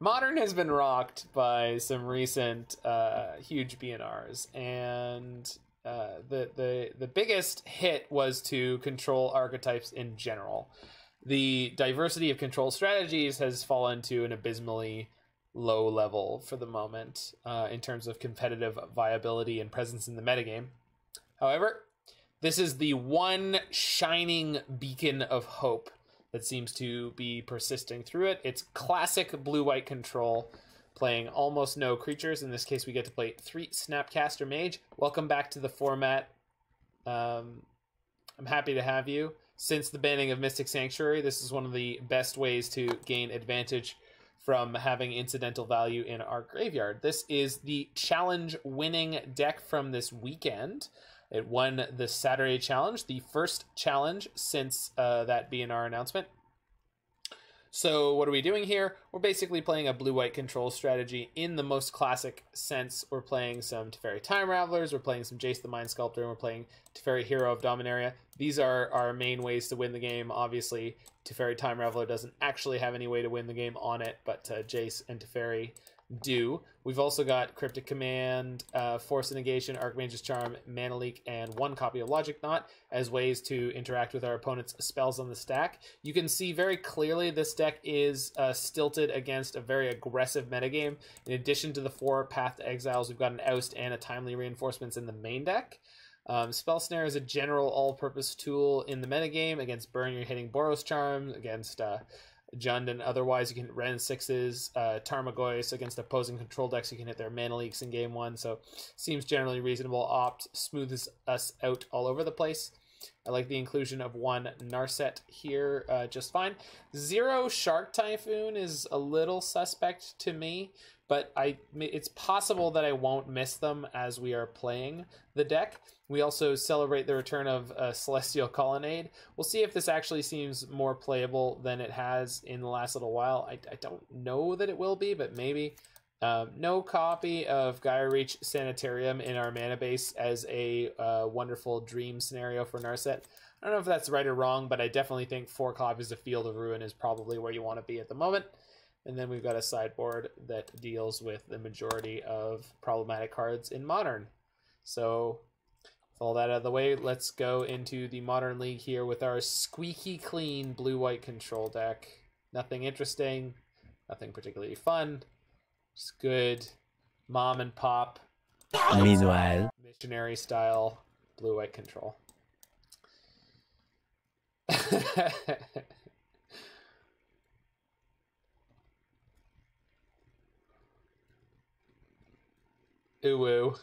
Modern has been rocked by some recent uh, huge BNRs, and uh, the the the biggest hit was to control archetypes in general. The diversity of control strategies has fallen to an abysmally low level for the moment uh, in terms of competitive viability and presence in the metagame. However, this is the one shining beacon of hope that seems to be persisting through it. It's classic blue white control, playing almost no creatures. In this case, we get to play three Snapcaster Mage. Welcome back to the format. Um, I'm happy to have you. Since the banning of Mystic Sanctuary, this is one of the best ways to gain advantage from having incidental value in our graveyard. This is the challenge winning deck from this weekend. It won the Saturday challenge, the first challenge since uh, that BNR announcement. So what are we doing here? We're basically playing a blue-white control strategy in the most classic sense. We're playing some Teferi Time Ravelers, we're playing some Jace the Mind Sculptor, and we're playing Teferi Hero of Dominaria. These are our main ways to win the game. Obviously, Teferi Time Raveler doesn't actually have any way to win the game on it, but uh, Jace and Teferi do. We've also got Cryptic Command, uh, Force Negation, Archmage's Charm, Mana Leak, and one copy of Logic Knot as ways to interact with our opponent's spells on the stack. You can see very clearly this deck is uh, stilted against a very aggressive metagame. In addition to the four Path to Exiles, we've got an Oust and a Timely Reinforcements in the main deck. Um, Spell Snare is a general all-purpose tool in the metagame against Burn. You're hitting Boros Charm against uh, Jund and otherwise you can Ren sixes, uh, Tarmogoyf against opposing control decks. You can hit their mana leaks in game one, so seems generally reasonable. Opt smooths us out all over the place. I like the inclusion of one Narset here uh, just fine. Zero Shark Typhoon is a little suspect to me but I it's possible that I won't miss them as we are playing the deck. We also celebrate the return of uh, Celestial Colonnade. We'll see if this actually seems more playable than it has in the last little while. I, I don't know that it will be, but maybe. Um, no copy of Geier Reach Sanitarium in our mana base as a uh, wonderful dream scenario for Narset. I don't know if that's right or wrong, but I definitely think four copies of Field of Ruin is probably where you want to be at the moment. And then we've got a sideboard that deals with the majority of problematic cards in Modern. So with all that out of the way, let's go into the Modern League here with our squeaky clean blue-white control deck. Nothing interesting, nothing particularly fun. Just good mom and pop. Meanwhile, missionary style blue-white control. Ooh,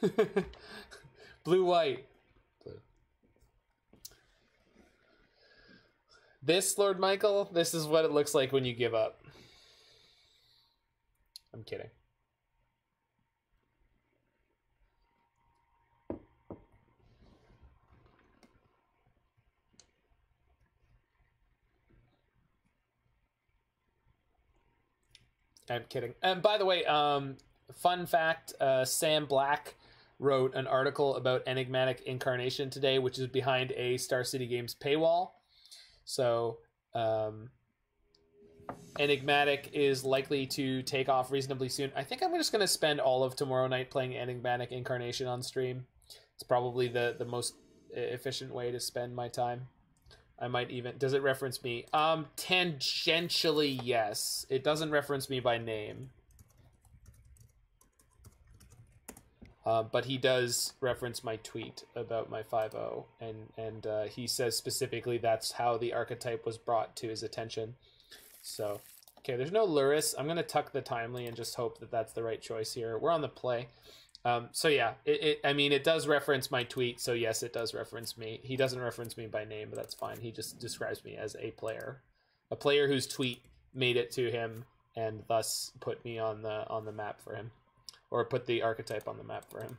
Blue, white. This, Lord Michael, this is what it looks like when you give up. I'm kidding. I'm kidding. And by the way, um, fun fact uh, Sam Black wrote an article about Enigmatic Incarnation today, which is behind a Star City Games paywall. So, um, Enigmatic is likely to take off reasonably soon. I think I'm just going to spend all of tomorrow night playing Enigmatic Incarnation on stream. It's probably the, the most efficient way to spend my time. I might even does it reference me? Um tangentially yes. It doesn't reference me by name. Uh, but he does reference my tweet about my 5.0, and and uh, he says specifically that's how the archetype was brought to his attention. So, okay, there's no Lurrus. I'm gonna tuck the timely and just hope that that's the right choice here. We're on the play. Um, so yeah, it, it, I mean, it does reference my tweet. So yes, it does reference me. He doesn't reference me by name, but that's fine. He just describes me as a player, a player whose tweet made it to him and thus put me on the on the map for him or put the archetype on the map for him.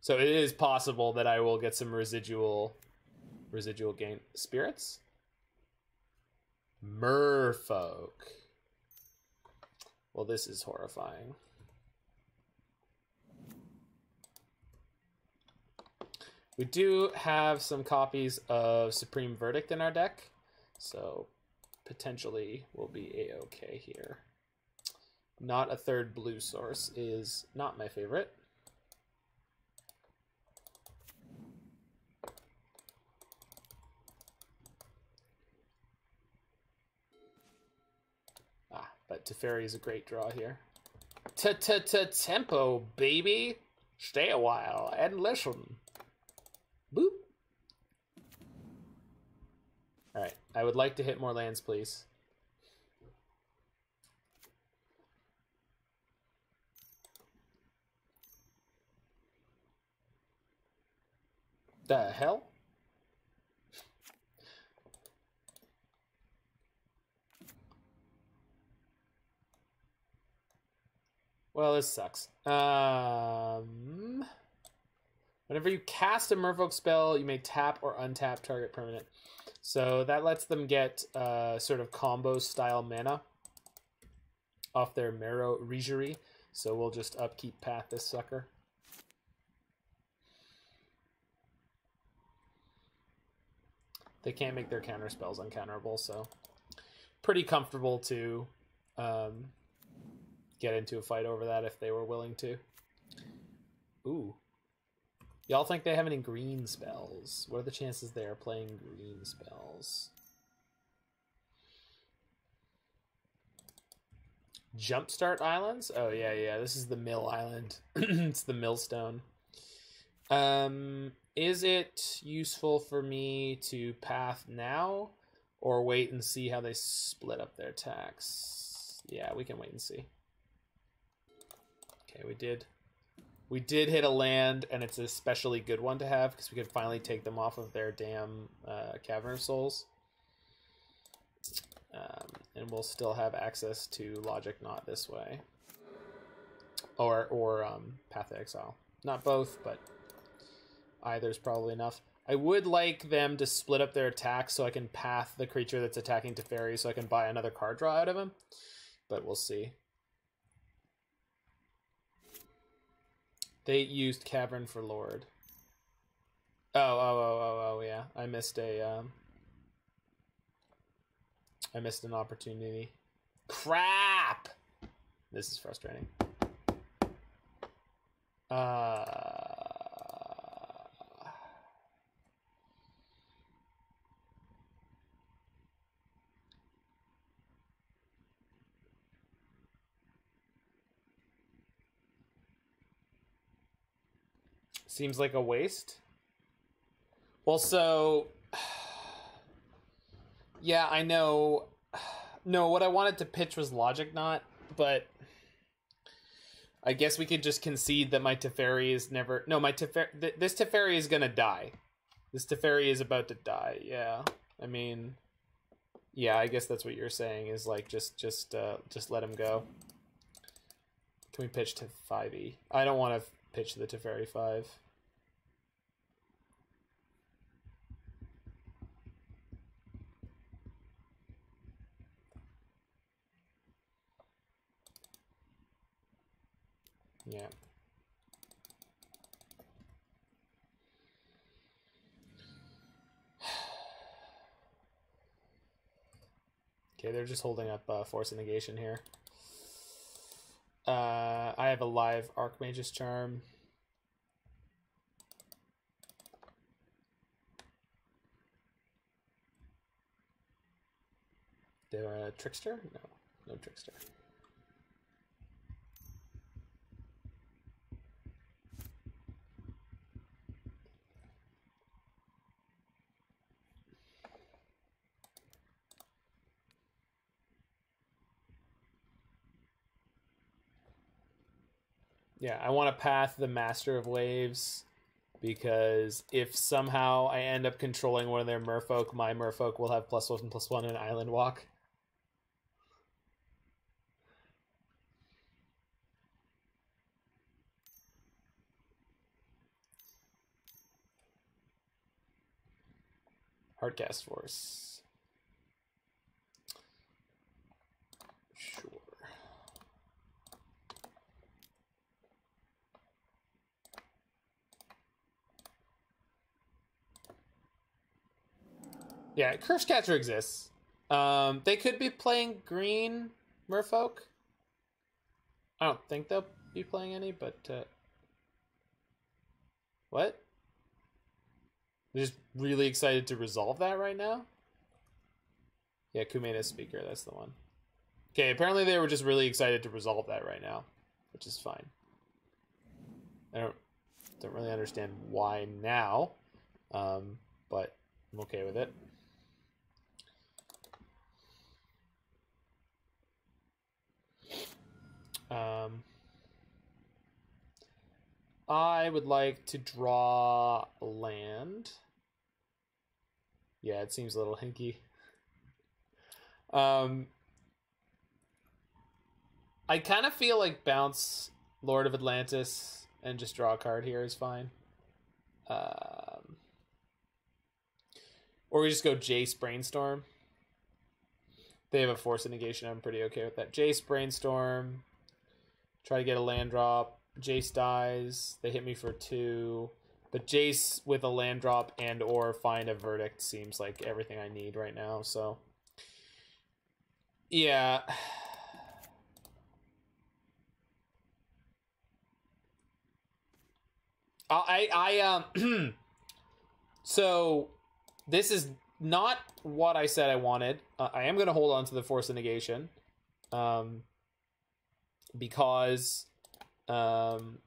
So it is possible that I will get some residual residual gain spirits. Merfolk. Well, this is horrifying. We do have some copies of Supreme Verdict in our deck, so potentially we'll be a-okay here. Not a third blue source is not my favorite. Ah, but Teferi is a great draw here. T-t-t-tempo, baby! Stay a while and listen. Boop. Alright, I would like to hit more lands, please. The hell? Well, this sucks. Um, whenever you cast a Merfolk spell, you may tap or untap target permanent. So that lets them get uh, sort of combo style mana off their Merrow Reejerey. So we'll just upkeep path this sucker. They can't make their counter spells uncounterable, so pretty comfortable to um, get into a fight over that if they were willing to. Ooh. Y'all think they have any green spells? What are the chances they are playing green spells? Jumpstart Islands? Oh, yeah, yeah. This is the Mill Island. it's the Millstone. Um, is it useful for me to path now or wait and see how they split up their tax? Yeah, we can wait and see. Okay, we did. We did hit a land, and it's a especially good one to have because we could finally take them off of their damn uh, Cavern of Souls. Um, and we'll still have access to Logic Knot this way. Or, or um, Path of Exile. Not both, but either's probably enough. I would like them to split up their attacks so I can path the creature that's attacking Teferi so I can buy another card draw out of him. But we'll see. They used Cavern for Lord. Oh, oh, oh, oh, oh, yeah. I missed a, um... I missed an opportunity. Crap! This is frustrating. Uh... Seems like a waste. Well, so yeah, I know. No, what I wanted to pitch was Logic Knot, but I guess we could just concede that my Teferi is never. No, my Teferi. Th- this Teferi is gonna die. This Teferi is about to die. Yeah, I mean, yeah, I guess that's what you're saying is like just just uh just let him go. Can we pitch to five E? I don't want to pitch the Teferi five. Yeah. Okay, they're just holding up uh, Force of Negation here. Uh, I have a live Archmage's Charm. They're a Trickster? No, no Trickster. Yeah, I want to path the Master of Waves because if somehow I end up controlling one of their merfolk, my merfolk will have plus one plus one in Island Walk. Hardcast Force. Sure. Yeah, Cursecatcher exists. Um, they could be playing green Merfolk. I don't think they'll be playing any, but uh, what? They're just really excited to resolve that right now. Yeah, Kumena speaker, that's the one. Okay, apparently they were just really excited to resolve that right now, which is fine. I don't don't really understand why now, um, but I'm okay with it. Um, I would like to draw land. Yeah, it seems a little hinky. Um, I kind of feel like bounce Lord of Atlantis and just draw a card here is fine. Um, or we just go Jace Brainstorm. They have a force of negation. I'm pretty okay with that. Jace Brainstorm. Try to get a land drop. Jace dies. They hit me for two. But Jace with a land drop and or find a verdict seems like everything I need right now. So yeah. I I um so this is not what I said I wanted. Uh, I am going to hold on to the force of negation. Um because um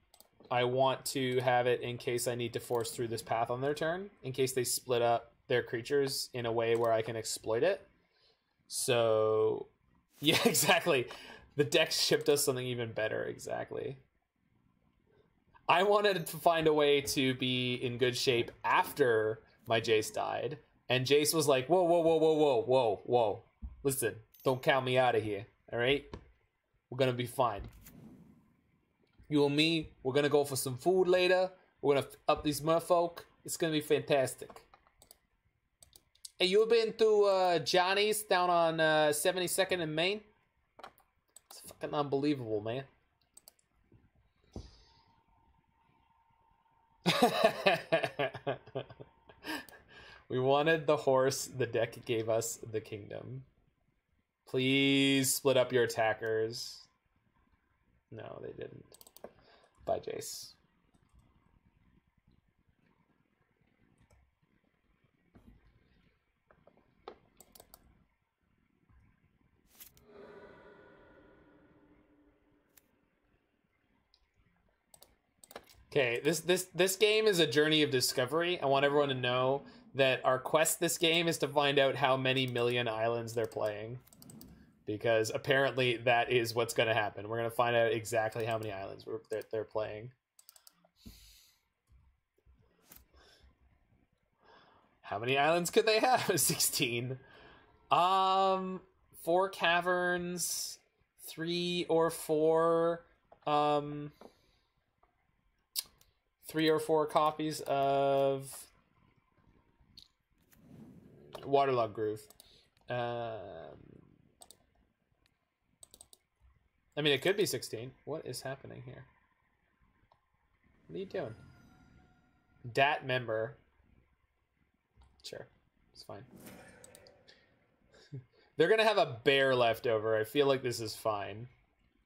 I want to have it in case I need to force through this path on their turn, in case they split up their creatures in a way where I can exploit it. So, yeah, exactly. The deck shipped us something even better, exactly. I wanted to find a way to be in good shape after my Jace died, and Jace was like, "Whoa, whoa, whoa, whoa, whoa, whoa, whoa! Listen, don't count me out of here. All right, we're gonna be fine. You and me, we're gonna go for some food later. We're gonna up these merfolk. It's gonna be fantastic." Hey, you have been to uh, Johnny's down on uh, 72nd and Main? It's fucking unbelievable, man. we wanted the horse, the deck gave us the kingdom. Please split up your attackers. No, they didn't. Bye, Jace. Okay, this this this game is a journey of discovery. I want everyone to know that our quest this game is to find out how many million islands they're playing. Because apparently that is what's going to happen. We're going to find out exactly how many islands they're, they're playing. How many islands could they have? 16. Um, four caverns, three or four. Um, three or four copies of Waterlogged Grove. Um, I mean, it could be 16. What is happening here? What are you doing? Dat member. Sure. It's fine. They're going to have a bear left over. I feel like this is fine.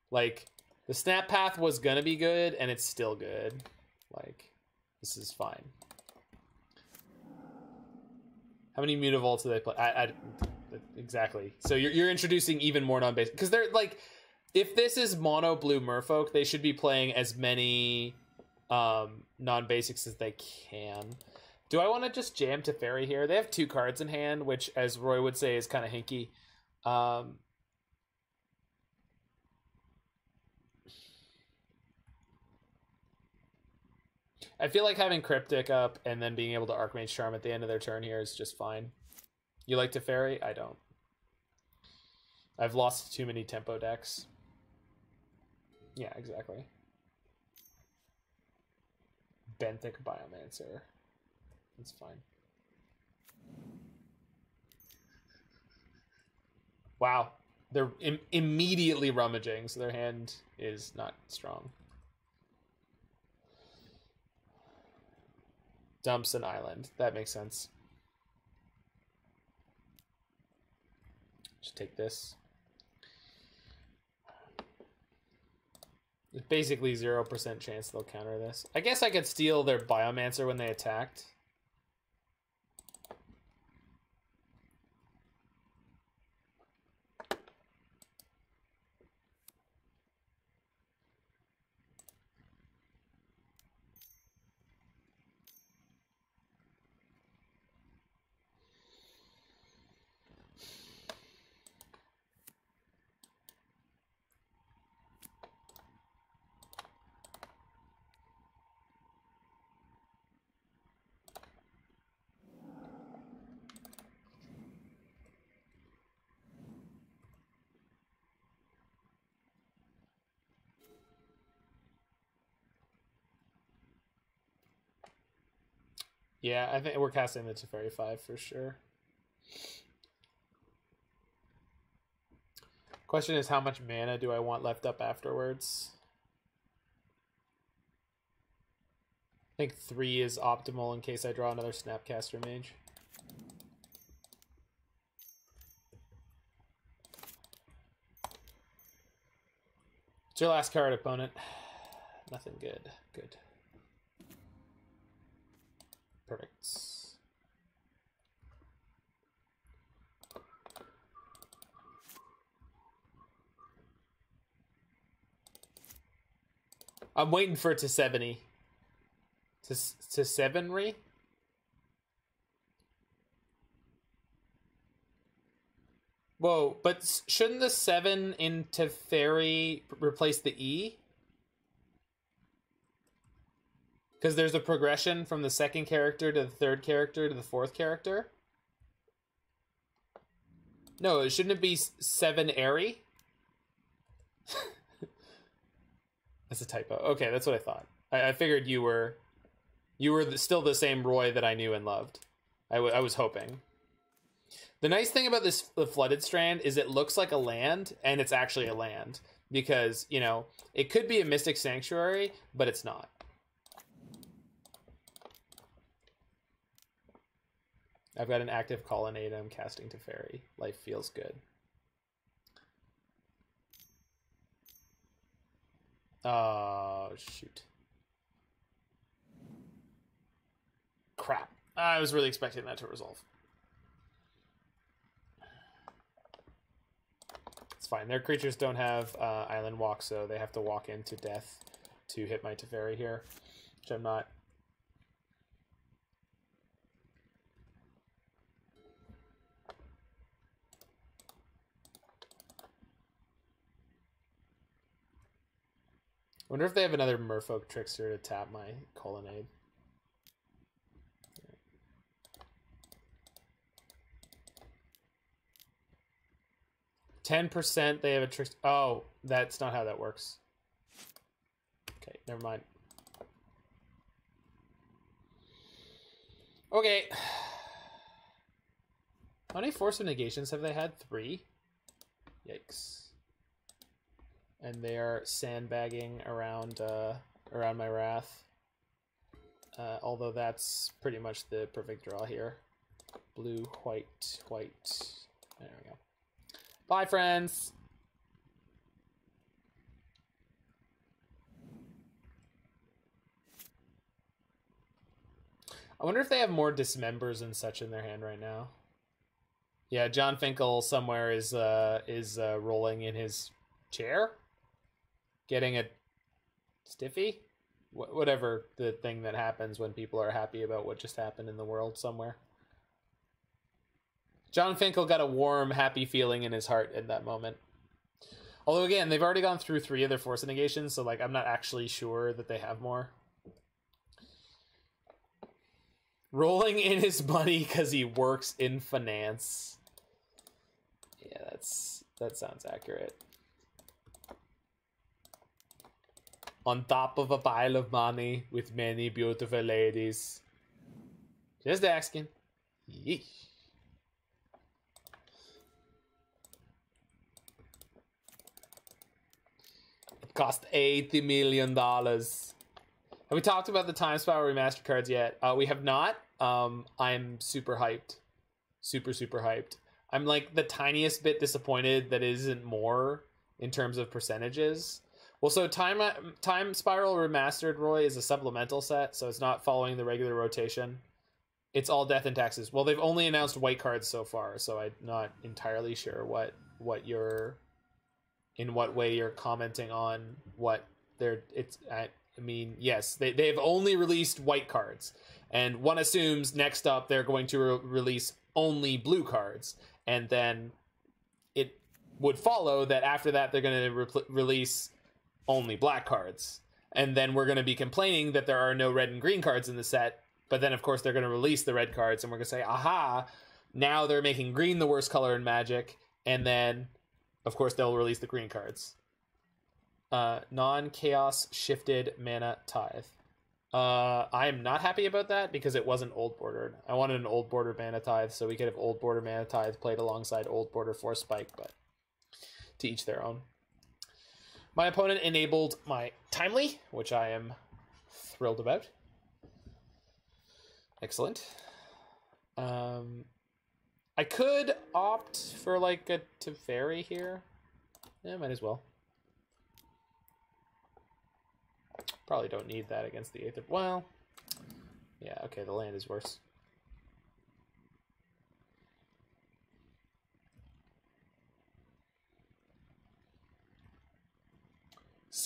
Like, the snap path was going to be good, and it's still good. Like, this is fine. How many mutavaults do they play? I, I, exactly. So you're, you're introducing even more non-basic because they're like, if this is mono blue Merfolk, they should be playing as many um, non-basics as they can. Do I want to just jam Teferi here? They have two cards in hand, which, as Roy would say, is kind of hinky. Um, I feel like having Cryptic up and then being able to Archmage Charm at the end of their turn here is just fine. You like to Teferi? I don't. I've lost too many tempo decks. Yeah, exactly. Benthic Biomancer. That's fine. Wow. They're Im immediately rummaging, so their hand is not strong. dumps an island. That makes sense. Just take this. Basically 0% chance they'll counter this. I guess I could steal their Biomancer when they attacked. Yeah, I think we're casting the Teferi 5 for sure. Question is how much mana do I want left up afterwards? I think 3 is optimal in case I draw another Snapcaster Mage. It's your last card, opponent. Nothing good. Good. Perfect. I'm waiting for it to 70. To, to 7 re? Whoa, but shouldn't the 7 in Teferi replace the E? Because there's a progression from the second character to the third character to the fourth character. No, it shouldn't it be seven airy? that's a typo. Okay, that's what I thought. I, I figured you were, you were the, still the same Roy that I knew and loved. I, I was hoping. The nice thing about this the flooded strand is it looks like a land, and it's actually a land because you know it could be a mystic sanctuary, but it's not. I've got an active colonnade I'm casting Teferi. Life feels good. Oh, shoot. Crap. I was really expecting that to resolve. It's fine. Their creatures don't have uh, island walk, so they have to walk into death to hit my Teferi here, which I'm not wonder if they have another Merfolk Trickster to tap my Colonnade. Ten percent they have a trick. Oh, that's not how that works. Okay, never mind. Okay. How many force of negations have they had? Three? Yikes and they are sandbagging around uh, around my wrath. Uh, although that's pretty much the perfect draw here. Blue, white, white. There we go. Bye, friends. I wonder if they have more dismembers and such in their hand right now. Yeah, Jon Finkel somewhere is uh, is uh, rolling in his chair getting a stiffy, Wh- whatever the thing that happens when people are happy about what just happened in the world somewhere. Jon Finkel got a warm, happy feeling in his heart in that moment. Although again, they've already gone through three of their force negations, so like I'm not actually sure that they have more. Rolling in his money because he works in finance. Yeah, that's that sounds accurate. On top of a pile of money with many beautiful ladies. Just asking. Yeesh. It cost $80 million. Have we talked about the Time Spiral remaster cards yet? Uh, we have not. Um, I'm super hyped. Super, super hyped. I'm like the tiniest bit disappointed that it isn't more in terms of percentages. Well, so time uh, time spiral remastered Roy is a supplemental set, so it's not following the regular rotation. It's all death and taxes. Well, they've only announced white cards so far, so I'm not entirely sure what what you're in what way you're commenting on what they're it's I, I mean, yes, they they've only released white cards. And one assumes next up they're going to re- release only blue cards and then it would follow that after that they're going to re- release only black cards and then we're going to be complaining that there are no red and green cards in the set but then of course they're going to release the red cards and we're going to say aha now they're making green the worst color in magic and then of course they'll release the green cards uh, non-chaos shifted mana tithe uh, I am not happy about that because it wasn't old bordered. I wanted an old border mana tithe so we could have old border mana tithe played alongside old border force spike, but to each their own. My opponent enabled my timely, which I am thrilled about. Excellent. Um, I could opt for like a Teferi here. Yeah, might as well. Probably don't need that against the Aether. Well, yeah, okay, the land is worse.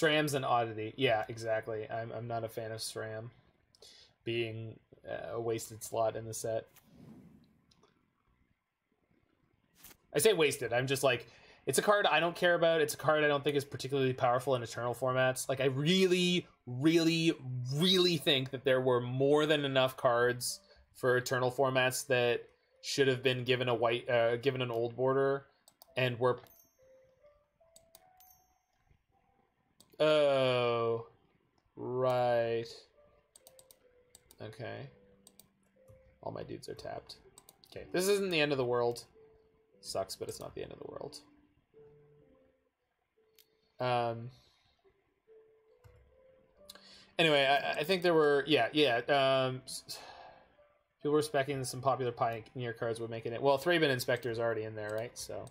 SRAM's an oddity. Yeah, exactly. I'm, I'm not a fan of SRAM being uh, a wasted slot in the set. I say wasted. I'm just like, it's a card I don't care about. It's a card I don't think is particularly powerful in eternal formats. Like I really, really, really think that there were more than enough cards for eternal formats that should have been given a white, uh, given an old border, and were. Oh, right. Okay. All my dudes are tapped. Okay, this isn't the end of the world. Sucks, but it's not the end of the world. Um. Anyway, I, I think there were yeah yeah um. People were specking some popular Pioneer cards were making it. Well, Thraben Inspector is already in there, right? So.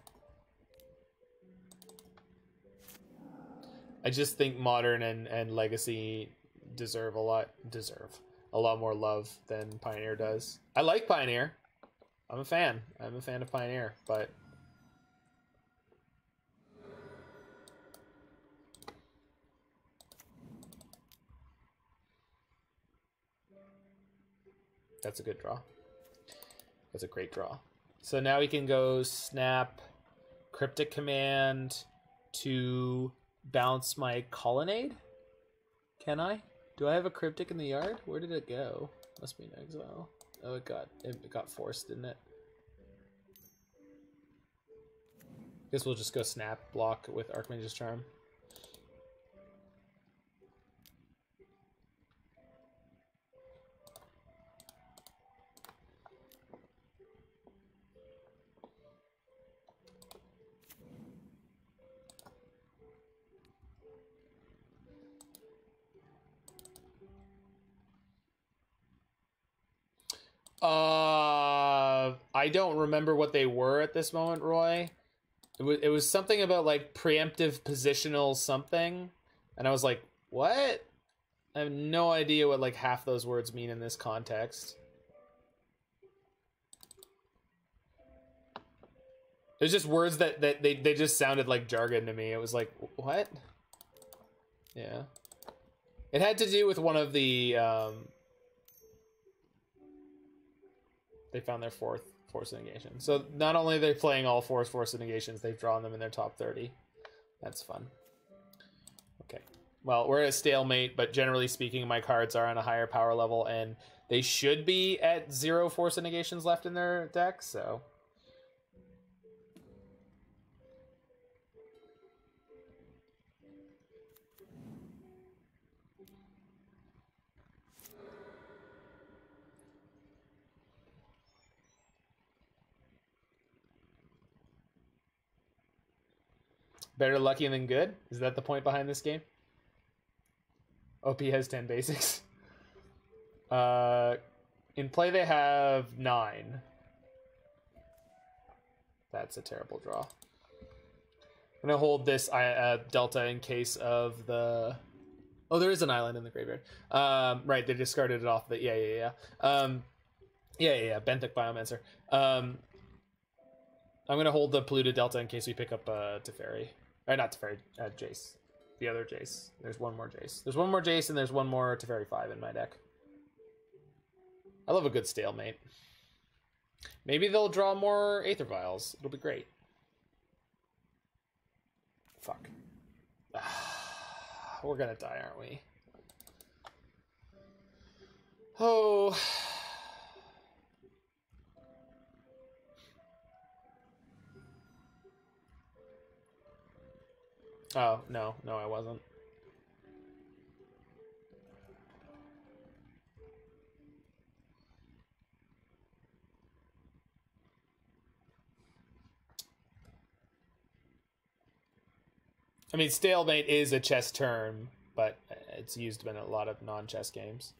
I just think modern and, and legacy deserve a lot deserve a lot more love than Pioneer does. I like Pioneer. I'm a fan. I'm a fan of Pioneer, but That's a good draw. That's a great draw. So now we can go snap Cryptic Command to bounce my Colonnade. Can I? Do I have a Cryptic in the yard? Where did it go? Must be in exile. Oh, it got it got forced, didn't it? Guess we'll just go snap block with Archmage's Charm. Don't remember what they were at this moment, Roy. It was it was something about like preemptive positional something, and I was like, what? I have no idea what like half those words mean in this context. There's just words that, that they, they just sounded like jargon to me. It was like, what? Yeah. It had to do with one of the um, they found their fourth force negation. So not only are they playing all four force negations, they've drawn them in their top 30. That's fun. Okay. Well, we're at a stalemate, but generally speaking, my cards are on a higher power level, and they should be at zero force negations left in their deck, so... Better lucky than good? Is that the point behind this game? OP has 10 basics. Uh, in play, they have 9. That's a terrible draw. I'm gonna hold this uh, delta in case of the. Oh, there is an island in the graveyard. Um, right, they discarded it off. The yeah, yeah, yeah. Um, yeah, yeah, yeah. Benthic Biomancer. Um, I'm gonna hold the polluted delta in case we pick up uh, Teferi. Or not Teferi, uh, Jace. The other Jace. There's one more Jace. There's one more Jace and there's one more Teferi 5 in my deck. I love a good stalemate. Maybe they'll draw more Aether Vials. It'll be great. Fuck. We're gonna die, aren't we? Oh. Oh, no, no, I wasn't. I mean, stalemate is a chess term, but it's used in a lot of non-chess games.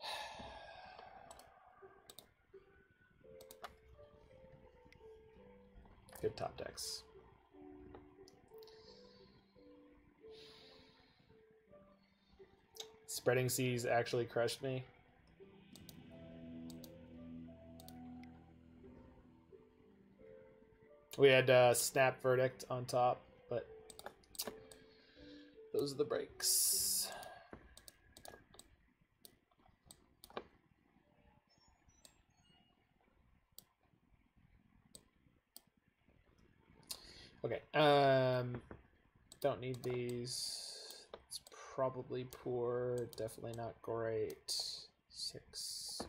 Good top decks. Spreading Seas actually crushed me. We had uh, Snap Verdict on top, but those are the breaks. Okay, um, don't need these. Probably poor, definitely not great. Six.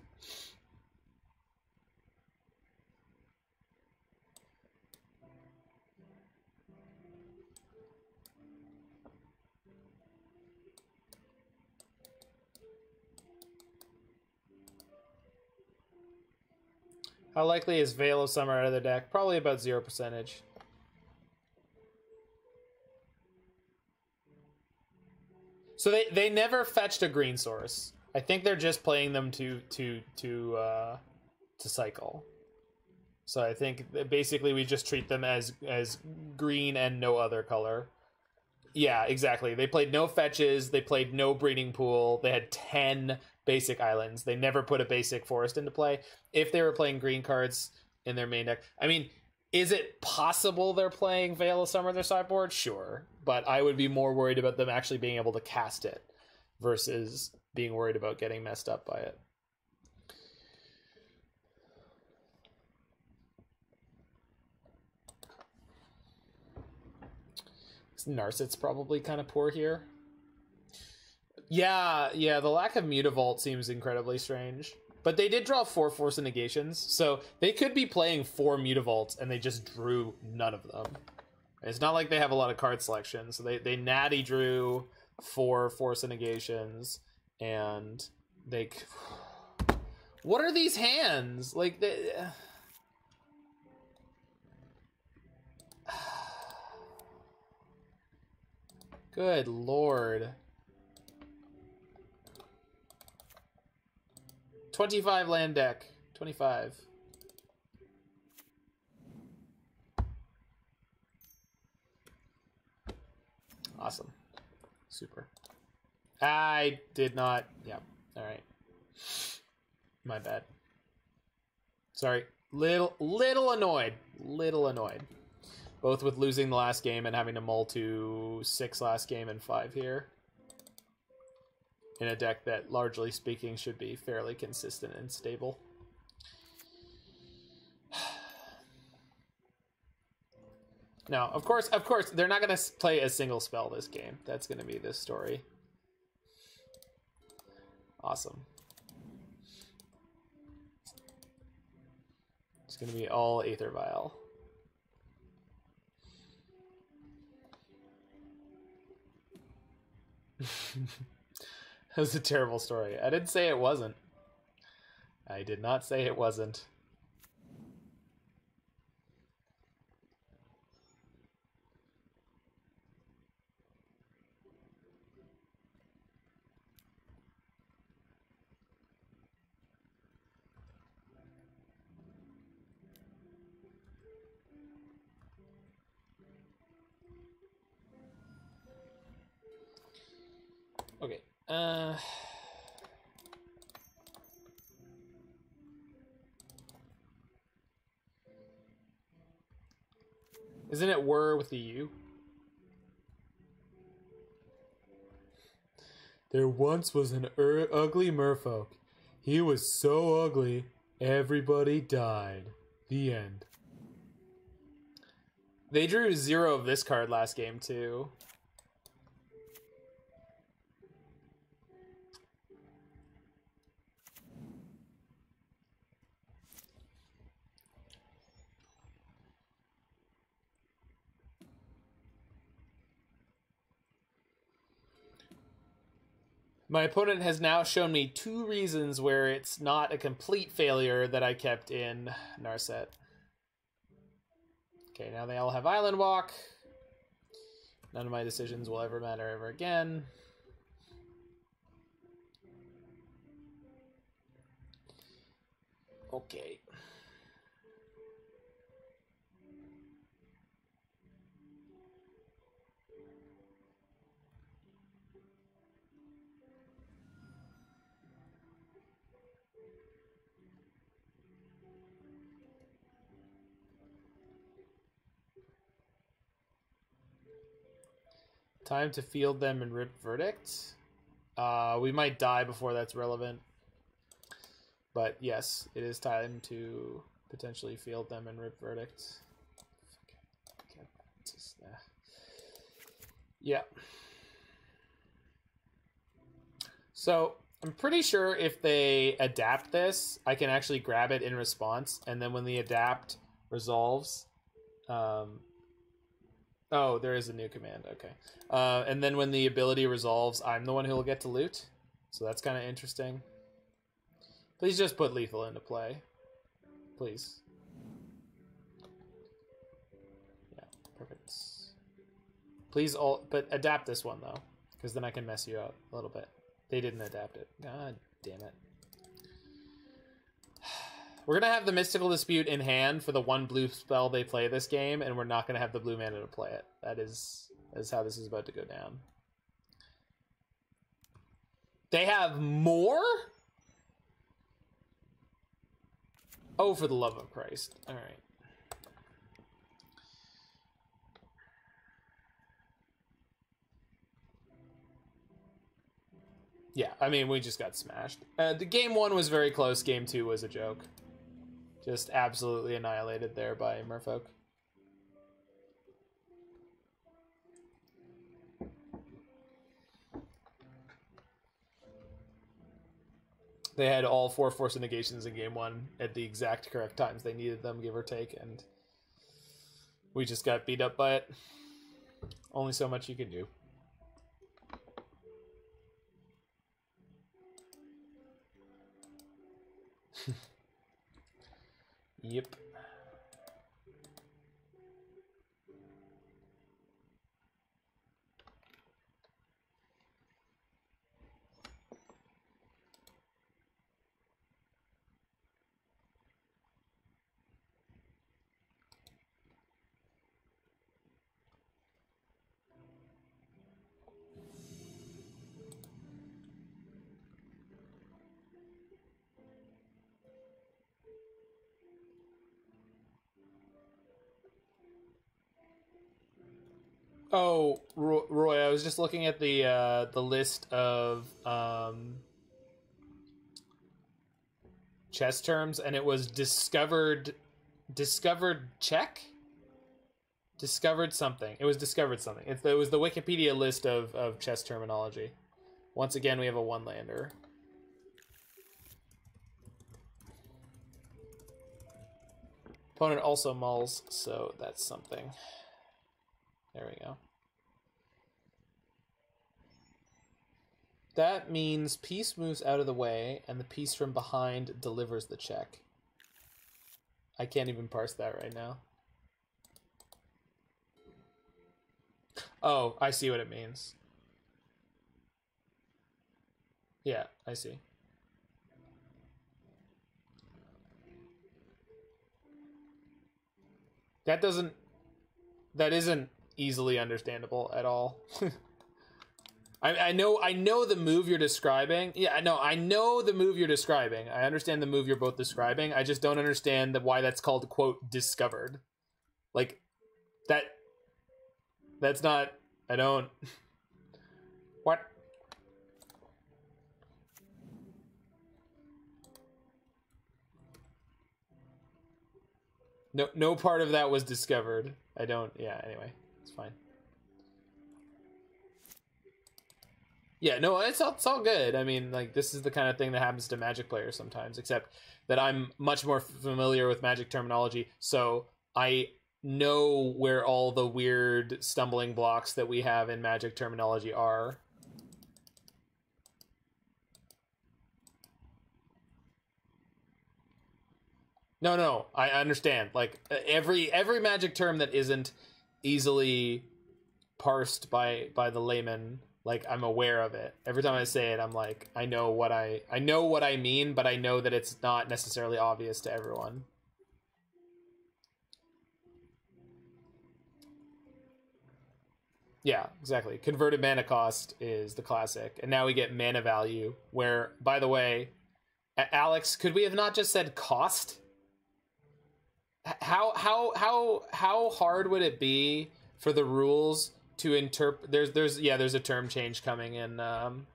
How likely is Veil of Summer out of the deck? Probably about zero percentage. So they, they never fetched a green source. I think they're just playing them to to to uh, to cycle. So I think basically we just treat them as as green and no other color. Yeah, exactly. They played no fetches. They played no breeding pool. They had ten basic islands. They never put a basic forest into play. If they were playing green cards in their main deck, I mean, is it possible they're playing Veil of Summer their sideboard? Sure, but I would be more worried about them actually being able to cast it versus being worried about getting messed up by it. Narset's probably kind of poor here. Yeah, yeah, the lack of Mutavault seems incredibly strange. But they did draw four Force of Negations, so they could be playing four Mutavaults and they just drew none of them. It's not like they have a lot of card selection, so they, they natty drew four Force of Negations and they. What are these hands? Like, they. Good lord. 25 land deck. 25. Awesome. Super. I did not. Yeah. All right. My bad. Sorry. Little, little annoyed. Little annoyed. Both with losing the last game and having to mull to six last game and five here. In a deck that, largely speaking, should be fairly consistent and stable. Now, of course, of course, they're not going to play a single spell this game. That's going to be this story. Awesome. It's going to be all Aether Vial. was a terrible story. I didn't say it wasn't. I did not say it wasn't. Uh. Isn't it were with the U? There once was an ur- ugly merfolk. He was so ugly, everybody died. The end. They drew zero of this card last game, too. My opponent has now shown me two reasons where it's not a complete failure that I kept in Narset. Okay, now they all have Island Walk. None of my decisions will ever matter ever again. Okay. Time to field them and rip verdicts. Uh, we might die before that's relevant. But yes, it is time to potentially field them and rip verdict. Okay. Okay. Just, uh, Yeah. So I'm pretty sure if they adapt this, I can actually grab it in response, and then when the adapt resolves, um, oh, there is a new command. Okay, uh, and then when the ability resolves, I'm the one who will get to loot. So that's kind of interesting. Please just put lethal into play, please. Yeah, perfect. Please all, but adapt this one though, because then I can mess you up a little bit. They didn't adapt it. God damn it. We're gonna have the mystical dispute in hand for the one blue spell they play this game, and we're not gonna have the blue mana to play it. That is that is how this is about to go down. They have more? Oh, for the love of Christ. Alright. Yeah, I mean, we just got smashed. Uh, the game one was very close. Game two was a joke. Just absolutely annihilated there by Merfolk. They had all four force negations in game one at the exact correct times they needed them, give or take, and we just got beat up by it. Only so much you can do. Yep. Oh, Roy, I was just looking at the uh, the list of um, chess terms, and it was discovered, discovered check, discovered something. It was discovered something. It, it was the Wikipedia list of of chess terminology. Once again, we have a one lander. Opponent also mulls, so that's something. There we go. That means piece moves out of the way and the piece from behind delivers the check. I can't even parse that right now. Oh, I see what it means. Yeah, I see. That doesn't that isn't easily understandable at all. I, I know I know the move you're describing. Yeah, I know I know the move you're describing. I understand the move you're both describing. I just don't understand the, why that's called quote discovered. Like that that's not I don't What? No no part of that was discovered. I don't yeah, anyway. It's fine. Yeah, no, it's all, it's all good. I mean, like this is the kind of thing that happens to Magic players sometimes, except that I'm much more familiar with Magic terminology, so I know where all the weird stumbling blocks that we have in Magic terminology are. No, no, I understand. Like every every Magic term that isn't easily parsed by by the layman like i'm aware of it. Every time i say it i'm like i know what i i know what i mean but i know that it's not necessarily obvious to everyone. Yeah exactly. Converted mana cost is the classic and now we get mana value where by the way alex could we have not just said cost? How how how how hard would it be for the rules to interpret there's there's yeah there's a term change coming in um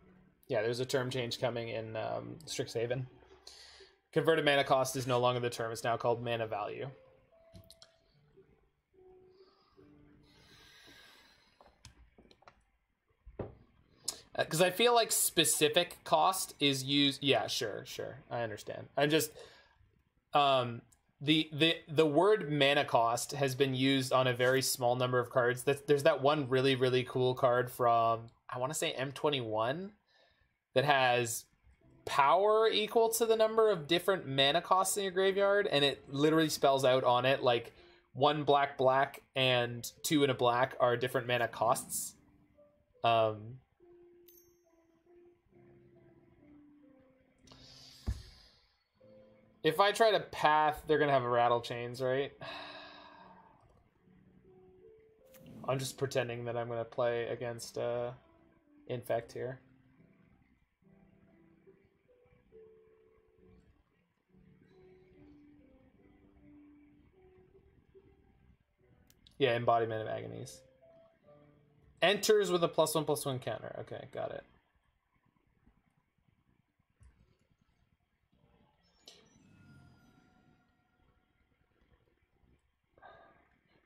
yeah there's a term change coming in um strixhaven. Converted mana cost is no longer the term it's now called mana value. Because uh, i feel like specific cost is used yeah sure sure i understand. I'm just um the the the word mana cost has been used on a very small number of cards. There's that one really really cool card from I want to say M21 that has power equal to the number of different mana costs in your graveyard, and it literally spells out on it like one black black and two in a black are different mana costs. Um, If I try to path, they're gonna have a rattlechains, right? I'm just pretending that I'm gonna play against uh, Infect here. Yeah, embodiment of agonies. Enters with a plus one plus one counter. Okay, got it.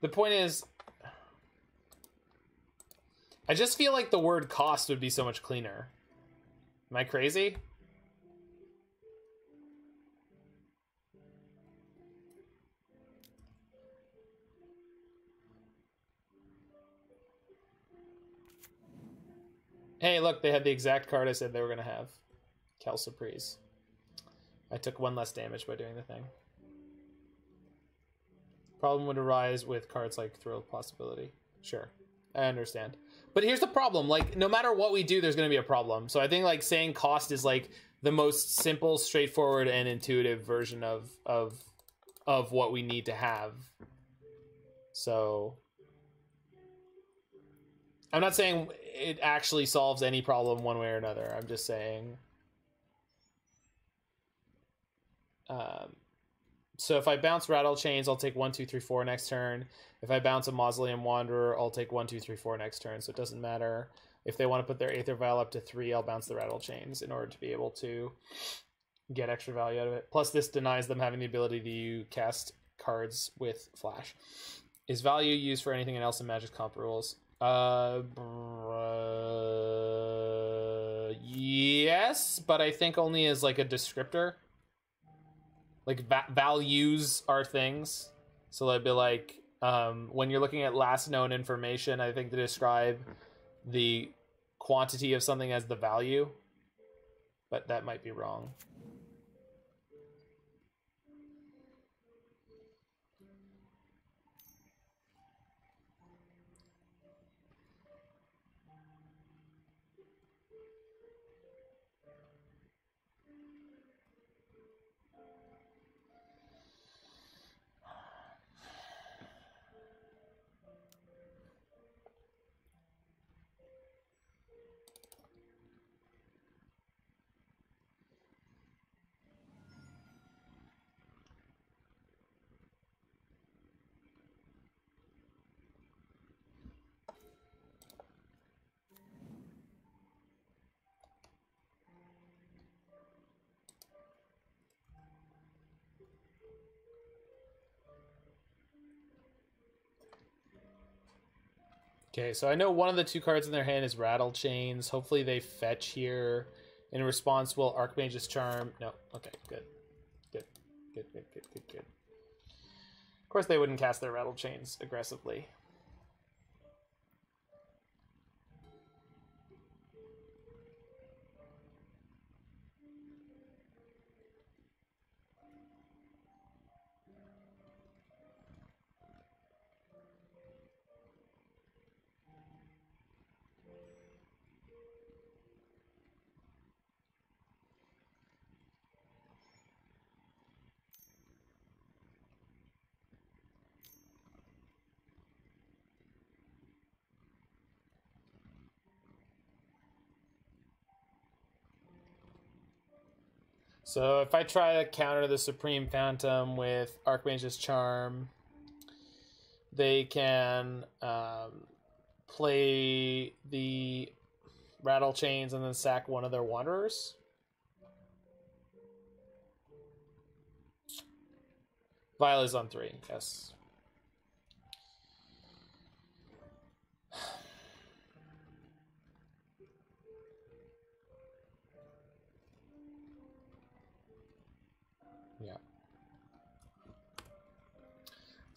The point is, I just feel like the word cost would be so much cleaner. Am I crazy? Hey, look, they had the exact card I said they were going to have. Calciprese. I took one less damage by doing the thing. Problem would arise with cards like Thrill Possibility. Sure, I understand. But here's the problem: like, no matter what we do, there's going to be a problem. So I think like saying cost is like the most simple, straightforward, and intuitive version of of of what we need to have. So I'm not saying it actually solves any problem one way or another. I'm just saying. Um, so if I bounce Rattlechains, I'll take one, two, three, four next turn. If I bounce a Mausoleum Wanderer, I'll take one, two, three, four next turn. So it doesn't matter. If they want to put their Aether Vial up to three, I'll bounce the Rattlechains in order to be able to get extra value out of it. Plus, this denies them having the ability to cast cards with Flash. Is value used for anything else in Magic Comp rules? Uh, uh, yes, but I think only as like a descriptor like va- values are things. So they'd be like um, when you're looking at last known information, I think to describe the quantity of something as the value, but that might be wrong. Okay, so I know one of the two cards in their hand is Rattlechains. Hopefully they fetch here. In response, will Archmage's Charm... No, okay, good. Good, good, good, good, good, good. Of course they wouldn't cast their Rattlechains aggressively. So if I try to counter the Supreme Phantom with Archmage's Charm, they can um, play the Rattlechains and then sack one of their Wanderers. Vial's on three, yes.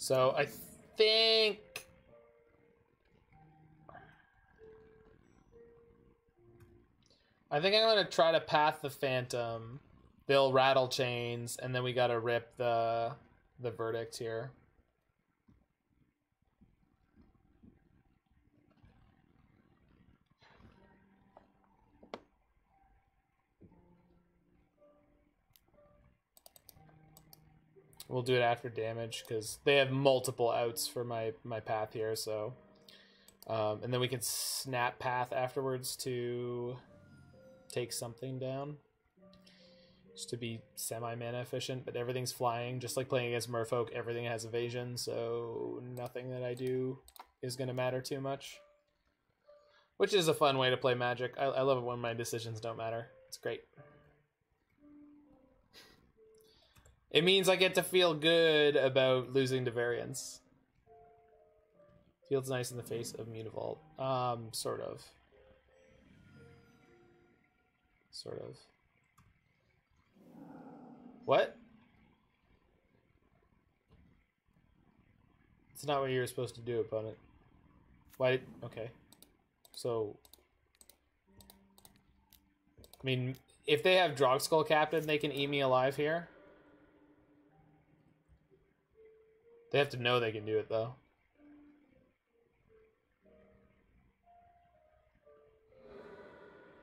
So I think I think I'm gonna try to path the Phantom. They'll rattlechains, and then we gotta rip the the verdict here. We'll do it after damage because they have multiple outs for my my path here. So, um, and then we can snap path afterwards to take something down, just to be semi mana efficient. But everything's flying, just like playing against Merfolk. Everything has evasion, so nothing that I do is going to matter too much. Which is a fun way to play Magic. I, I love it when my decisions don't matter. It's great. It means I get to feel good about losing to variance. Feels nice in the face of Mutavault. Um, sort of. Sort of. What? It's not what you were supposed to do, opponent. Why. Okay. So... I mean, if they have Drogskol Captain, they can eat me alive here. They have to know they can do it, though.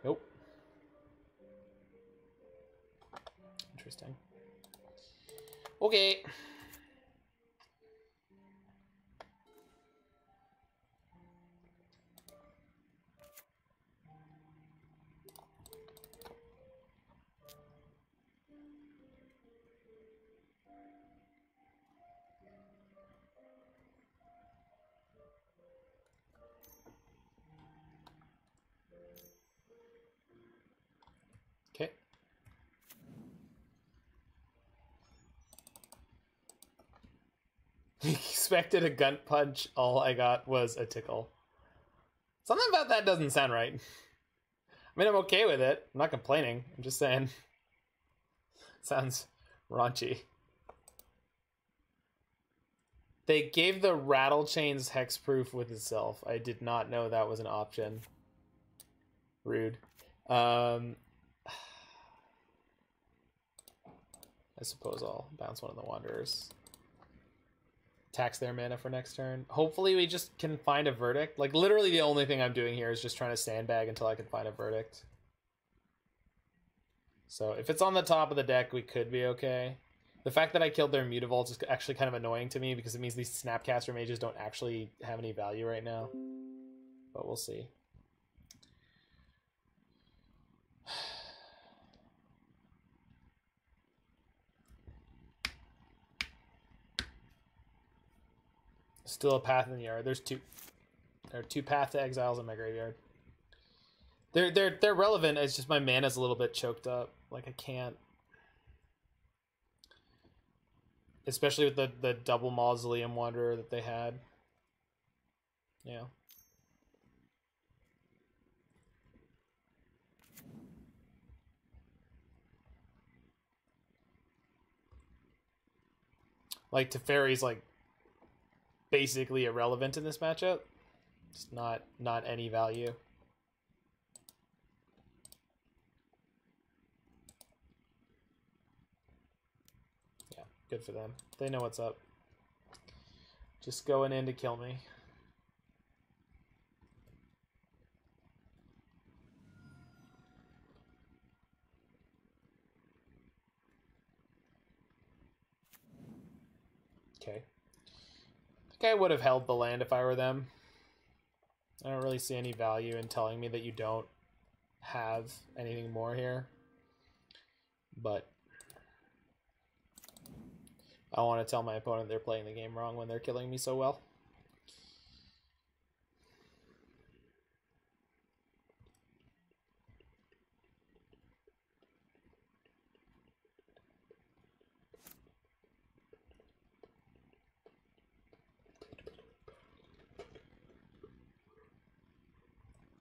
Nope. Interesting. Okay. Expected a gun punch, all I got was a tickle. Something about that doesn't sound right. I mean, I'm okay with it. I'm not complaining. I'm just saying. Sounds raunchy. They gave the rattlechains hexproof with itself. I did not know that was an option. Rude. Um, I suppose I'll bounce one of the Wanderers. Tax their mana for next turn. Hopefully we just can find a verdict. Like, literally the only thing I'm doing here is just trying to sandbag until I can find a verdict. So, if it's on the top of the deck, we could be okay. The fact that I killed their Mutavault is actually kind of annoying to me because it means these Snapcaster mages don't actually have any value right now. But we'll see. Still a path in the yard. There's two. There are two path to exiles in my graveyard. They're they're they're relevant. It's just my mana's a little bit choked up. Like I can't. Especially with the the double mausoleum wanderer that they had. Yeah. Like Teferi's like basically irrelevant in this matchup. It's not not any value. Yeah, good for them. They know what's up. Just going in to kill me. Okay. I think I would have held the land if I were them. I don't really see any value in telling me that you don't have anything more here. But I want to tell my opponent they're playing the game wrong when they're killing me so well.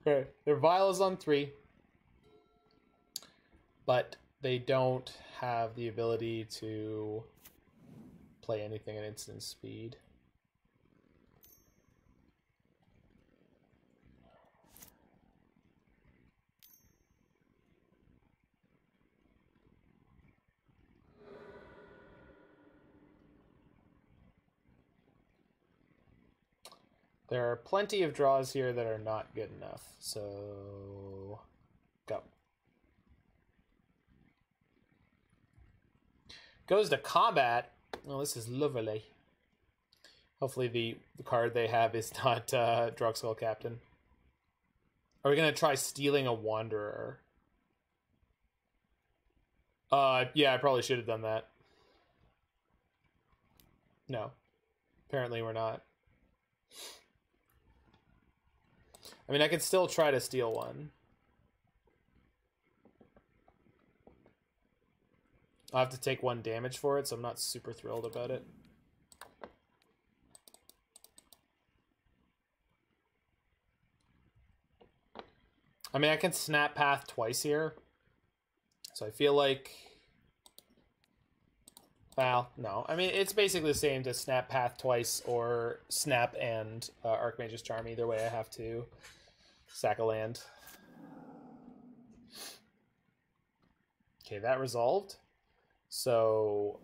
Okay, their vial is on three, but they don't have the ability to play anything at instant speed. There are plenty of draws here that are not good enough. So go. Goes to combat. Oh, this is lovely. Hopefully the, the card they have is not uh, Drogskol Captain. Are we going to try stealing a Wanderer? Uh, yeah, I probably should have done that. No. Apparently we're not. I mean, I could still try to steal one. I'll have to take one damage for it, so I'm not super thrilled about it. I mean, I can snap path twice here. So I feel like... Well, no. I mean, it's basically the same to snap path twice or snap and uh, Archmage's Charm. Either way, I have to sack a land. Okay, that resolved. So...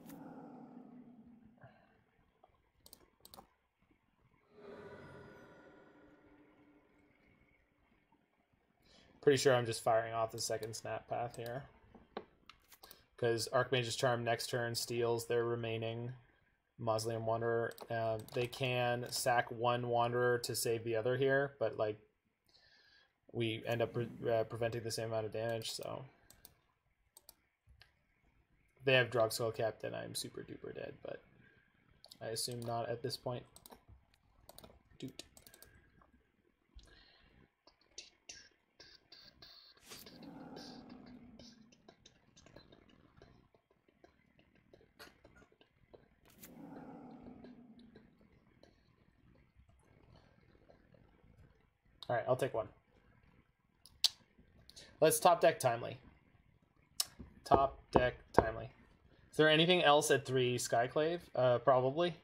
Pretty sure I'm just firing off the second snap path here. Because Archmage's Charm next turn steals their remaining Mausoleum Wanderer. Um, they can sack one Wanderer to save the other here, but like we end up uh, preventing the same amount of damage, so they have Drogskol Captain, I'm super duper dead, but I assume not at this point. Doot. All right, I'll take one. Let's top deck Timely. Top deck Timely. Is there anything else at three Skyclave? Uh, probably.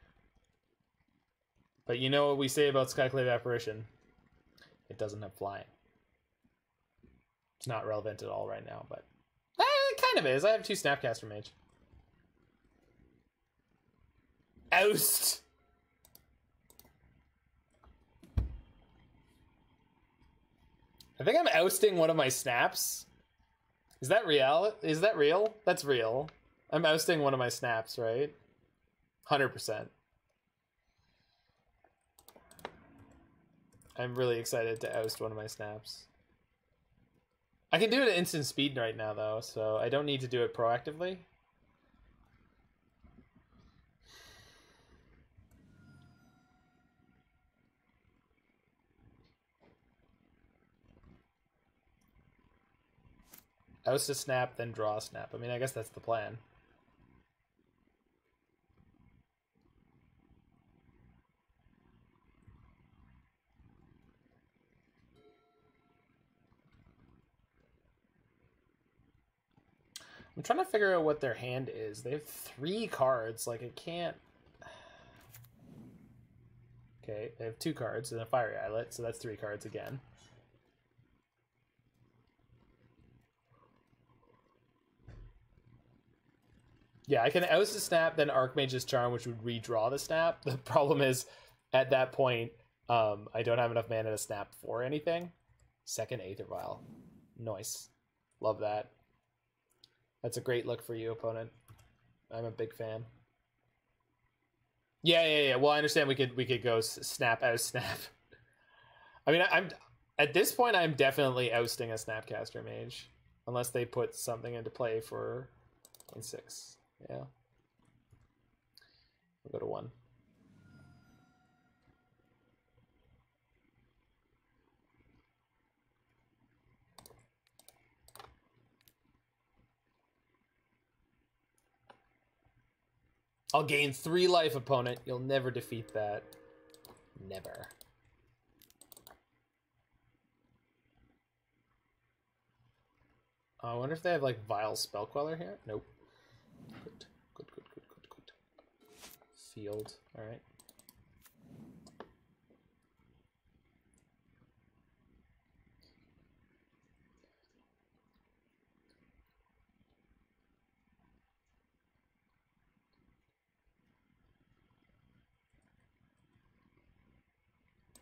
But you know what we say about Skyclave Apparition? It doesn't have flying. It's not relevant at all right now, but eh, it kind of is. I have two Snapcaster Mage. Oust! I think I'm ousting one of my snaps. Is that real? Is that real? That's real. I'm ousting one of my snaps, right? 100%. I'm really excited to oust one of my snaps. I can do it at instant speed right now, though, so I don't need to do it proactively. Oust a snap, then draw a snap. I mean, I guess that's the plan. I'm trying to figure out what their hand is. They have three cards. Like, it can't... Okay, they have two cards and a fiery eyelet, so that's three cards again. Yeah, I can oust the snap, then Archmage's Charm, which would redraw the snap. The problem is, at that point, um, I don't have enough mana to snap for anything. Second Aether Vial. Nice. Love that. That's a great look for you, opponent. I'm a big fan. Yeah, yeah, yeah. Well, I understand we could we could go snap out snap. I mean, I, I'm at this point I'm definitely ousting a snapcaster mage unless they put something into play for in six. Yeah. We'll go to one. I'll gain three life, opponent. You'll never defeat that. Never. Oh, I wonder if they have like Vile Spell Queller here. Nope. Good, good, good, good, good, good. All right.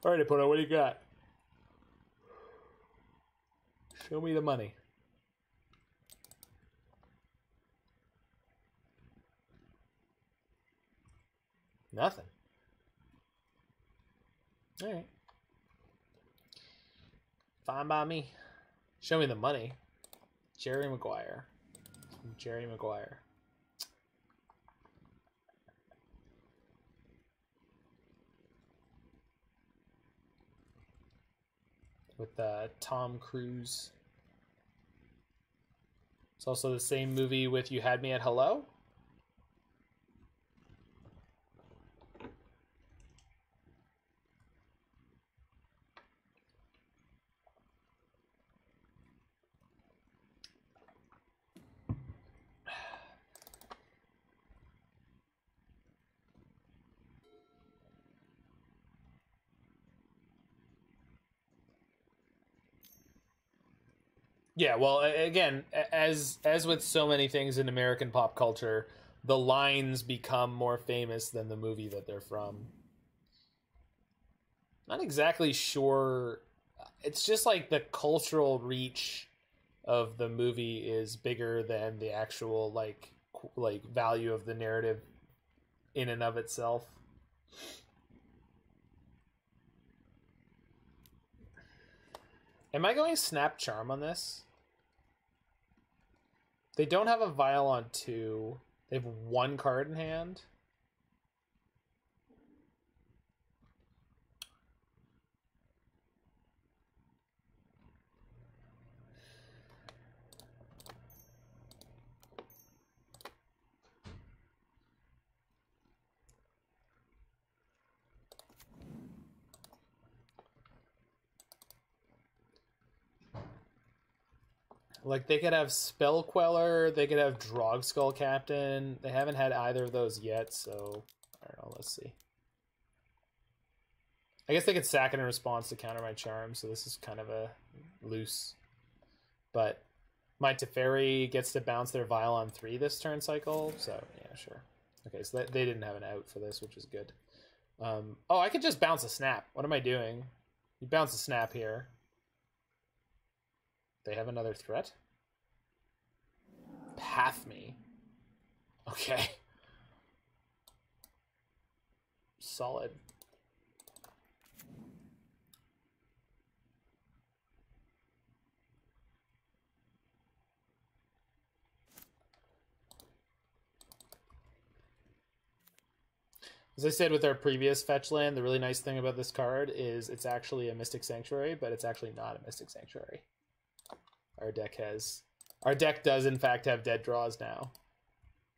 All right, Ipona, what do you got? Show me the money. Nothing. All right. Fine by me. Show me the money. Jerry Maguire. Jerry Maguire. With uh, Tom Cruise. It's also the same movie with You Had Me at Hello. Yeah, well, again, as as with so many things in American pop culture, the lines become more famous than the movie that they're from. Not exactly sure. It's just like the cultural reach of the movie is bigger than the actual like like value of the narrative in and of itself. Am I going snap charm on this? They don't have a vial on two. They have one card in hand. Like they could have Spell Queller, they could have Drogskol Captain. They haven't had either of those yet, so I don't know. Let's see. I guess they could sack it in response to counter my charm, so this is kind of a loose. But my Teferi gets to bounce their Vial on three this turn cycle, so yeah, sure. Okay, so they didn't have an out for this, which is good. Um, oh, I could just bounce a snap. What am I doing? You bounce a snap here. They have another threat? Path me. Okay. Solid. As I said with our previous fetch land, the really nice thing about this card is it's actually a Mystic Sanctuary, but it's actually not a Mystic Sanctuary. Our deck has our deck does in fact have dead draws now.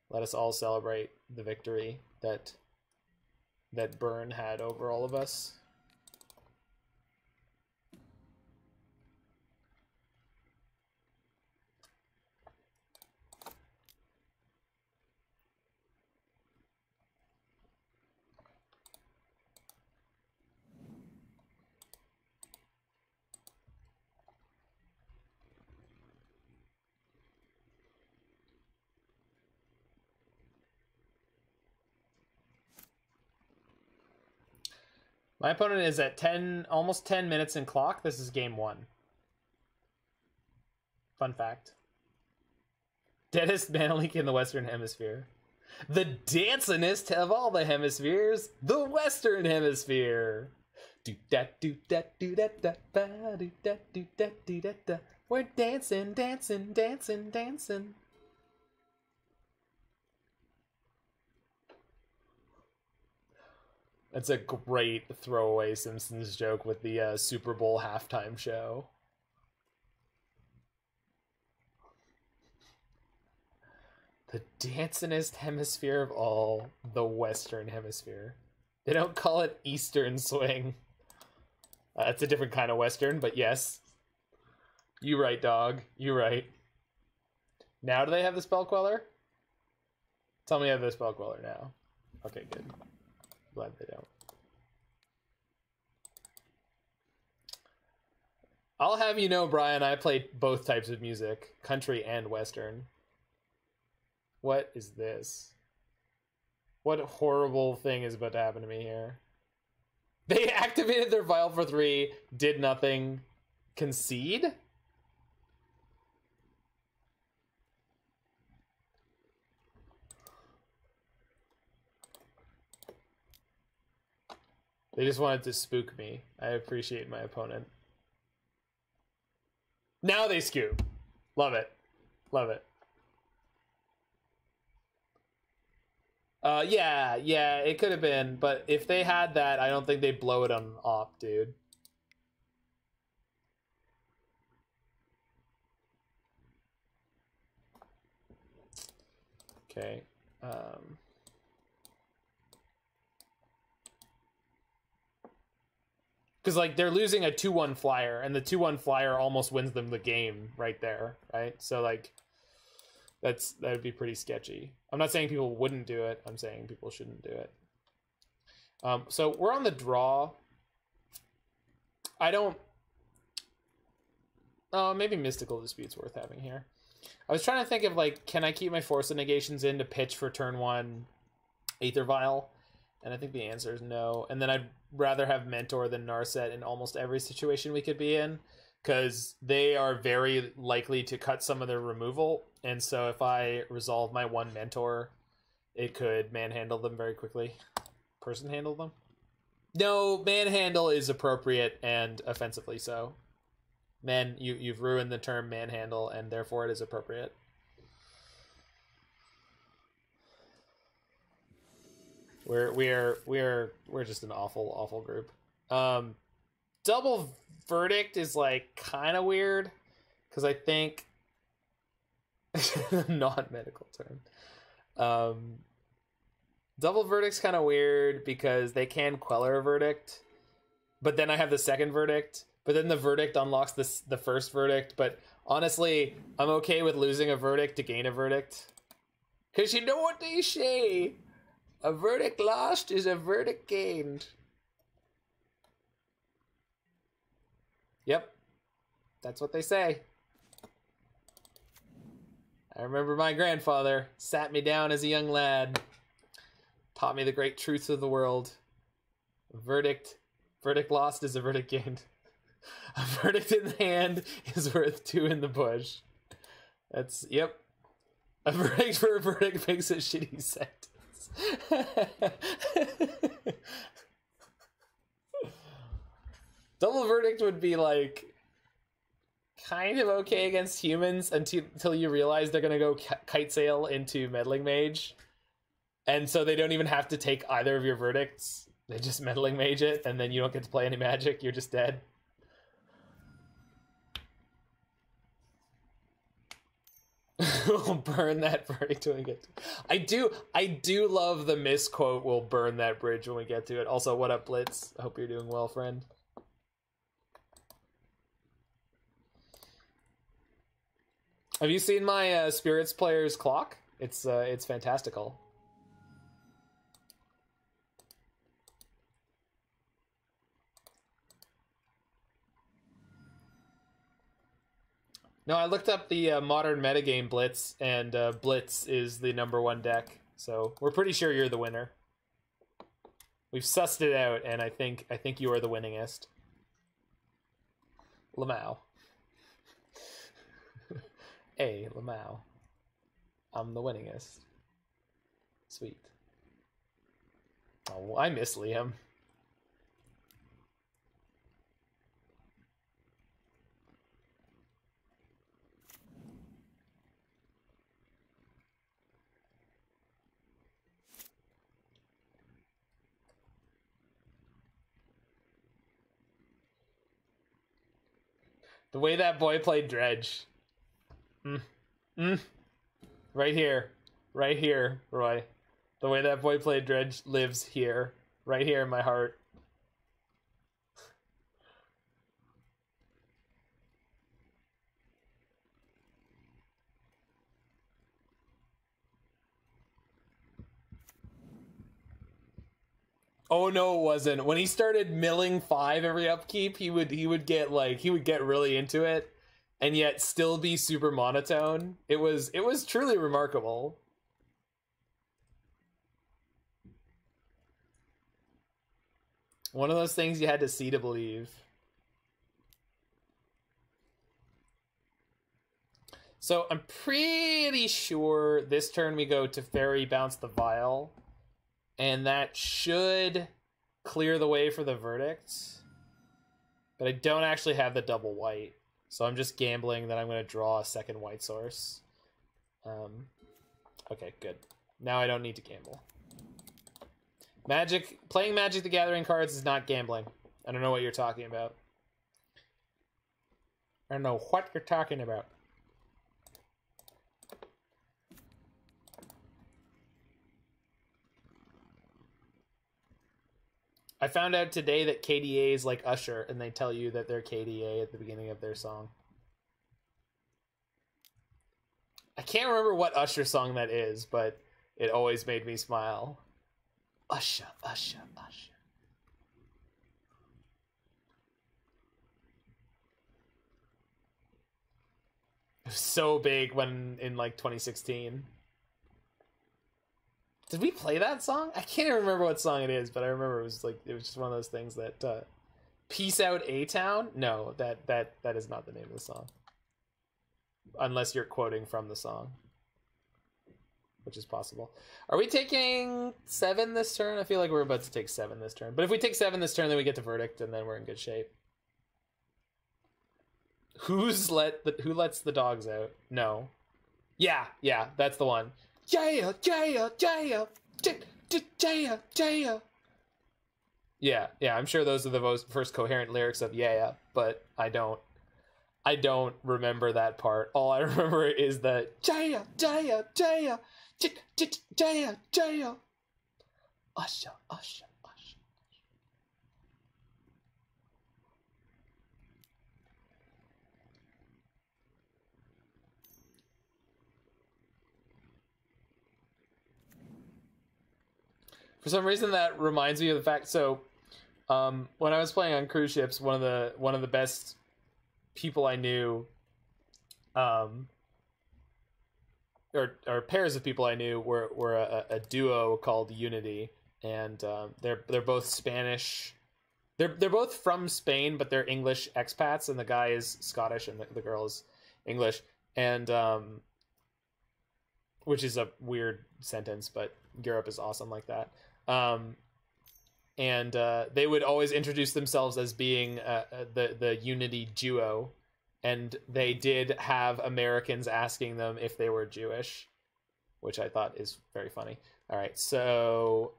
Let us all celebrate the victory that that Burn had over all of us. My opponent is at 10, almost 10 minutes in clock. This is game one. Fun fact. Deadest mana leak in the Western Hemisphere. The dancingest of all the hemispheres, the Western Hemisphere. Do da do da do da da ba do da do da do da da. We're dancing, dancing, dancing, dancing. That's a great throwaway Simpsons joke with the uh, Super Bowl halftime show. The dancingest hemisphere of all, the Western Hemisphere. They don't call it Eastern Swing. Uh, that's a different kind of Western, but yes. You right, dog. You right. Now do they have the spell queller? Tell me I have the spell queller now. Okay, good. Glad they don't. I'll have you know, Brian, I play both types of music, country and western. What is this? What horrible thing is about to happen to me here? They activated their vial for three, did nothing, concede? They just wanted to spook me. I appreciate my opponent. Now they scoop. Love it. Love it. Uh, yeah, yeah, it could have been, but if they had that, I don't think they'd blow it on op, dude. Okay. Um. Because like they're losing a two-one flyer, and the two-one flyer almost wins them the game right there, right? So like, that's that would be pretty sketchy. I'm not saying people wouldn't do it. I'm saying people shouldn't do it. Um, so we're on the draw. I don't. Oh, maybe mystical dispute's worth having here. I was trying to think of like, can I keep my force of negations in to pitch for turn one, Aether Vial, and I think the answer is no. And then I'd rather have Mentor than Narset in almost every situation we could be in, because they are very likely to cut some of their removal. And so if I resolve my one Mentor, it could manhandle them very quickly. Person handle them? No, manhandle is appropriate and offensively so. Man, you you've ruined the term manhandle, and therefore it is appropriate. We're we're we're we're just an awful awful group. Um, double verdict is like kind of weird because I think non-medical term. Um, double verdict's kind of weird because they can queller a verdict, but then I have the second verdict, but then the verdict unlocks this the first verdict. But honestly, I'm okay with losing a verdict to gain a verdict, because you know what they say: a verdict lost is a verdict gained. Yep, that's what they say. I remember my grandfather sat me down as a young lad, taught me the great truths of the world. A verdict, verdict lost is a verdict gained. A verdict in the hand is worth two in the bush. That's yep. A verdict for a verdict makes a shitty Double verdict would be like kind of okay against humans until, until you realize they're gonna go kitesail into meddling mage, and so they don't even have to take either of your verdicts. They just meddling mage it, and then you don't get to play any magic. You're just dead. we'll burn that verdict when we get to I do I do love the misquote we'll burn that bridge when we get to it. Also, what up, Blitz? I hope you're doing well, friend. Have you seen my uh, spirits player's clock? It's uh, it's fantastical. No, I looked up the uh, modern metagame Blitz, and uh, Blitz is the number one deck. So we're pretty sure you're the winner. We've sussed it out, and I think I think you are the winningest. Lamau. hey, Lamau. I'm the winningest. Sweet. Oh, I miss Liam. The way that boy played Dredge. Mm. Mm. Right here. Right here, Roy. The way that boy played Dredge lives here. Right here in my heart. Oh no, it wasn't. When he started milling five every upkeep, he would he would get like he would get really into it, and yet still be super monotone. It was it was truly remarkable. One of those things you had to see to believe. So I'm pretty sure this turn we go to Teferi Bounce the Vial and that should clear the way for the verdict. But I don't actually have the double white, so I'm just gambling that I'm going to draw a second white source. Um, okay, good. Now I don't need to gamble. Magic, playing Magic the Gathering cards is not gambling. I don't know what you're talking about. I don't know what you're talking about. I found out today that KDA is like Usher, and they tell you that they're KDA at the beginning of their song. I can't remember what Usher song that is, but it always made me smile. Usher, Usher, Usher. It was so big when in like 2016. Did we play that song? I can't even remember what song it is, but I remember it was like it was just one of those things that uh Peace Out A Town? No, that that that is not the name of the song. Unless you're quoting from the song. Which is possible. Are we taking seven this turn? I feel like we're about to take seven this turn. But if we take seven this turn, then we get to verdict and then we're in good shape. Who's let the who lets the dogs out? No. Yeah, yeah, that's the one. Yeah, yeah, yeah, yeah, yeah. Yeah, yeah, I'm sure those are the most first coherent lyrics of yeah, yeah, but I don't I don't remember that part. All I remember is the Jaya, Jaya, Jaya, Jaya, Jaya. Usha, Usha, Usha. For some reason, that reminds me of the fact. So, um, when I was playing on cruise ships, one of the one of the best people I knew, um, or or pairs of people I knew were were a, a duo called Unity, and um, they're they're both Spanish. They're they're both from Spain, but they're English expats, and the guy is Scottish and the, the girl is English, and um, which is a weird sentence, but Europe is awesome like that. Um, and uh, they would always introduce themselves as being uh, uh, the the Unity duo, and they did have Americans asking them if they were Jewish, which I thought is very funny. All right, so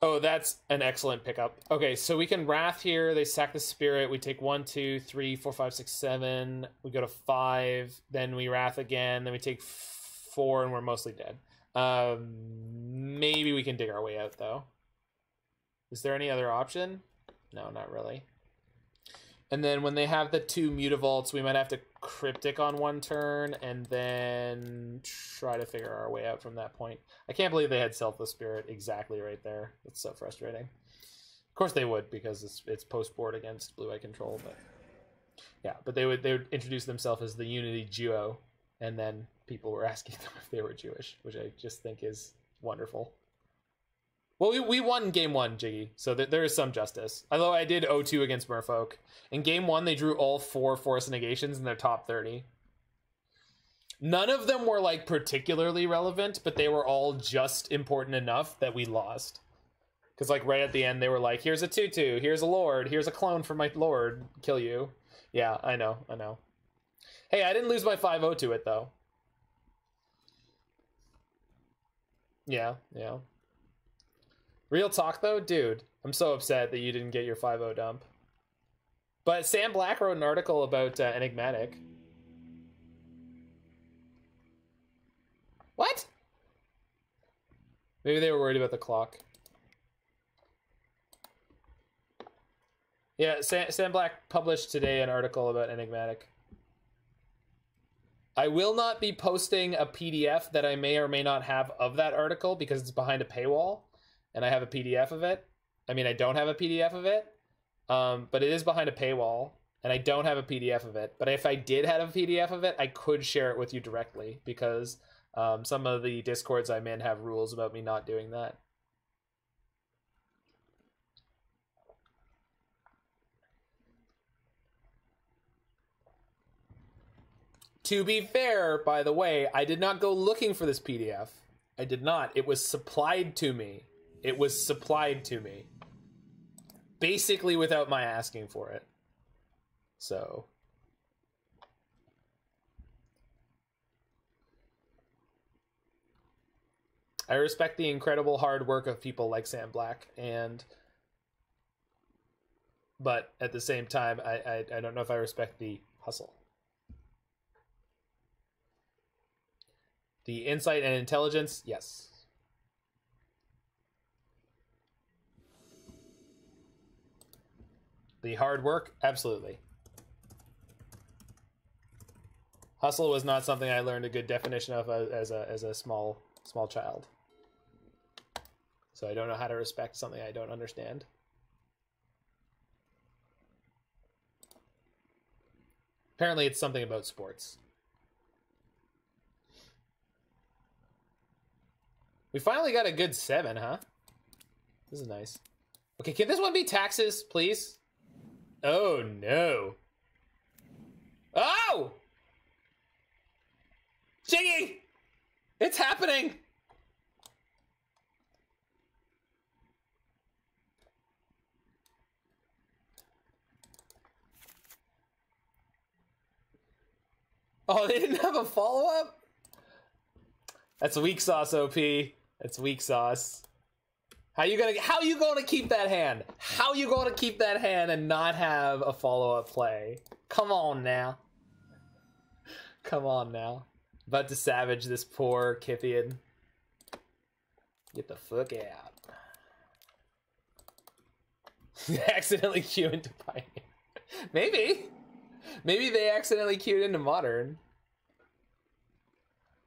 oh, that's an excellent pickup. Okay, so we can wrath here. They sack the spirit. We take one, two, three, four, five, six, seven. We go to five. Then we wrath again. Then we take four, and we're mostly dead. Um, maybe we can dig our way out though. Is there any other option? No, not really. And then when they have the two mutavaults, we might have to cryptic on one turn and then try to figure our way out from that point. I can't believe they had selfless spirit exactly right there. It's so frustrating. Of course they would because it's it's post board against blue eye control, but yeah, but they would they would introduce themselves as the Unity duo, and then people were asking them if they were Jewish, which I just think is wonderful. Well, we, we won game one, Jiggy, so th- there is some justice. Although I did 0-2 against Merfolk. In game one, they drew all four Force Negations in their top 30. None of them were like particularly relevant, but they were all just important enough that we lost. Because like right at the end, they were like, "Here's a tutu, here's a lord, here's a clone for my lord, kill you." Yeah, I know, I know. Hey, I didn't lose my 5-0 to it though. Yeah, yeah. Real talk though, dude, I'm so upset that you didn't get your 5-0 dump. But Sam Black wrote an article about uh, Enigmatic. What? Maybe they were worried about the clock. Yeah, Sam, Sam Black published today an article about Enigmatic. I will not be posting a PDF that I may or may not have of that article because it's behind a paywall and I have a PDF of it. I mean, I don't have a PDF of it, um, but it is behind a paywall and I don't have a PDF of it. But if I did have a PDF of it, I could share it with you directly because um, some of the discords I'm in have rules about me not doing that. To be fair, by the way, I did not go looking for this PDF. I did not. It was supplied to me. It was supplied to me. Basically without my asking for it. So. I respect the incredible hard work of people like Sam Black and but at the same time I, I, I don't know if I respect the hustle. The insight and intelligence, yes. The hard work, absolutely. Hustle was not something I learned a good definition of uh, as a as a small small child. So I don't know how to respect something I don't understand. Apparently it's something about sports. We finally got a good seven, huh? This is nice. Okay, can this one be taxes, please? Oh, no. Oh! Jiggy! It's happening! Oh, they didn't have a follow-up? That's a weak sauce, OP. That's weak sauce. How you gonna how you gonna keep that hand? How you gonna keep that hand and not have a follow-up play? Come on now. Come on now. About to savage this poor Kytheon. Get the fuck out. accidentally queue into Pioneer. Maybe. Maybe they accidentally queued into Modern.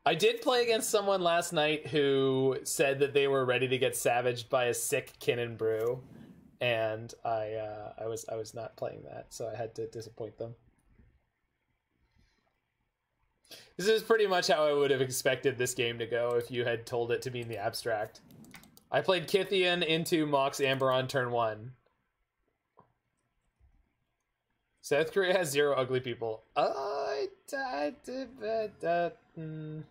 I did play against someone last night who said that they were ready to get savaged by a sick Kinnan brew, and I uh, I was I was not playing that, so I had to disappoint them. This is pretty much how I would have expected this game to go if you had told it to be in the abstract. I played Kytheon into Mox Amber on turn one. South Korea has zero ugly people. Uh, I, I, I, uh, mm.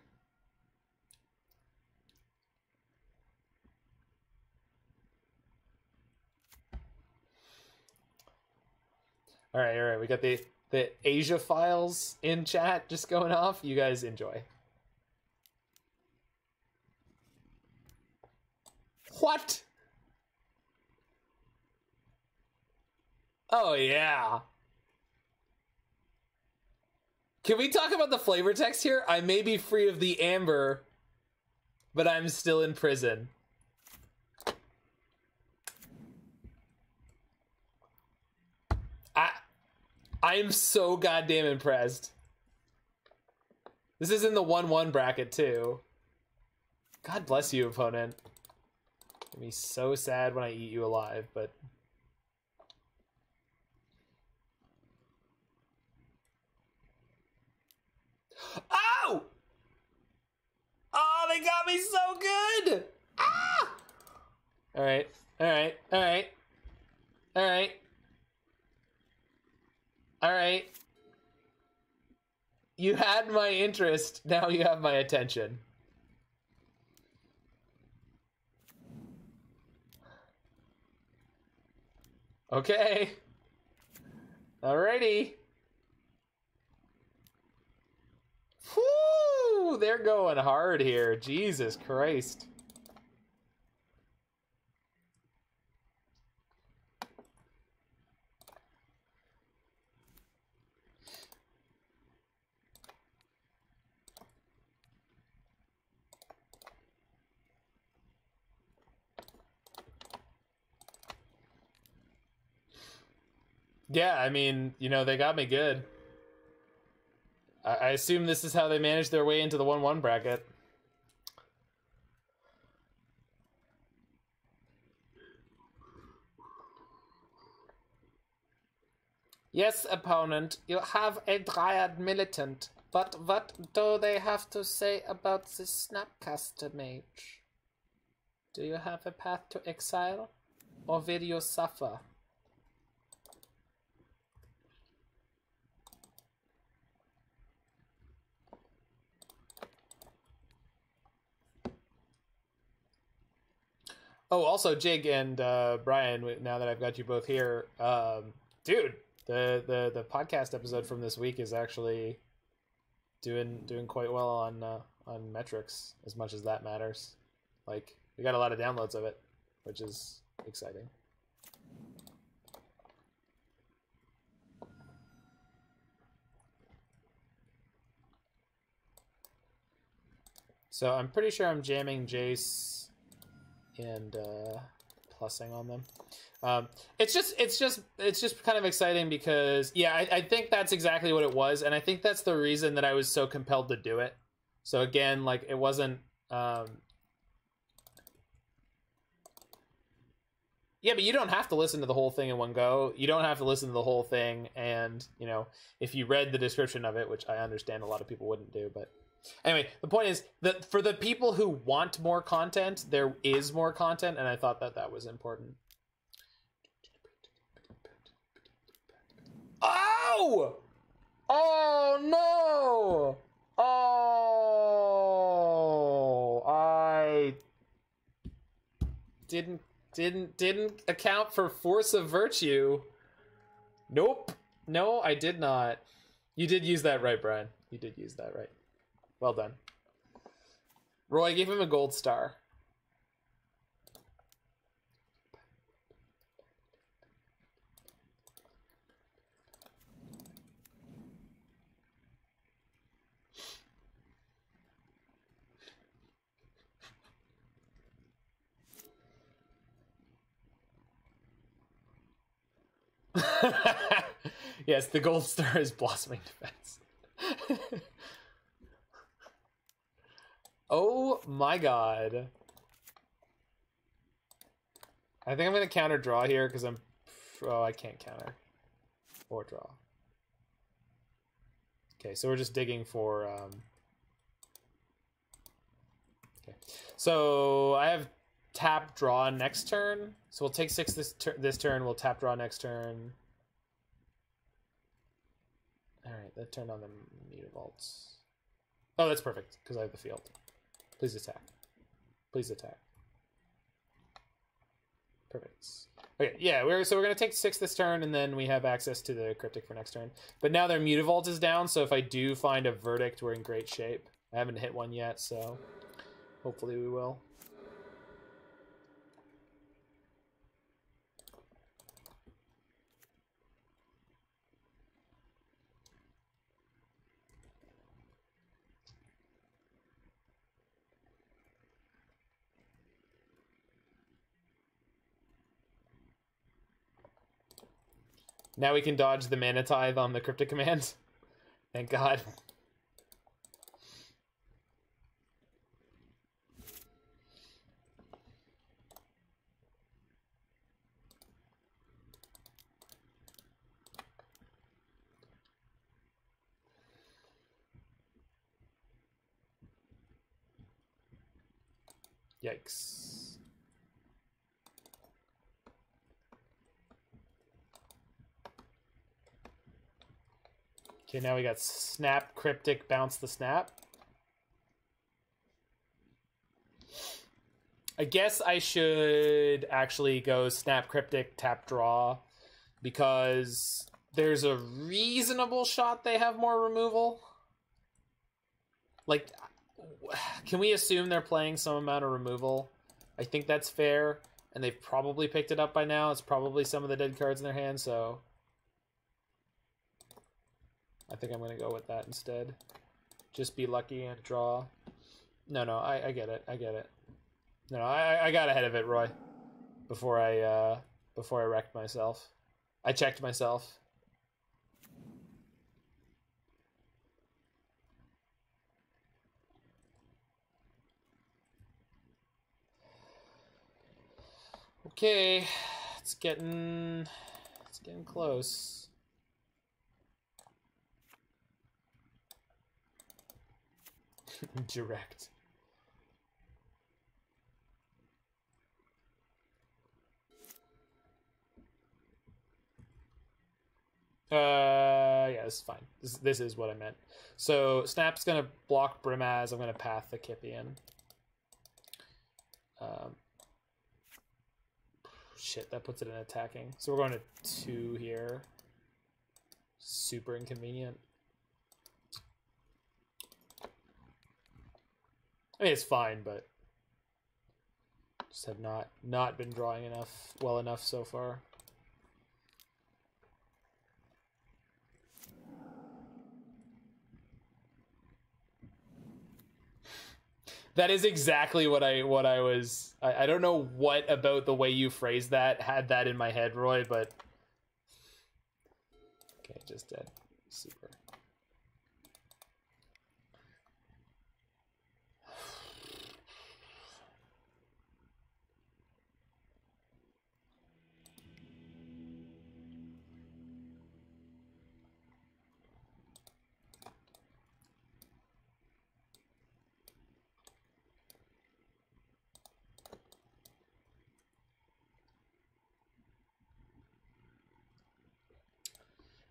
All right, all right. We got the the Asia files in chat just going off. You guys enjoy. What? Oh yeah. Can we talk about the flavor text here? I may be free of the amber, but I'm still in prison. I I am so goddamn impressed. This is in the 1-1 bracket too. God bless you, opponent. Make me so sad when I eat you alive, but Oh! Oh, they got me so good! Ah! Alright, alright, All right. All right. All right. You had my interest. Now you have my attention. Okay. Alrighty. Whoo! They're going hard here. Jesus Christ. Yeah, I mean, you know, they got me good. I, I assume this is how they managed their way into the 1 1 bracket. Yes, opponent, you have a Dryad militant, but what do they have to say about the Snapcaster mage? Do you have a path to exile, or will you suffer? Oh, also Jig and uh, Brian. Now that I've got you both here, um, dude, the, the the podcast episode from this week is actually doing doing quite well on uh, on metrics. As much as that matters, like we got a lot of downloads of it, which is exciting. So I'm pretty sure I'm jamming Jace and uh, plussing on them. Um, it's just, it's just, it's just kind of exciting because, yeah, I, I think that's exactly what it was, and I think that's the reason that I was so compelled to do it. So again, like it wasn't. Um, yeah, but you don't have to listen to the whole thing in one go. You don't have to listen to the whole thing, and you know, if you read the description of it, which I understand a lot of people wouldn't do, but Anyway, the point is that for the people who want more content, there is more content, and I thought that that was important. Oh! Oh no! Oh, I didn't didn't didn't account for force of virtue. Nope. No, I did not. You did use that right, Brian. You did use that right. Well done. Roy, gave him a gold star. yes, the gold star is blossoming defense. Oh my god. I think I'm gonna counter draw here because I'm. Oh, I can't counter. Or draw. Okay, so we're just digging for. Um... Okay, so I have tap draw next turn. So we'll take six this this turn. We'll tap draw next turn. All right, that turned on the Mutavaults. Oh, that's perfect because I have the field. Please attack. Please attack. Perfect. Okay, yeah, we're so we're gonna take six this turn, and then we have access to the cryptic for next turn. But now their Mutavault is down, so if I do find a verdict, we're in great shape. I haven't hit one yet, so hopefully we will. Now we can dodge the mana tithe on the cryptic command. Thank God. Yikes. Okay, now we got snap, cryptic, bounce the snap. I guess I should actually go snap, cryptic, tap, draw, because there's a reasonable shot they have more removal. Like, can we assume they're playing some amount of removal? I think that's fair, and they've probably picked it up by now. It's probably some of the dead cards in their hand, so I think I'm going to go with that instead. Just be lucky and draw. No, no, I, I get it. I get it. No, I, I got ahead of it, Roy. Before I, uh, before I wrecked myself. I checked myself. Okay, it's getting, it's getting close. Direct. Uh, yeah, this is fine. This, this is what I meant. So Snap's gonna block Brimaz. I'm gonna path the Kytheon. Um, shit, that puts it in attacking. So we're going to two here. Super inconvenient. I mean, it's fine, but just have not not been drawing enough well enough so far. That is exactly what I what I was. I, I don't know what about the way you phrased that had that in my head, Roy, but okay, just dead. Super.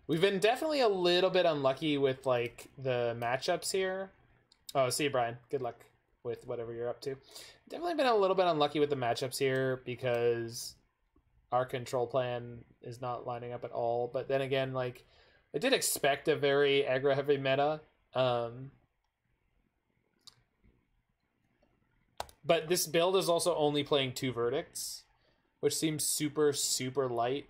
We've been definitely a little bit unlucky with like the matchups here. Oh, see you, Brian. Good luck with whatever you're up to. Definitely been a little bit unlucky with the matchups here because our control plan is not lining up at all. But then again, like I did expect a very aggro heavy meta. Um, but this build is also only playing two verdicts, which seems super super light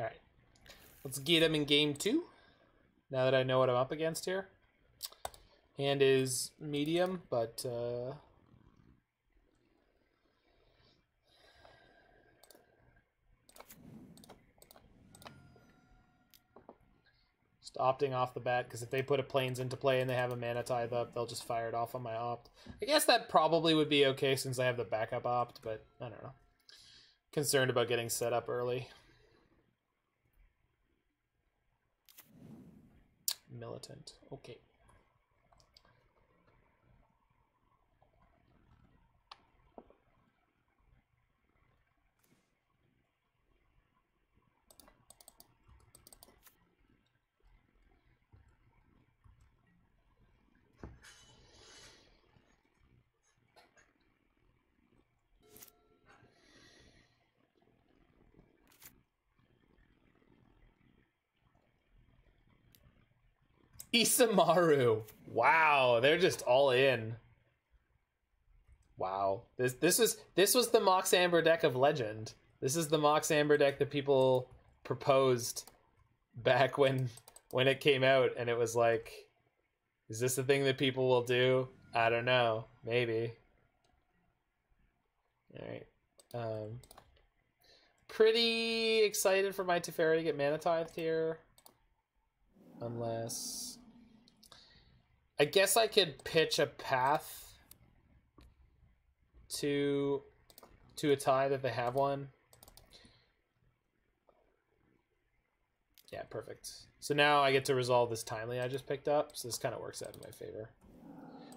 All right. Let's get him in game two. Now that I know what I'm up against here. Hand is medium, but uh, just opting off the bat because if they put a planes into play and they have a mana tithe up, they'll just fire it off on my opt. I guess that probably would be okay since I have the backup opt, but I don't know. Concerned about getting set up early. Militant. Okay. Isamaru. Wow, they're just all in. Wow. This this was this was the Mox Amber deck of legend. This is the Mox Amber deck that people proposed back when when it came out and it was like is this the thing that people will do? I don't know. Maybe. All right. Um pretty excited for my Teferi to get mana tithed here. Unless I guess I could pitch a path to to a tie that they have one. Yeah, perfect. So now I get to resolve this timely I just picked up, so this kind of works out in my favor.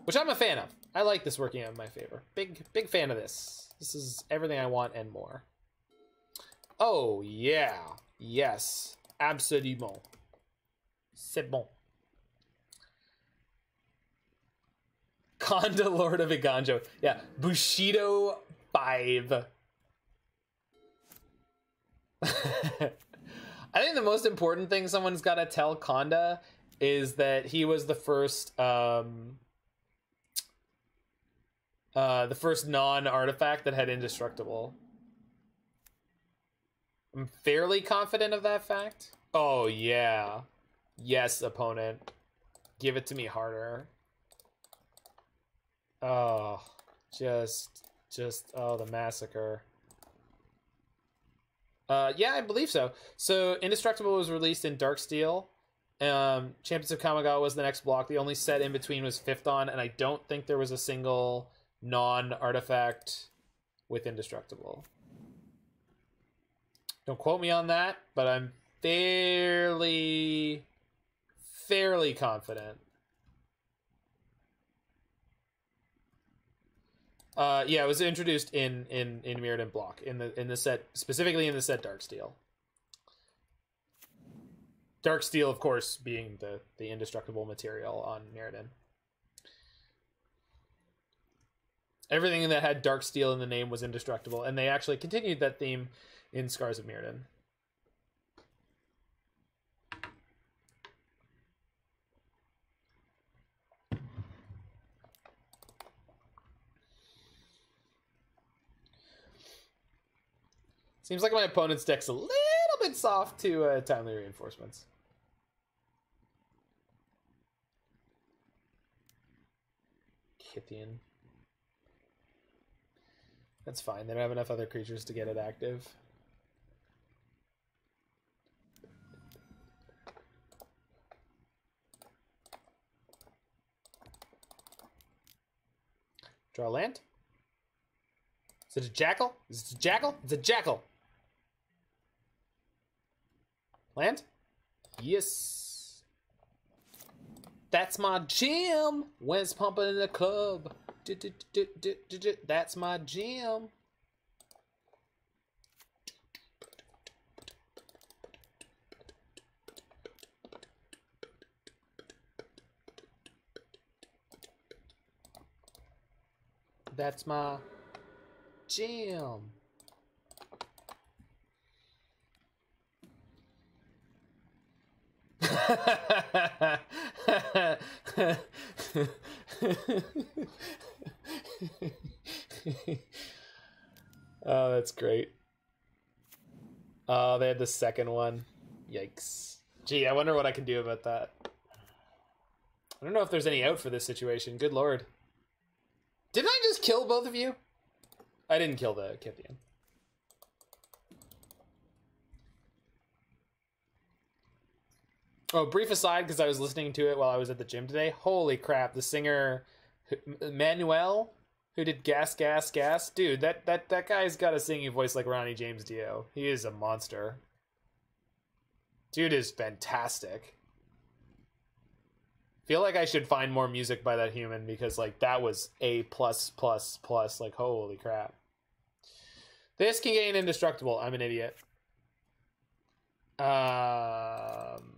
Which I'm a fan of. I like this working out in my favor. Big big fan of this. This is everything I want and more. Oh, yeah. Yes. Absolument. C'est bon. Konda Lord of Eiganjo. Yeah. Bushido 5. I think the most important thing someone's got to tell Konda is that he was the first um uh the first non-artifact that had indestructible. I'm fairly confident of that fact. Oh yeah. Yes, opponent. Give it to me harder. Oh, just just oh the massacre. Uh, yeah, I believe so. So, Indestructible was released in Darksteel. Um, Champions of Kamigawa was the next block. The only set in between was Fifth Dawn, and I don't think there was a single non-artifact with Indestructible. Don't quote me on that, but I'm fairly, fairly confident. Uh, yeah, it was introduced in in in Mirrodin block in the in the set specifically in the set Dark Steel. Dark Steel, of course, being the the indestructible material on Mirrodin. Everything that had Dark Steel in the name was indestructible, and they actually continued that theme in Scars of Mirrodin. Seems like my opponent's deck's a little bit soft to uh, timely reinforcements. Kytheon. That's fine. They don't have enough other creatures to get it active. Draw land. Is it a jackal? Is it a jackal? It's a jackal. Land? Yes. That's my jam. When's pumping in the club? That's my jam. That's my jam. Oh, that's great. Oh, they had the second one. Yikes. Gee, I wonder what I can do about that. I don't know if there's any out for this situation. Good lord. Didn't I just kill both of you? I didn't kill the Kytheon. Oh, brief aside, because I was listening to it while I was at the gym today. Holy crap! The singer Manuel, who did Gas, Gas, Gas, dude, that that that guy's got a singing voice like Ronnie James Dio. He is a monster. Dude is fantastic. Feel like I should find more music by that human because like that was a plus plus plus. Like holy crap! This can gain indestructible. I'm an idiot. Um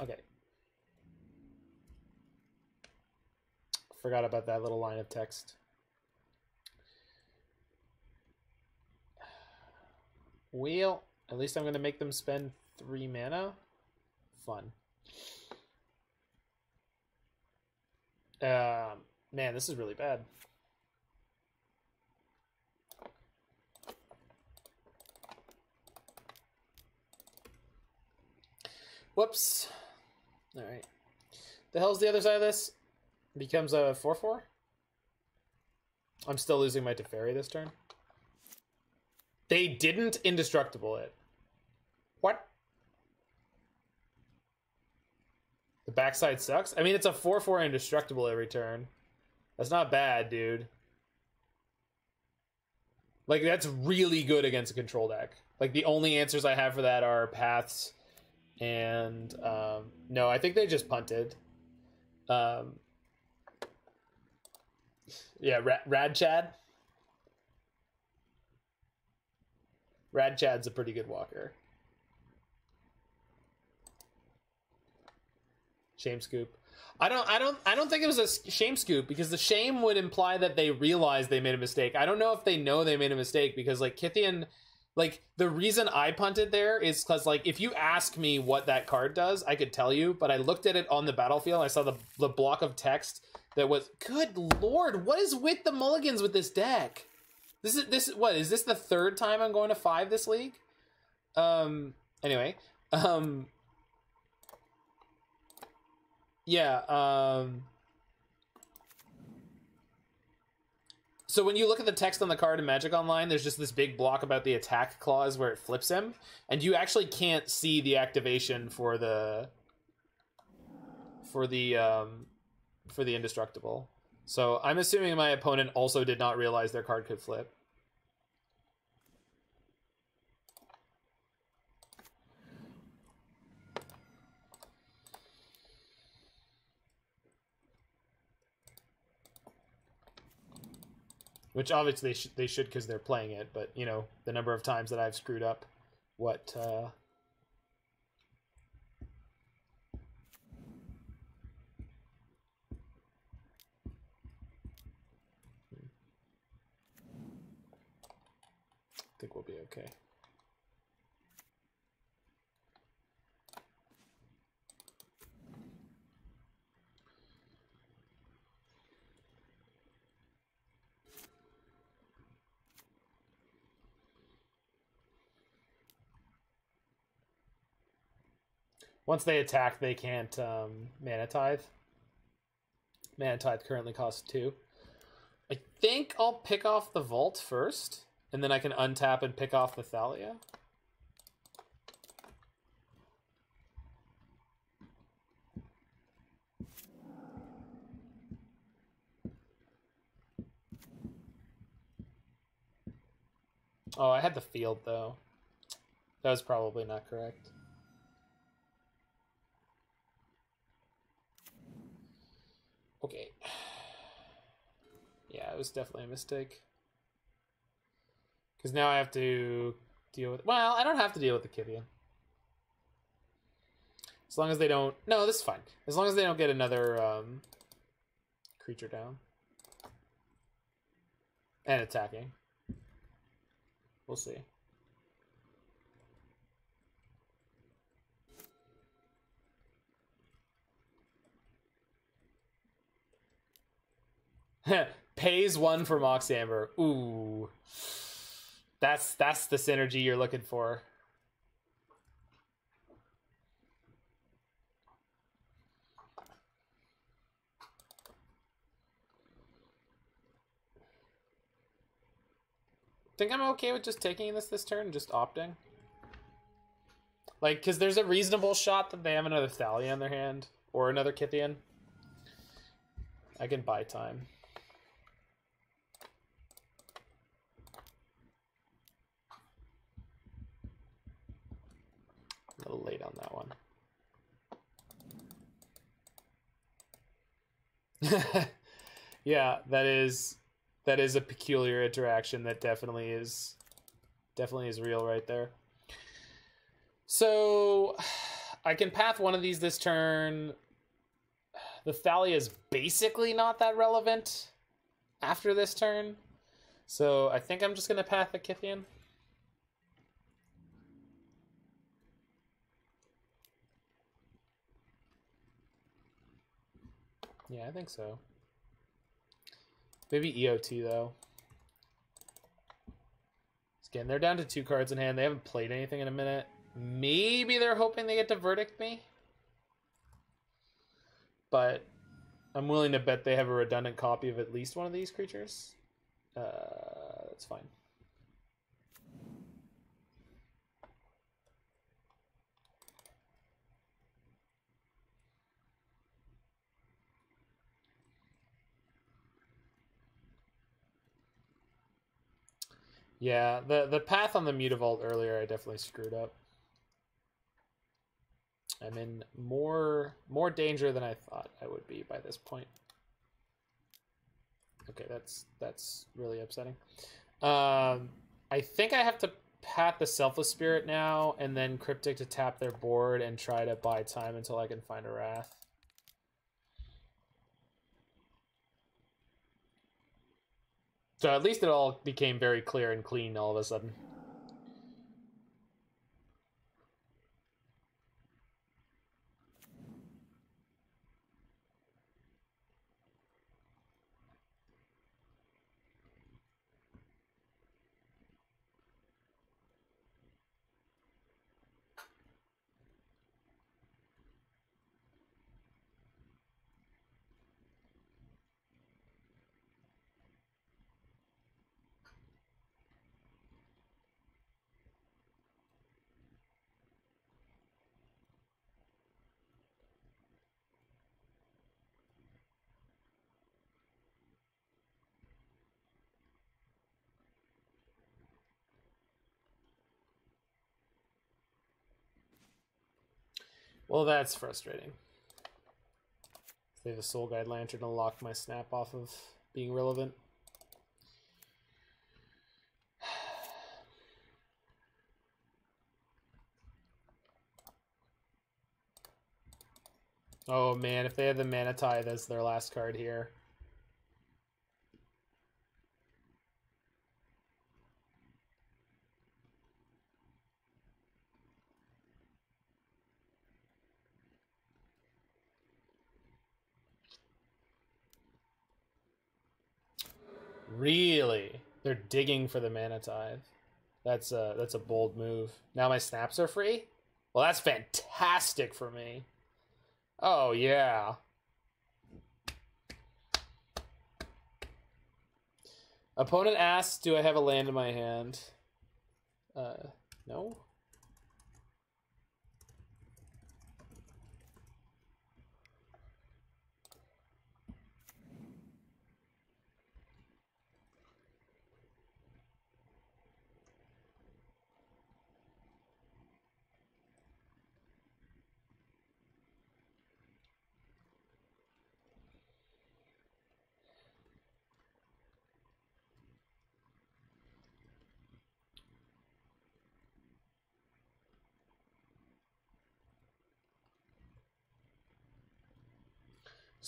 Okay. Forgot about that little line of text. Wheel. at least I'm going to make them spend three mana. Fun. Um, man, this is really bad. Whoops. All right. The hell's the other side of this? Becomes a 4 4? I'm still losing my Teferi this turn. They didn't indestructible it. What? The backside sucks? I mean, it's a 4 4 indestructible every turn. That's not bad, dude. Like, that's really good against a control deck. Like, the only answers I have for that are paths and um, no, I think they just punted. Um, yeah, Rad, Rad Chad. Rad Chad's a pretty good walker. Shame scoop. I don't I don't I don't think it was a shame scoop because the shame would imply that they realized they made a mistake. I don't know if they know they made a mistake because like Kytheon like the reason I punted there is because like if you ask me what that card does, I could tell you, but I looked at it on the battlefield. I saw the the block of text that was good lord, what is with the mulligans with this deck? This is this what is this the third time I'm going to five this league? Um anyway. Um Yeah, um So when you look at the text on the card in Magic Online, there's just this big block about the attack clause where it flips him, and you actually can't see the activation for the for the um, for the indestructible. So I'm assuming my opponent also did not realize their card could flip. Which obviously they, sh- they should because they're playing it. But you know the number of times that I've screwed up what uh, I think we'll be okay. Once they attack, they can't um, mana tithe. Mana tithe currently costs two. I think I'll pick off the vault first, and then I can untap and pick off the Thalia. Oh, I had the field though. That was probably not correct. Okay. Yeah, it was definitely a mistake. Because now I have to deal with... Well, I don't have to deal with the Kytheon. As long as they don't... No, this is fine. As long as they don't get another um, creature down. And attacking. We'll see. Pays one for Mox Amber. Ooh. That's that's the synergy you're looking for. Think I'm okay with just taking this this turn, just opting? Like, because there's a reasonable shot that they have another Thalia in their hand, or another Kytheon. I can buy time. A little late on that one. yeah, that is that is a peculiar interaction that definitely is definitely is real right there. So I can path one of these this turn. The Thalia is basically not that relevant after this turn. So I think I'm just gonna path the Kytheon. Yeah, I think so. Maybe EOT though. Again, they're down to two cards in hand. They haven't played anything in a minute. Maybe they're hoping they get to verdict me. But I'm willing to bet they have a redundant copy of at least one of these creatures. Uh, that's fine. Yeah, the the path on the Mutavault earlier, I definitely screwed up. I'm in more more danger than I thought I would be by this point. Okay, that's that's really upsetting. Um, I think I have to pat the Selfless Spirit now, and then Cryptic to tap their board and try to buy time until I can find a Wrath. So at least it all became very clear and clean all of a sudden. Well, that's frustrating. They have a Soul Guide Lantern to lock my snap off of being relevant. Oh man, if they have the Mana Tithe as their last card here. Really? They're digging for the mana tithe. That's a that's a bold move. Now my snaps are free? Well, that's fantastic for me. Oh yeah. Opponent asks, "Do I have a land in my hand?" Uh, no.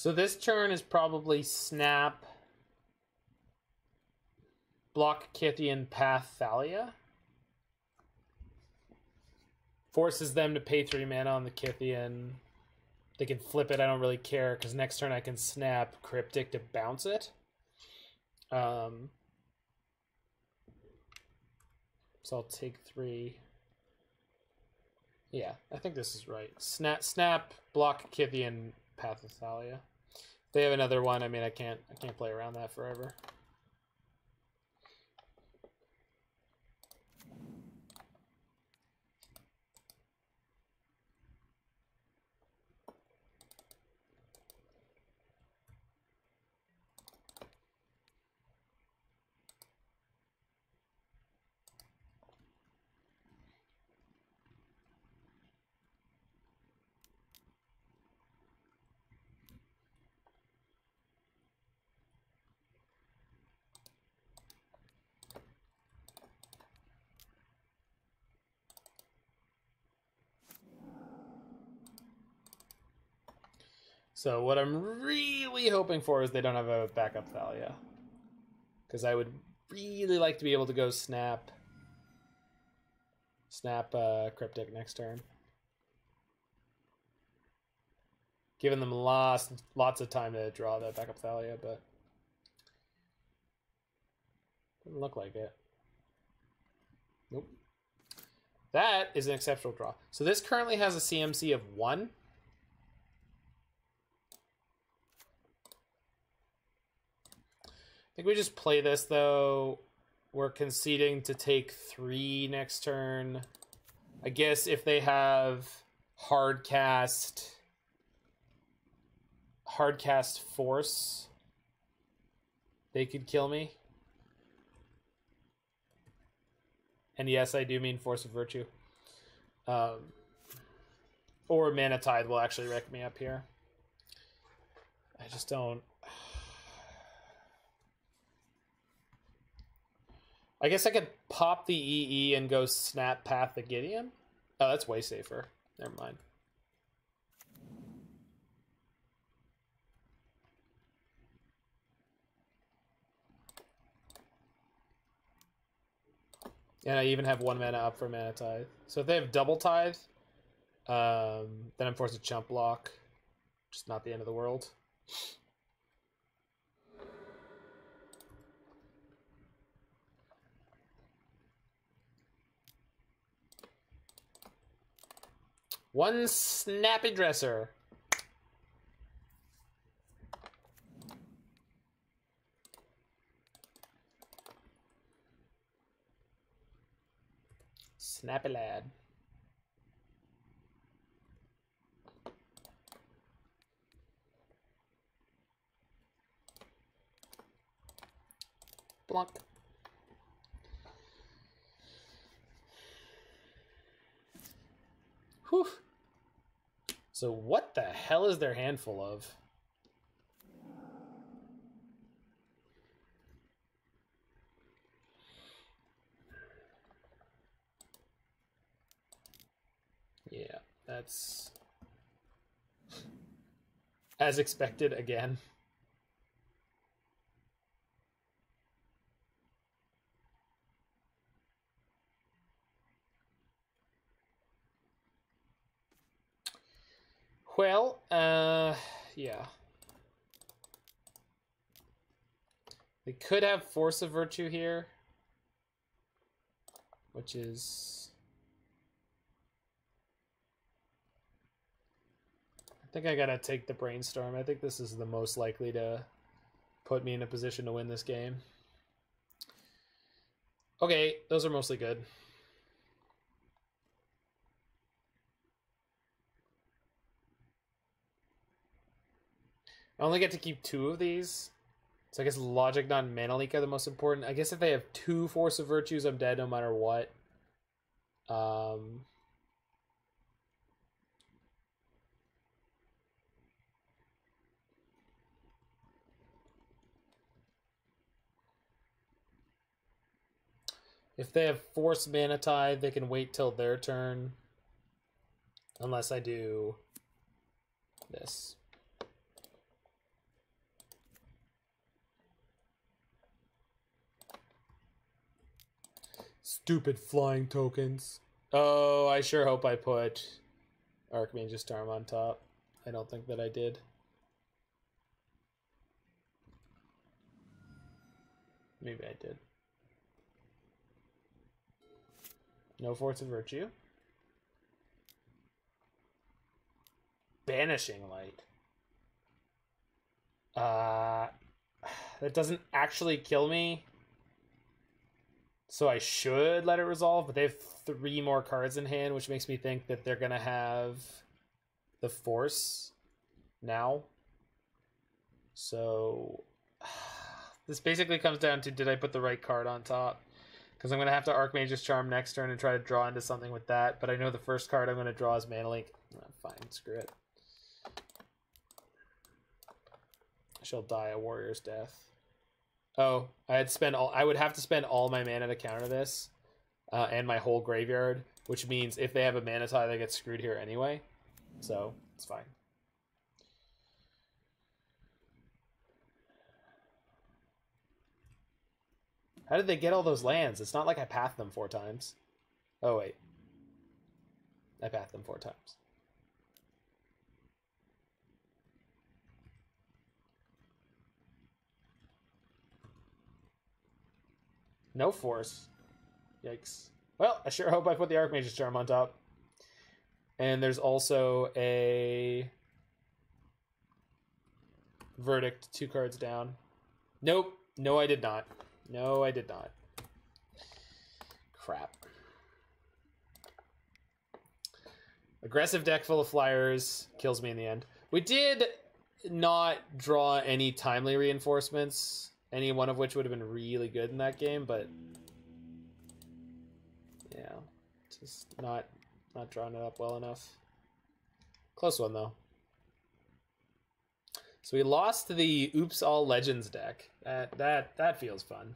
So this turn is probably snap, block Kytheon Path Thalia. Forces them to pay three mana on the Kytheon. They can flip it, I don't really care, because next turn I can snap Cryptic to bounce it. Um, so I'll take three. Yeah, I think this is right. Snap, snap, block Kytheon, Path of Thalia. They have another one. I mean, I can't, I can't play around that forever. So what I'm really hoping for is they don't have a backup Thalia. Because I would really like to be able to go snap... Snap uh, Cryptic next turn. Giving them lots, lots of time to draw that backup Thalia, but... Doesn't look like it. Nope. That is an exceptional draw. So this currently has a CMC of 1. Think we just play this though. We're conceding to take three next turn. I guess if they have hard cast hard cast force, they could kill me. And yes, I do mean force of virtue. Um, or mana tithe will actually wreck me up here. I just don't. I guess I could pop the EE and go snap path the Gideon. Oh, that's way safer. Never mind. And I even have one mana up for mana tithe. So if they have double tithe, um, then I'm forced to chump block. Just not the end of the world. One snappy dresser. Snappy lad. Block. Whew. So what the hell is their handful of? Yeah, that's as expected again. Well, uh, yeah. They could have Force of Virtue here, which is. I think I gotta take the Brainstorm. I think this is the most likely to put me in a position to win this game. Okay, those are mostly good. I only get to keep two of these. So I guess Logic Knot, Mana Leak are the most important. I guess if they have two Force of Virtues, I'm dead no matter what. Um, if they have Force Mana Tithe, they can wait till their turn. Unless I do this. Stupid flying tokens. Oh, I sure hope I put Archmage's Charm on top. I don't think that I did. Maybe I did. No Force of Virtue. Banishing Light. Uh, that doesn't actually kill me. So I should let it resolve, but they have three more cards in hand, which makes me think that they're going to have the Force now. So this basically comes down to did I put the right card on top? Because I'm going to have to Archmage's Charm next turn and try to draw into something with that. But I know the first card I'm going to draw is Mana Leak. Oh, ah, fine, screw it. Shall die a warrior's death. Oh, I had spent all. I would have to spend all my mana to counter this, uh, and my whole graveyard, which means if they have a Mana Tithe, they get screwed here anyway. So it's fine. How did they get all those lands? It's not like I pathed them four times. Oh wait, I pathed them four times. No force. Yikes. Well, I sure hope I put the Archmage's Charm on top. And there's also a verdict two cards down. Nope. No, I did not. No, I did not. Crap. Aggressive deck full of flyers kills me in the end. We did not draw any timely reinforcements, any one of which would have been really good in that game, but yeah, just not not drawing it up well enough. Close one though. So we lost the Oops All Legends deck. That that that feels fun.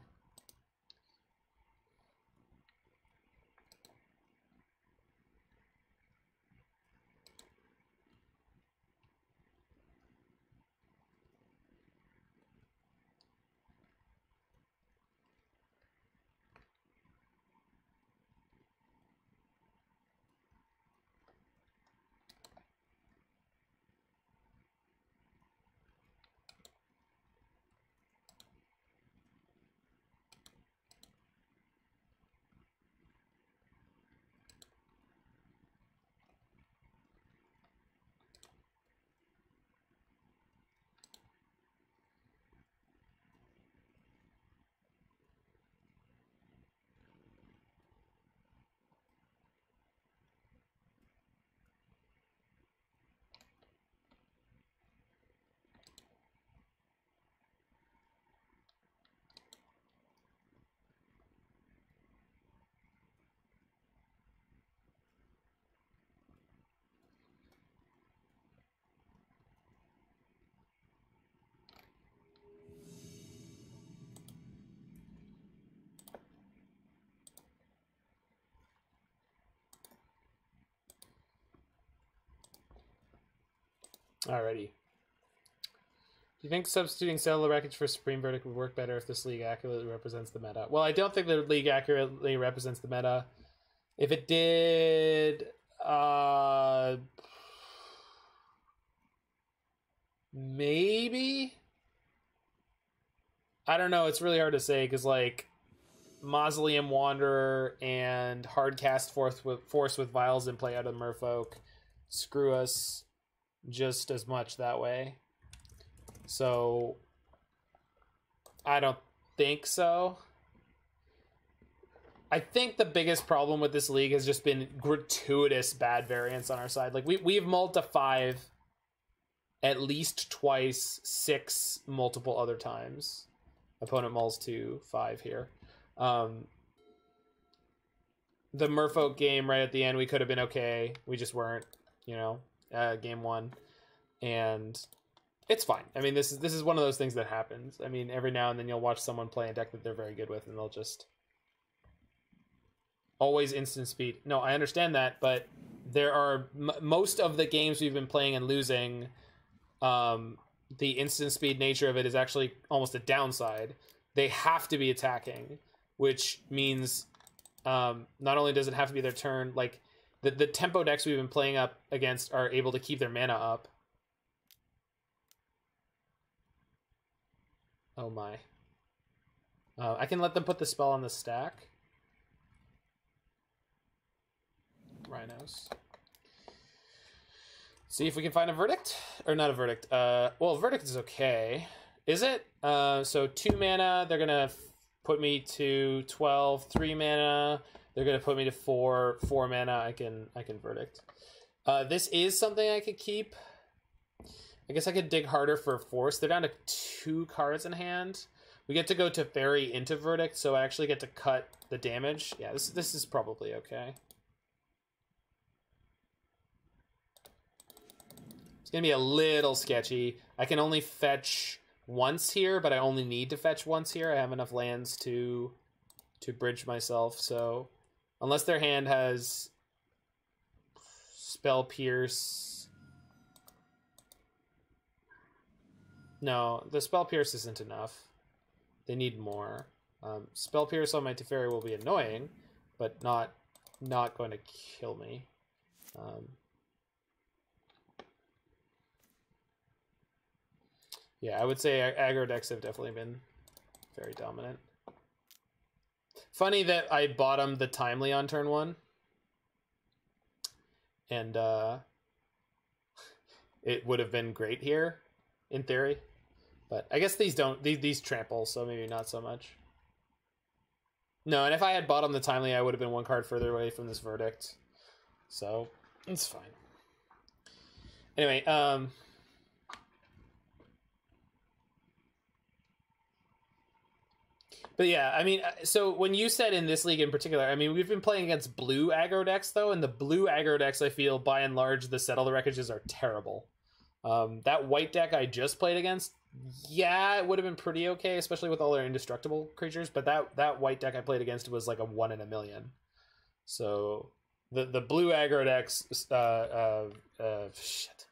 Alrighty. Do you think substituting Settle the Wreckage for Supreme Verdict would work better if this league accurately represents the meta? Well, I don't think the league accurately represents the meta. If it did, uh, maybe. I don't know. It's really hard to say because like Mausoleum Wanderer and Hardcast Force with Force with Vials and play out of Merfolk screw us just as much that way. So I don't think so. I think the biggest problem with this league has just been gratuitous bad variance on our side. Like we we've mulled to five at least twice, six multiple other times. Opponent mulls to five here. Um, the Merfolk game right at the end, we could have been okay. We just weren't, you know uh, game one, and it's fine. I mean, this is this is one of those things that happens. I mean, every now and then you'll watch someone play a deck that they're very good with, and they'll just always instant speed. No, I understand that, but there are m- most of the games we've been playing and losing. Um, the instant speed nature of it is actually almost a downside. They have to be attacking, which means um, not only does it have to be their turn, like the the tempo decks we've been playing up against are able to keep their mana up. Oh my. Uh, I can let them put the spell on the stack. Rhinos. See if we can find a verdict. Or not a verdict. Uh, well, verdict is okay. Is it? Uh, so two mana, they're going to put me to 12. Three mana, they're gonna put me to four four mana. I can I can verdict. Uh, this is something I could keep. I guess I could dig harder for force. They're down to two cards in hand. We get to go Teferi into verdict, so I actually get to cut the damage. Yeah, this this is probably okay. It's gonna be a little sketchy. I can only fetch once here, but I only need to fetch once here. I have enough lands to to bridge myself, so Unless their hand has spell pierce. No, the spell pierce isn't enough. They need more. Um, spell pierce on my Teferi will be annoying, but not not going to kill me. Um, yeah, I would say aggro decks have definitely been very dominant. Funny that I bottomed the timely on turn one. And uh it would have been great here, in theory. But I guess these don't these, these trample, so maybe not so much. No, and if I had bottomed the timely, I would have been one card further away from this verdict. So it's fine. Anyway, um But yeah, I mean, uh, so when you said in this league in particular, I mean, we've been playing against blue aggro decks though, and the blue aggro decks, I feel by and large, the settle the wreckages are terrible. Um, that white deck I just played against, yeah, it would have been pretty okay, especially with all their indestructible creatures. But that that white deck I played against was like a one in a million. So the the blue aggro decks, uh, uh, uh shit,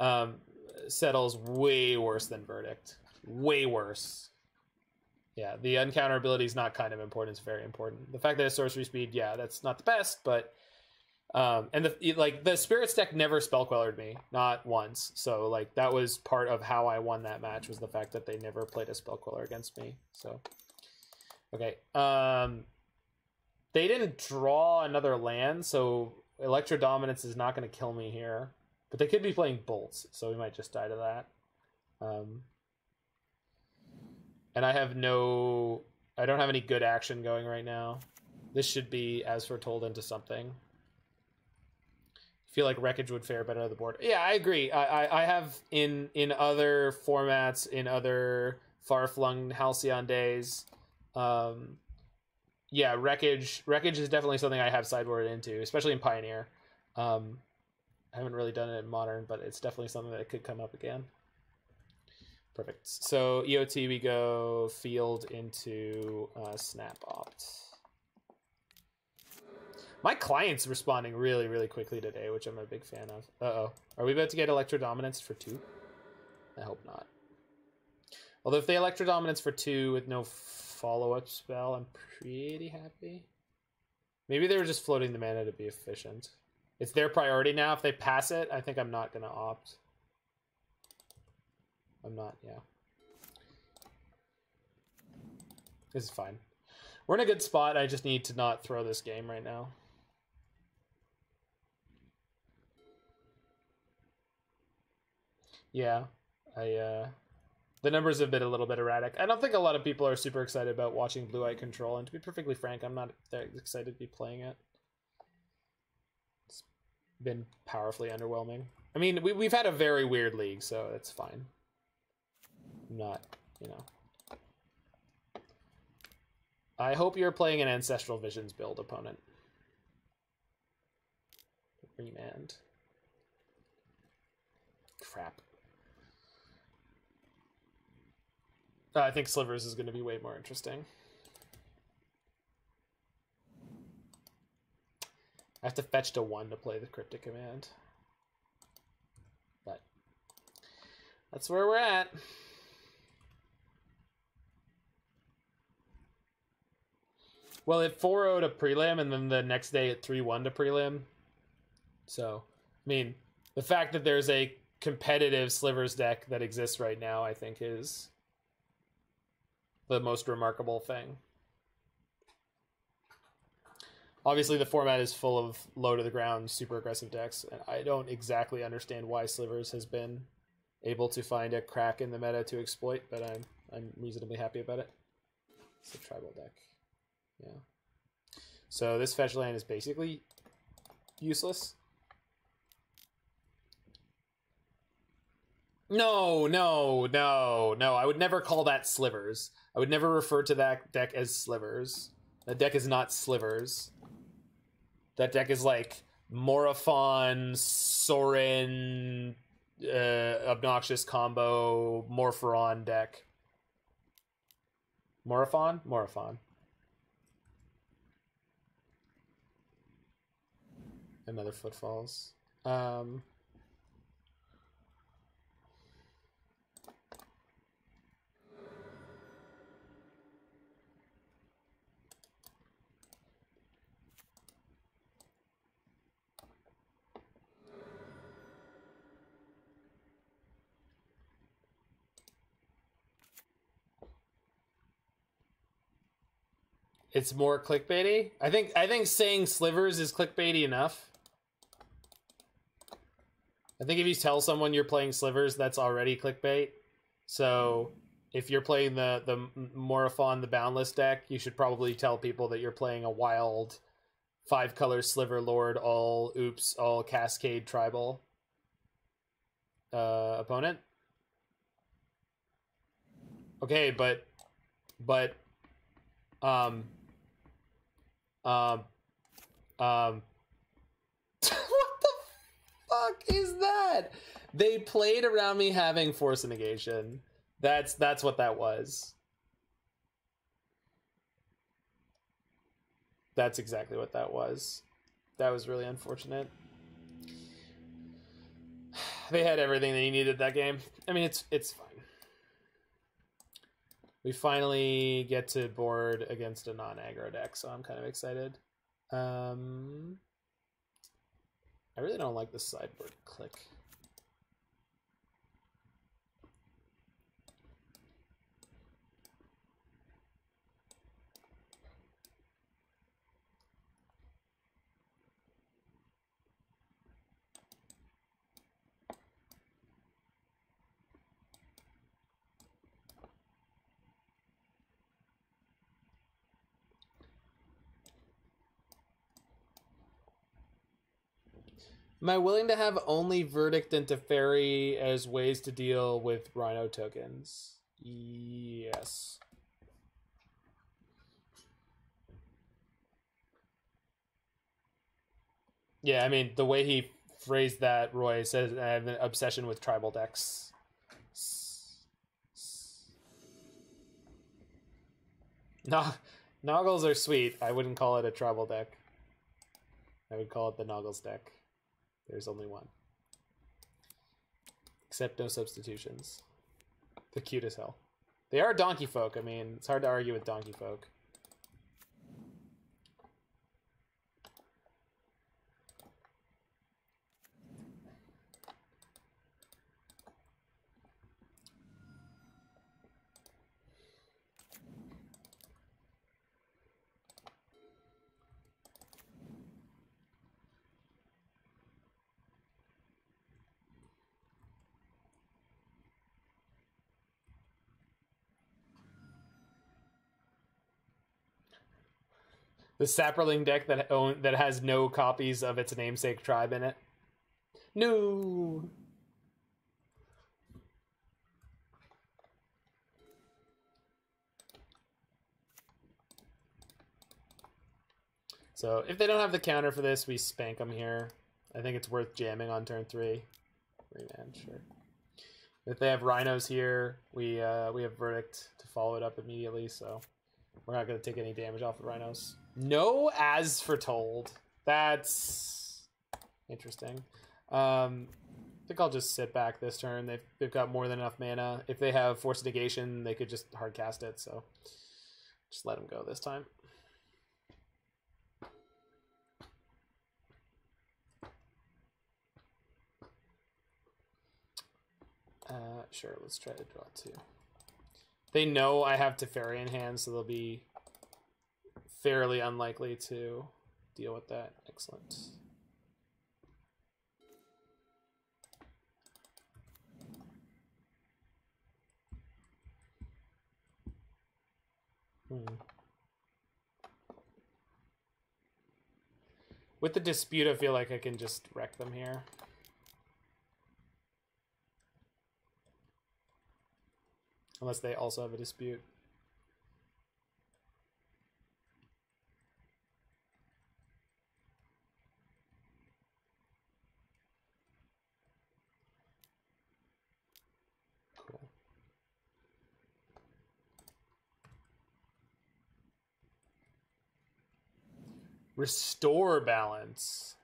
um, settles way worse than verdict, way worse. Yeah, the uncounter ability is not kind of important. It's very important. The fact that it's sorcery speed, yeah, that's not the best, but um, and the like the spirits deck never spell quellered me, not once. So like that was part of how I won that match was the fact that they never played a spell queller against me. So okay, um, they didn't draw another land, so Electrodominance is not going to kill me here. But they could be playing bolts, so we might just die to that. Um, and I have no, I don't have any good action going right now. This should be as foretold into something. I feel like wreckage would fare better on the board. Yeah, I agree. I, I, I have in in other formats, in other far flung Halcyon days, um, yeah, wreckage wreckage is definitely something I have sideboarded into, especially in Pioneer. Um, I haven't really done it in Modern, but it's definitely something that could come up again. Perfect. So EOT, we go field into uh, snap opt. My client's responding really, really quickly today, which I'm a big fan of. Uh-oh. Are we about to get Electrodominance for two? I hope not. Although if they Electrodominance for two with no follow-up spell, I'm pretty happy. Maybe they were just floating the mana to be efficient. It's their priority now. If they pass it, I think I'm not going to opt. I'm not, yeah. This is fine. We're in a good spot. I just need to not throw this game right now. Yeah, I, uh, the numbers have been a little bit erratic. I don't think a lot of people are super excited about watching Blue Eye Control, and to be perfectly frank, I'm not that excited to be playing it. It's been powerfully underwhelming. I mean, we, we've had a very weird league, so it's fine not, you know. I hope you're playing an Ancestral Visions build opponent. Remand. Crap. Uh, I think Slivers is going to be way more interesting. I have to fetch to one to play the Cryptic Command. But that's where we're at. Well, it 4 0 to prelim, and then the next day it 3 1 to prelim. So, I mean, the fact that there's a competitive slivers deck that exists right now, I think, is the most remarkable thing. Obviously, the format is full of low to the ground, super aggressive decks, and I don't exactly understand why Slivers has been able to find a crack in the meta to exploit, but I'm I'm reasonably happy about it. It's a tribal deck. Yeah. So this fetch land is basically useless. No, no, no, no. I would never call that slivers. I would never refer to that deck as slivers. That deck is not slivers. That deck is like Morophon, Sorin, uh, obnoxious combo, Morpheron deck. Morophon? Morophon. and other footfalls. Um, it's more clickbaity. I think I think saying slivers is clickbaity enough. I think if you tell someone you're playing slivers, that's already clickbait. So if you're playing the the Morophon, the Boundless deck, you should probably tell people that you're playing a wild five color sliver lord, all oops, all cascade tribal uh, opponent. Okay, but but um um um fuck is that? They played around me having force negation. That's that's what that was. That's exactly what that was. That was really unfortunate. They had everything they needed that game. I mean, it's it's fine. We finally get to board against a non-aggro deck, so I'm kind of excited. Um, I really don't like the sideboard click. Am I willing to have only Verdict and Teferi as ways to deal with Rhino tokens? Yes. Yeah, I mean, the way he phrased that, Roy says I have an obsession with tribal decks. No, Noggles are sweet. I wouldn't call it a tribal deck. I would call it the Noggles deck. There's only one. Except no substitutions. The cute as hell. They are donkey folk. I mean, it's hard to argue with donkey folk. The Sapperling deck that own that has no copies of its namesake tribe in it. No. So if they don't have the counter for this, we spank them here. I think it's worth jamming on turn three. Man, sure. If they have rhinos here, we uh, we have verdict to follow it up immediately. So we're not going to take any damage off the rhinos. No as foretold. That's interesting. Um, I think I'll just sit back this turn. They've they've got more than enough mana. If they have force negation, they could just hard cast it. So just let them go this time. Uh, sure, let's try to draw two. They know I have Teferi in hand, so they'll be fairly unlikely to deal with that. Excellent. Hmm. With the dispute, I feel like I can just wreck them here. Unless they also have a dispute. Restore balance.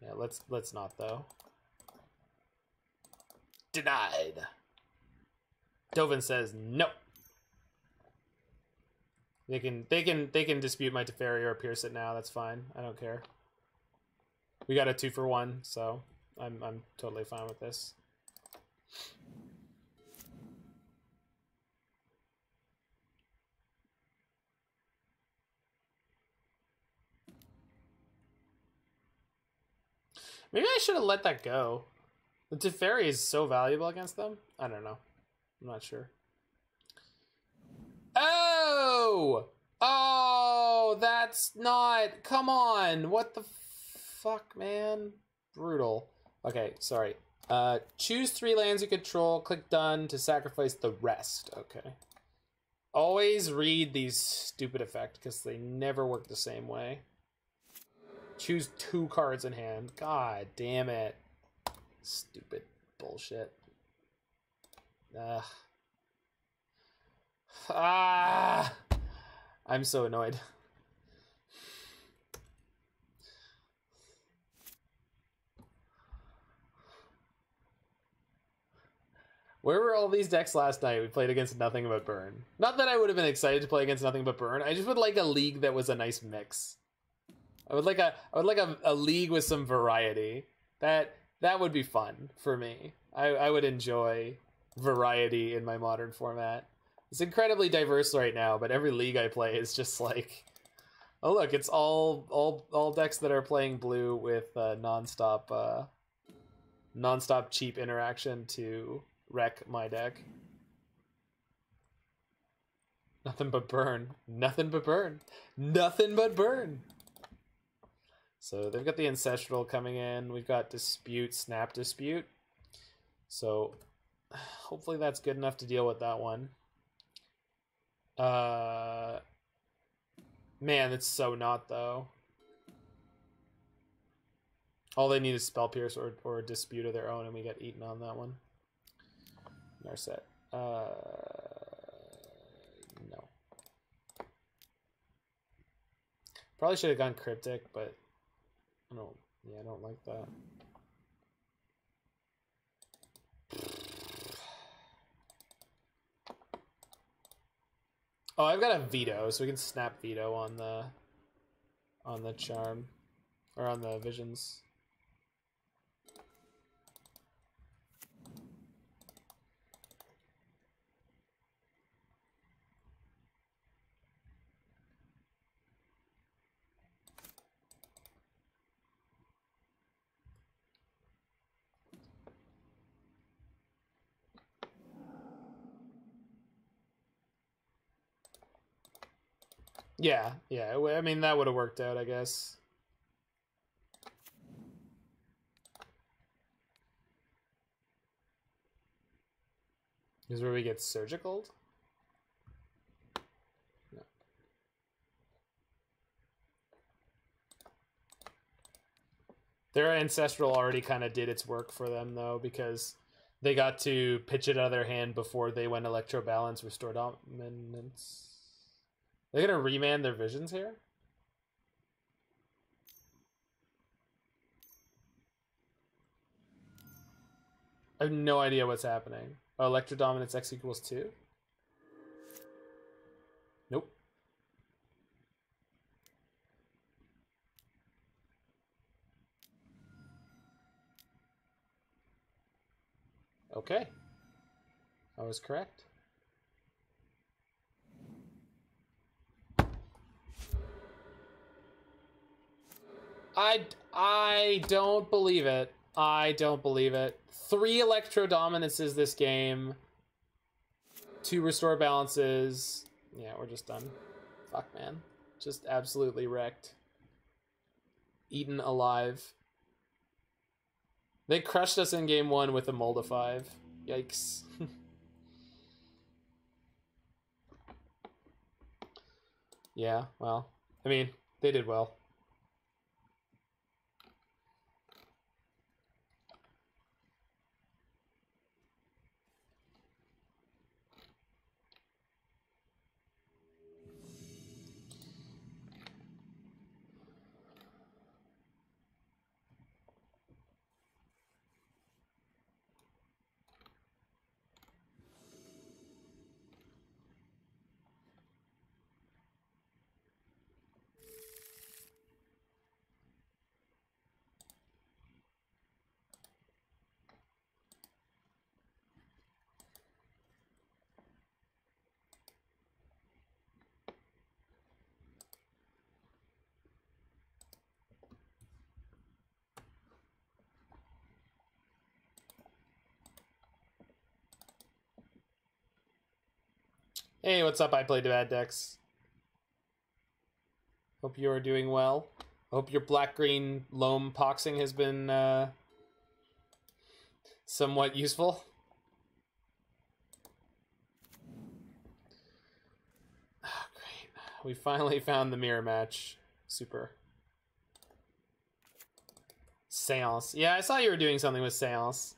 Yeah, let's let's not though. Denied. Dovin says no. They can they can they can dispute my Teferi or pierce it now. That's fine. I don't care. We got a two for one, so I'm I'm totally fine with this. Maybe I should have let that go. The Teferi is so valuable against them. I don't know. I'm not sure. Oh! Oh, that's not. Come on. What the fuck, man? Brutal. Okay, sorry. Uh, choose three lands you control. Click done to sacrifice the rest. Okay. Always read these stupid effects because they never work the same way. Choose two cards in hand. God damn it. Stupid bullshit. Ugh. Ah! I'm so annoyed. Where were all these decks last night? We played against nothing but burn. Not that I would have been excited to play against nothing but burn. I just would like a league that was a nice mix. I would like a I would like a, a league with some variety. That that would be fun for me. I, I would enjoy variety in my modern format. It's incredibly diverse right now, but every league I play is just like, oh look, it's all all all decks that are playing blue with uh, nonstop uh, nonstop cheap interaction to wreck my deck. Nothing but burn. Nothing but burn. Nothing but burn. So they've got the Ancestral coming in. We've got Dispute, Snap Dispute. So hopefully that's good enough to deal with that one. Uh, man, it's so not though. All they need is Spell Pierce or, or a Dispute of their own, and we get eaten on that one. Narset. Uh, no. Probably should have gone Cryptic, but Don't. Yeah, I don't like that. Oh, I've got a veto, so we can snap veto on the on the charm or on the visions. Yeah, yeah. I mean, that would have worked out, I guess. Is where we get surgical. Their ancestral already kind of did its work for them, though, because they got to pitch it out of their hand before they went electro balance, restore dominance. They're gonna remand their visions here? I have no idea what's happening. Oh, Electrodominance X equals 2? Nope. Okay. I was correct. I, I don't believe it. I don't believe it. Three Electrodominances this game. Two Restore Balances. Yeah, we're just done. Fuck, man. Just absolutely wrecked. Eaten alive. They crushed us in game one with a Moldafy. Yikes. yeah, well, I mean, they did well. Hey, what's up? I played bad decks. Hope you are doing well. Hope your black green loam poxing has been uh, somewhat useful. Oh, great. We finally found the mirror match. Super. Seance. Yeah, I saw you were doing something with Seance.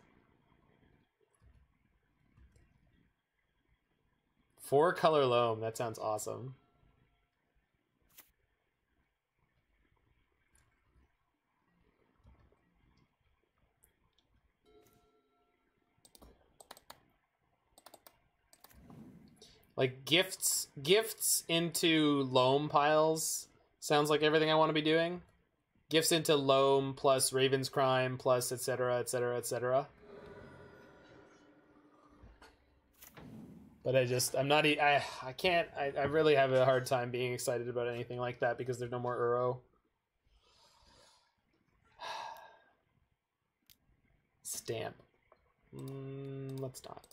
Four color loam. That sounds awesome. Like gifts gifts into loam piles sounds like everything I want to be doing. Gifts into loam plus Raven's Crime plus etc. etc. etc. But I just I'm not I I can't I, I really have a hard time being excited about anything like that because there's no more Uro. Stamp. Mm, let's not.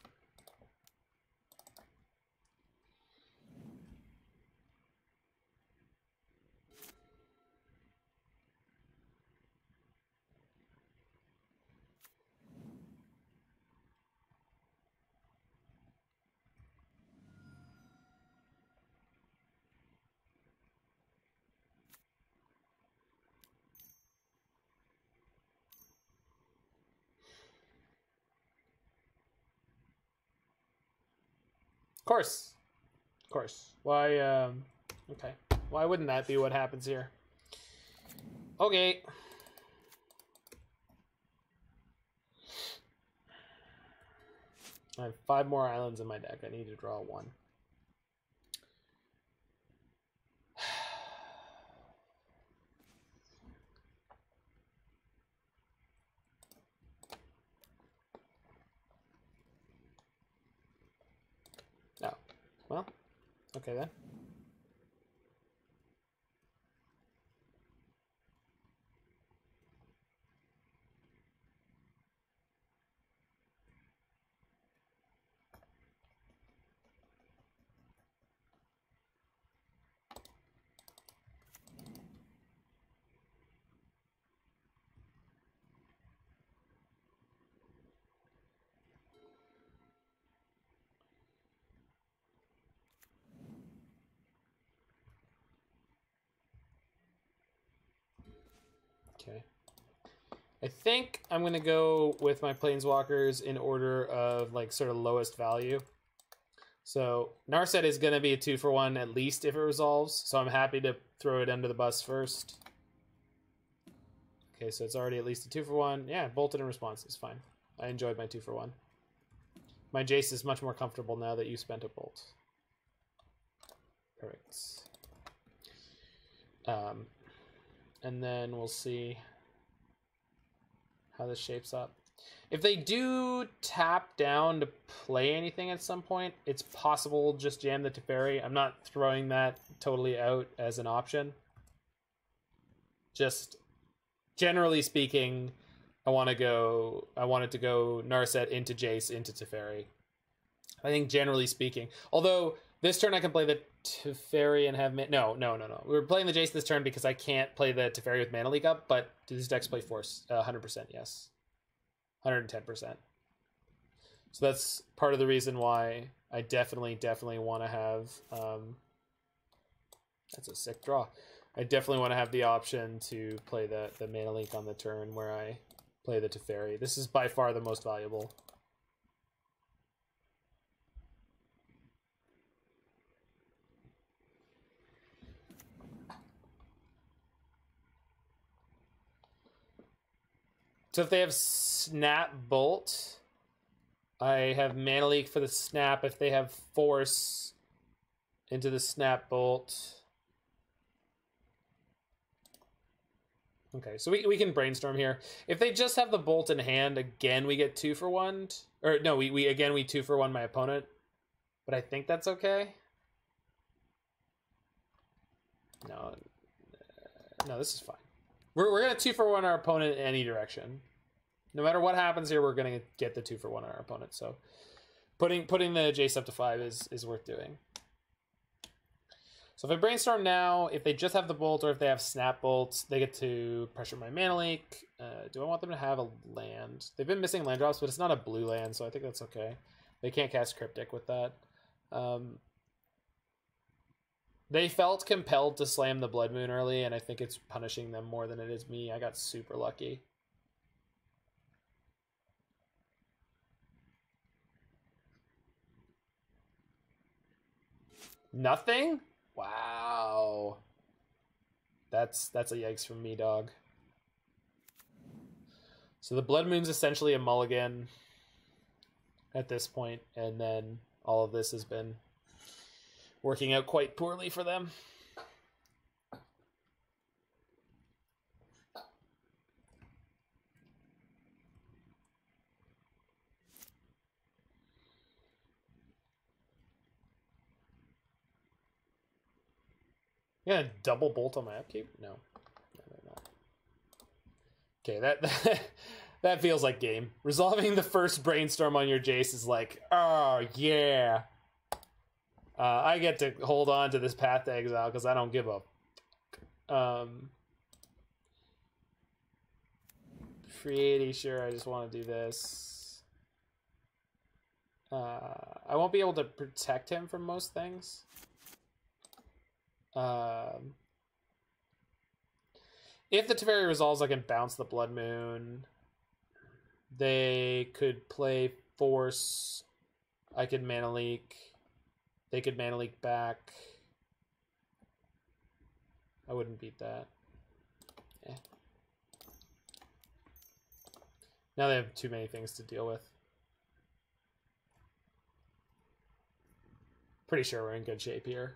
Course. Of course. Why, um, okay. Why wouldn't that be what happens here? Okay. I have five more islands in my deck. I need to draw one. Oh, well, okay then. Okay. I think I'm gonna go with my planeswalkers in order of like sort of lowest value. So Narset is gonna be a two for one at least if it resolves. So I'm happy to throw it under the bus first. Okay, so it's already at least a two for one. Yeah, bolted in response is fine. I enjoyed my two for one. My Jace is much more comfortable now that you spent a bolt. Perfect. Um, and then we'll see how this shapes up. If they do tap down to play anything at some point, it's possible just jam the Teferi. I'm not throwing that totally out as an option. Just generally speaking, I want to go. I wanted to go Narset into Jace into Teferi. I think generally speaking, although this turn I can play the Teferi and have... Ma- no, no, no, no. We are playing the Jace this turn because I can't play the Teferi with Mana Leak up, but do these decks play Force? Uh, 100% yes. 110%. So that's part of the reason why I definitely, definitely want to have... Um, that's a sick draw. I definitely want to have the option to play the, the Mana Leak on the turn where I play the Teferi. This is by far the most valuable. So if they have Snap Bolt, I have Mana Leak for the Snap. If they have Force into the Snap Bolt. Okay, so we, we can brainstorm here. If they just have the Bolt in hand, again, we get two for one. Or no, we, we again, we two for one my opponent. But I think that's okay. No, no, this is fine. We're, we're gonna two for one our opponent in any direction. No matter what happens here, we're gonna get the two for one on our opponent. So putting putting the Jace up to five is is worth doing. So if I brainstorm now, if they just have the bolt or if they have snap bolts, they get to pressure my mana leak. Uh, do I want them to have a land? They've been missing land drops, but it's not a blue land, so I think that's okay. They can't cast cryptic with that. Um, they felt compelled to slam the blood moon early, and I think it's punishing them more than it is me. I got super lucky. Nothing? Wow. That's that's a yikes from me, dog. So the Blood Moon's essentially a mulligan at this point, and then all of this has been working out quite poorly for them. Yeah, double bolt on my upkeep? No. Okay, that, that that feels like game. Resolving the first brainstorm on your Jace is like, oh yeah. Uh, I get to hold on to this path to exile because I don't give a. Um, pretty sure I just want to do this. Uh, I won't be able to protect him from most things. Um, if the Teferi resolves, I can bounce the Blood Moon. They could play Force. I could Mana Leak. They could Mana Leak back. I wouldn't beat that. Now they have too many things to deal with. Pretty sure we're in good shape here.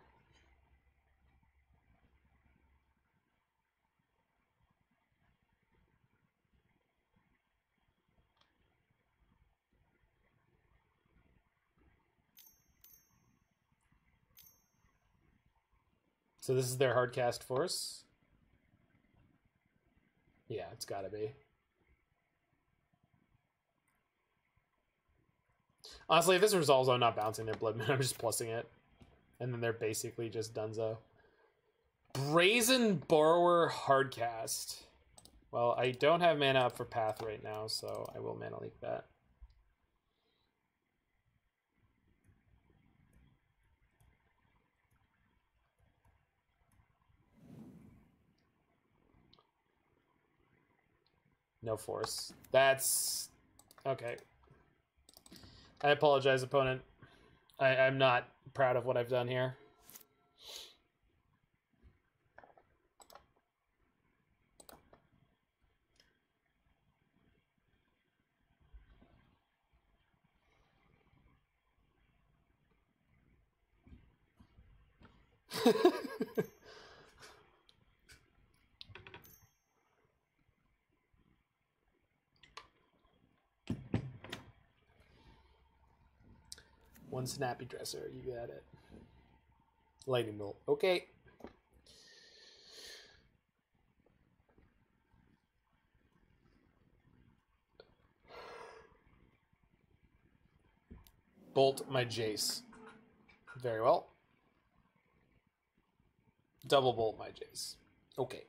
So this is their hardcast force. Yeah, it's got to be. Honestly, if this resolves, I'm not bouncing their blood moon. I'm just plussing it, and then they're basically just Dunzo. Brazen Borrower Hardcast. Well, I don't have mana up for Path right now, so I will mana leak that. No force. That's okay. I apologize, opponent. I, I'm not proud of what I've done here. One snappy dresser, you got it. Lightning bolt. Okay. Bolt my Jace. Very well. Double bolt my Jace. Okay.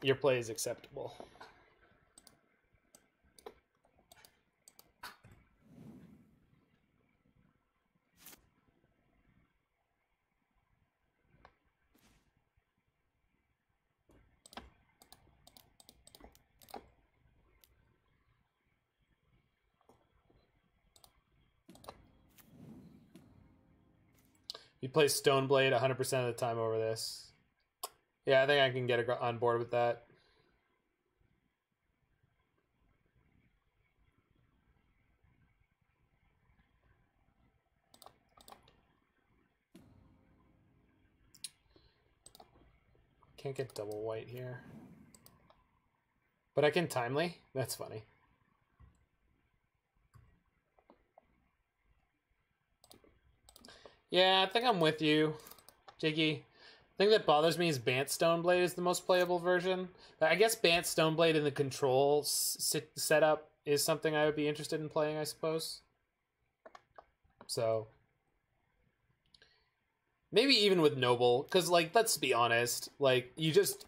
Your play is acceptable. You play Stoneblade 100% of the time over this. Yeah, I think I can get on board with that. Can't get double white here. But I can timely? That's funny. Yeah, I think I'm with you, Jiggy. The thing that bothers me is Bant Stoneblade is the most playable version. I guess Bant Stoneblade in the control setup is something I would be interested in playing, I suppose. So maybe even with Noble, because like let's be honest, like you just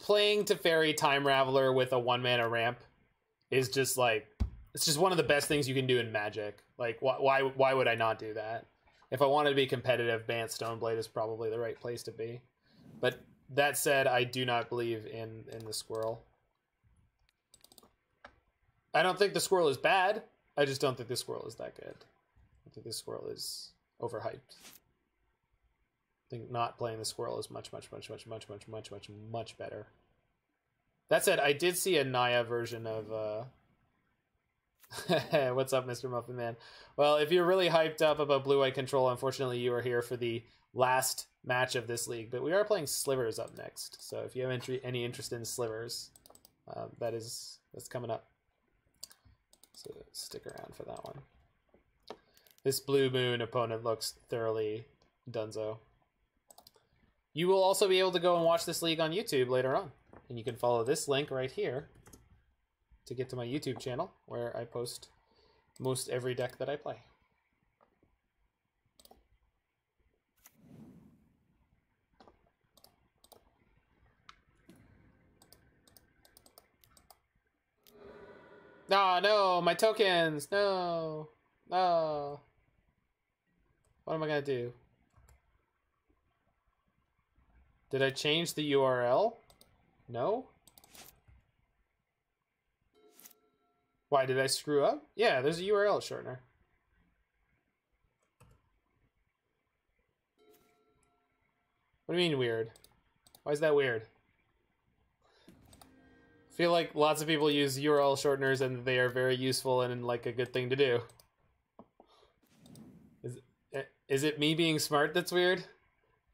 playing Teferi Time Raveler with a one mana ramp is just like it's just one of the best things you can do in Magic. Like why why would I not do that? If I wanted to be competitive, Bant Stoneblade is probably the right place to be. But that said, I do not believe in in the squirrel. I don't think the squirrel is bad. I just don't think the squirrel is that good. I think the squirrel is overhyped. I think not playing the squirrel is much, much, much, much, much, much, much, much, much better. That said, I did see a Naya version of uh What's up, Mr. Muffin Man? Well, if you're really hyped up about Blue White Control, unfortunately you are here for the last match of this league. But we are playing Slivers up next. So if you have any interest in Slivers, uh, that is that's coming up. So stick around for that one. This Blue Moon opponent looks thoroughly dunzo. You will also be able to go and watch this league on YouTube later on. And you can follow this link right here to get to my YouTube channel where I post most every deck that I play. Ah, no, my tokens. No. No. What am I going to do? Did I change the URL? No? Why, did I screw up? Yeah, there's a URL shortener. What do you mean weird? Why is that weird? I feel like lots of people use URL shorteners and they are very useful and like a good thing to do. Is eh, is it me being smart that's weird?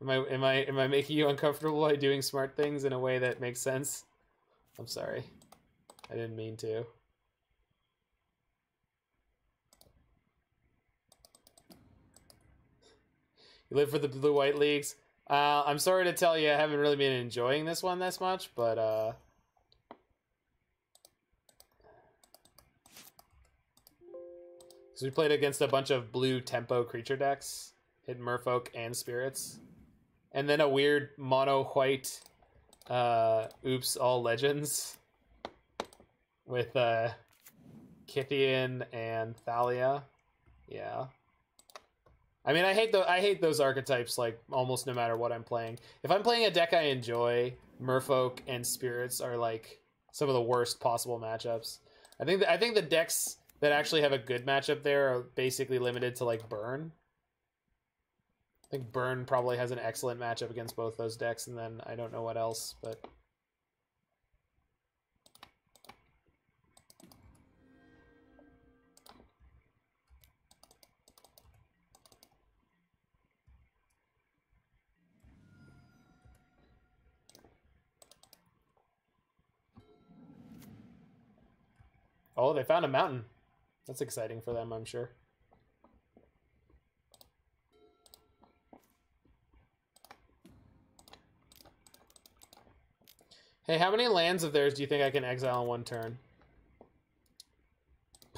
Am I am I am I making you uncomfortable by doing smart things in a way that makes sense? I'm sorry. I didn't mean to. You live for the blue white leagues. Uh, I'm sorry to tell you, I haven't really been enjoying this one this much, but uh, because we played against a bunch of blue tempo creature decks, hit Merfolk and Spirits, and then a weird mono white, uh, oops, all legends with uh, Kytheon and Thalia. Yeah. I mean, I hate the I hate those archetypes like almost no matter what I'm playing. If I'm playing a deck I enjoy, Merfolk and Spirits are like some of the worst possible matchups. I think I think the decks that actually have a good matchup there are basically limited to like Burn. I think Burn probably has an excellent matchup against both those decks, and then I don't know what else, but Oh, they found a mountain. That's exciting for them, I'm sure. Hey, how many lands of theirs do you think I can exile in one turn?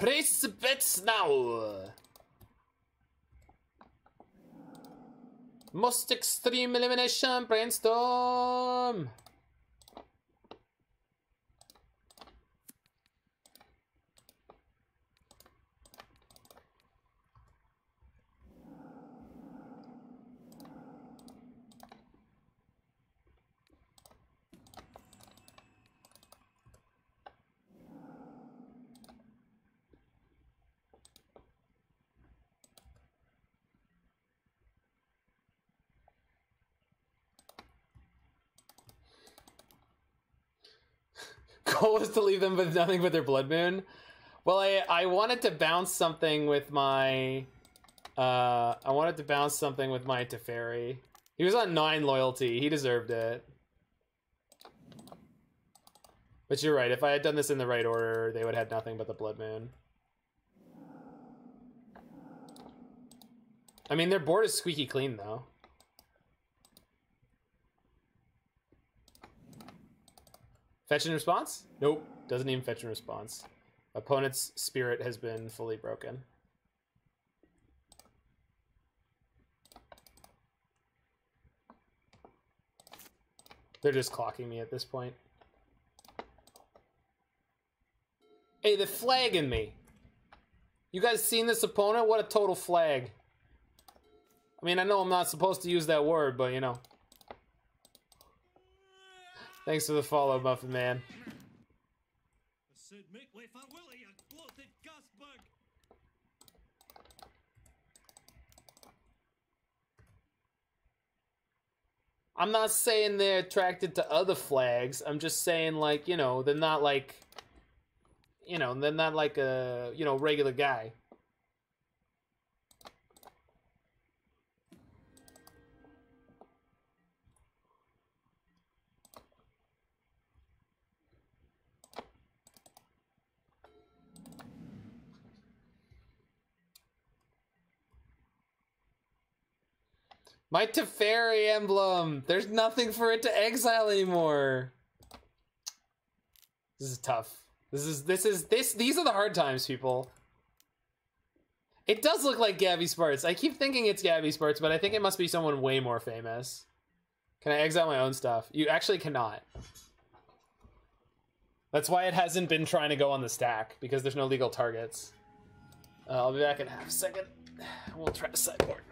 Bets now! Most extreme elimination brainstorm! Goal was to leave them with nothing but their blood moon. Well, I I wanted to bounce something with my uh I wanted to bounce something with my Teferi. He was on nine loyalty. He deserved it. But you're right. If I had done this in the right order, they would have had nothing but the blood moon. I mean, their board is squeaky clean though. Fetch in response? Nope. Doesn't even fetch in response. Opponent's spirit has been fully broken. They're just clocking me at this point. Hey, they're flagging me. You guys seen this opponent? What a total flag. I mean, I know I'm not supposed to use that word, but you know. Thanks for the follow, Muffin Man. I'm not saying they're attracted to other flags. I'm just saying, like, you know, they're not like, you know, they're not like a, you know, regular guy. My Teferi emblem. There's nothing for it to exile anymore. This is tough. This is this is this these are the hard times, people. It does look like Gabby Sparts. I keep thinking it's Gabby Sparts, but I think it must be someone way more famous. Can I exile my own stuff? You actually cannot. That's why it hasn't been trying to go on the stack, because there's no legal targets. Uh, I'll be back in half a second. We'll try to sideboard.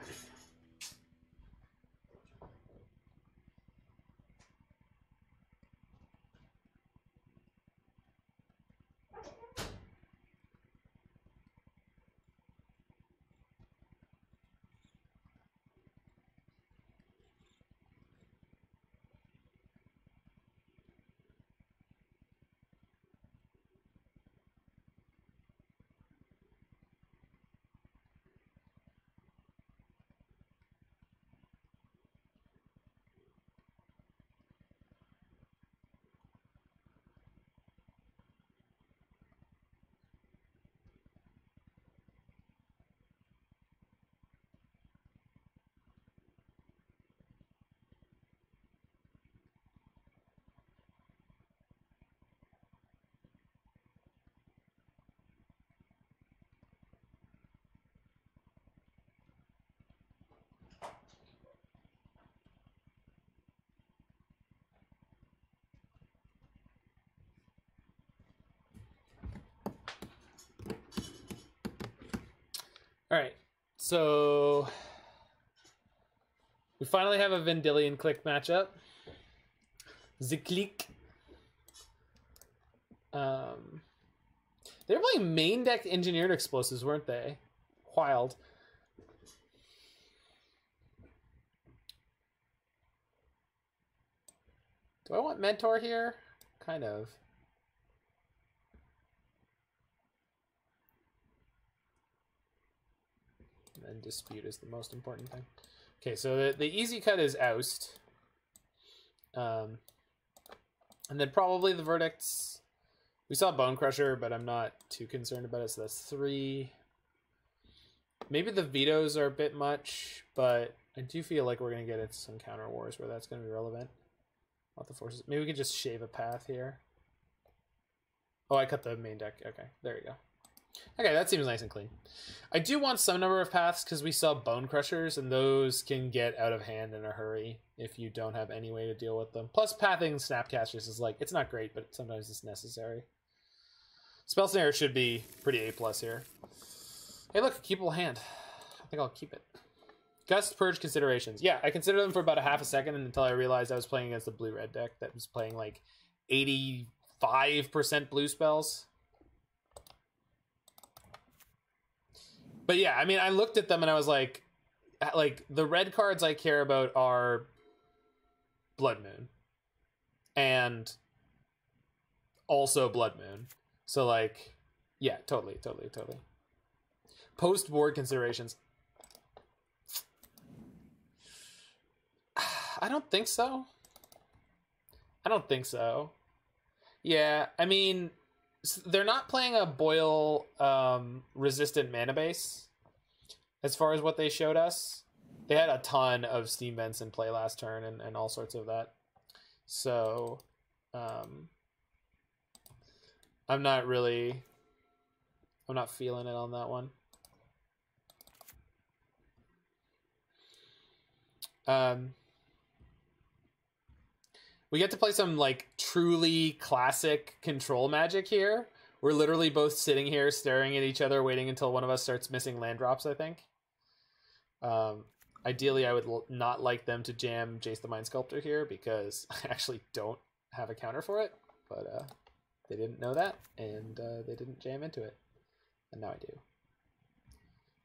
All right, so we finally have a Vendilion Clique matchup. Clique. Um, they were playing main deck engineered explosives, weren't they? Wild. Do I want mentor here? Kind of. And dispute is the most important thing. Okay, so the, the easy cut is oust. Um, and then probably the verdicts. We saw Bonecrusher, but I'm not too concerned about it. So that's three. Maybe the vetoes are a bit much, but I do feel like we're going to get into some counter wars where that's going to be relevant. Not the forces. Maybe we could just shave a path here. Oh, I cut the main deck. Okay, there you go. Okay, that seems nice and clean. I do want some number of paths because we saw Bonecrushers, and those can get out of hand in a hurry if you don't have any way to deal with them. Plus, pathing Snapcasters is like, it's not great, but sometimes it's necessary. Spell Snare should be pretty A plus here. Hey, look, keepable hand. I think I'll keep it. Gust Purge considerations. Yeah, I considered them for about a half a second until I realized I was playing against a blue-red deck that was playing like 85% blue spells. But yeah, I mean, I looked at them and I was like, uh, like the red cards I care about are Blood Moon and also Blood Moon. So like, yeah, totally, totally, totally. Post board considerations. I don't think so. I don't think so. Yeah, I mean, they're not playing a boil um, resistant mana base as far as what they showed us. They had a ton of steam vents in play last turn and, and all sorts of that. So um, i'm not really i'm not feeling it on that one. Um, we get to play some like truly classic control magic here. We're literally both sitting here staring at each other, waiting until one of us starts missing land drops. I think. Um, ideally, I would l- not like them to jam Jace the Mind Sculptor here because I actually don't have a counter for it. But uh, they didn't know that, and uh, they didn't jam into it, and now I do.